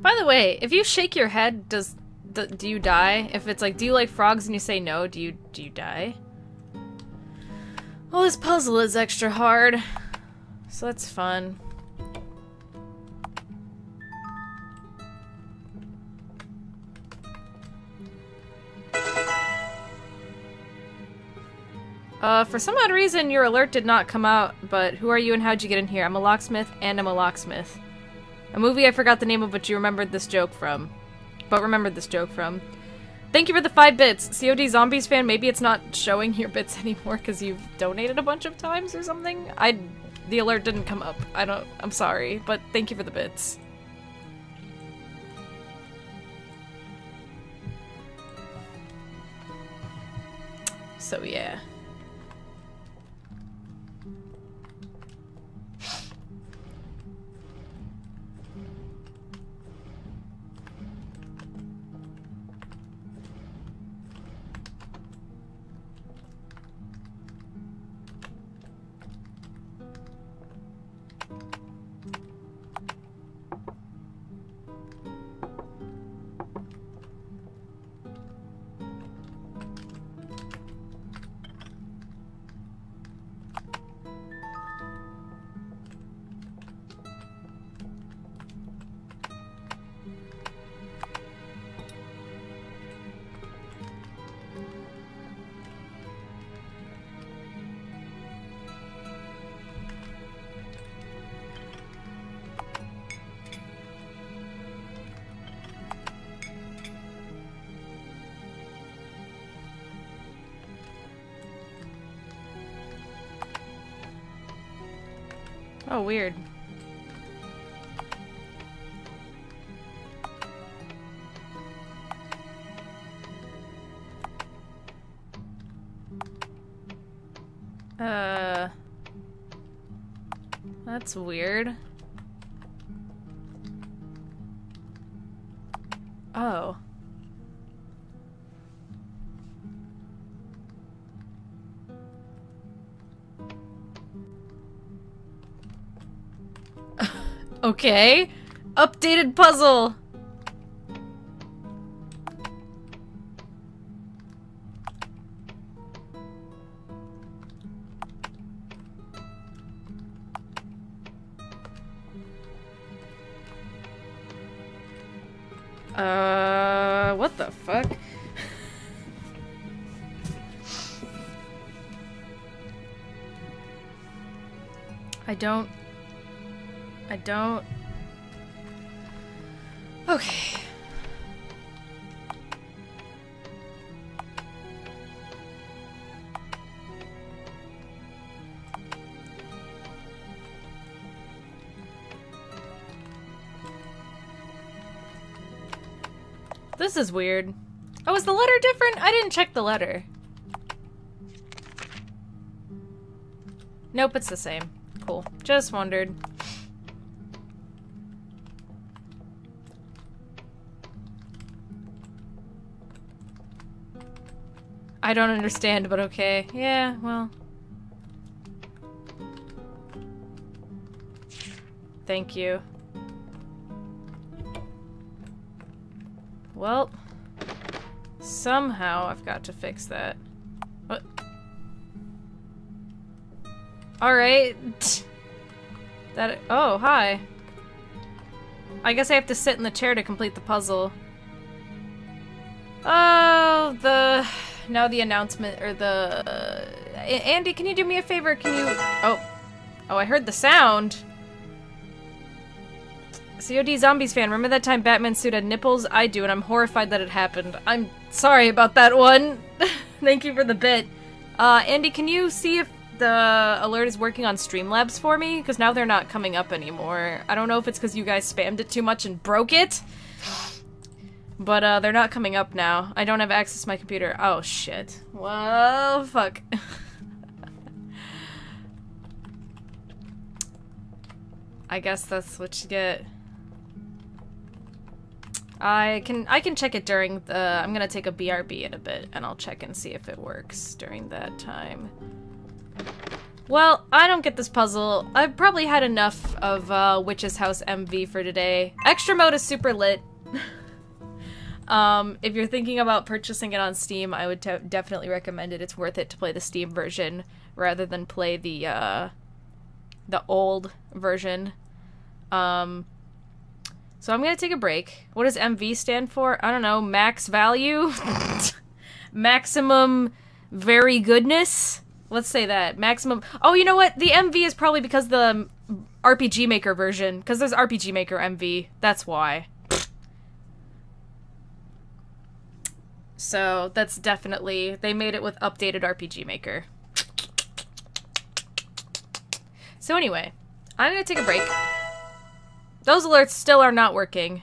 By the way, if you shake your head, does do, you die? If it's like, do you like frogs and you say no, do you do you die? Well, this puzzle is extra hard, so that's fun. Uh, for some odd reason, your alert did not come out, but who are you and how'd you get in here? I'm a locksmith, and I'm a locksmith. A movie I forgot the name of, but you remembered this joke from. But remembered this joke from. Thank you for the five bits. COD Zombies fan, maybe it's not showing your bits <laughs> anymore because you've donated a bunch of times or something? I- the alert didn't come up. I don't- I'm sorry, but thank you for the bits. So yeah. Oh, weird. Uh... That's weird. Okay. Updated puzzle. Uh, what the fuck? <laughs> I don't... Don't... Okay. This is weird. Oh, is the letter different? I didn't check the letter. Nope, it's the same. Cool. Just wondered. I don't understand, but okay. Yeah, well. Thank you. Well, somehow I've got to fix that. Uh. What? Alright. That- oh, hi. I guess I have to sit in the chair to complete the puzzle. Now the announcement, or the... Uh, Andy, can you do me a favor? Can you... Oh. Oh, I heard the sound. COD Zombies fan, remember that time Batman suit had nipples? I do, and I'm horrified that it happened. I'm sorry about that one. <laughs> Thank you for the bit. Uh, Andy, can you see if the alert is working on Streamlabs for me? Because now they're not coming up anymore. I don't know if it's because you guys spammed it too much and broke it. But, uh, they're not coming up now. I don't have access to my computer. Oh, shit. Well, fuck. <laughs> I guess that's what you get. I can I can check it during the I'm gonna take a BRB in a bit and I'll check and see if it works during that time. Well, I don't get this puzzle. I've probably had enough of uh, Witch's House MV for today. Extra mode is super lit. Um, if you're thinking about purchasing it on Steam, I would definitely recommend it. It's worth it to play the Steam version rather than play the uh, the old version. Um, so I'm gonna take a break. What does MV stand for? I don't know. Max value? <laughs> Maximum very goodness? Let's say that. Maximum. Oh, you know what? The MV is probably because the RPG Maker version. Because there's RPG Maker MV. That's why. So that's definitely. They made it with updated RPG Maker. So anyway, I'm gonna take a break. Those alerts still are not working.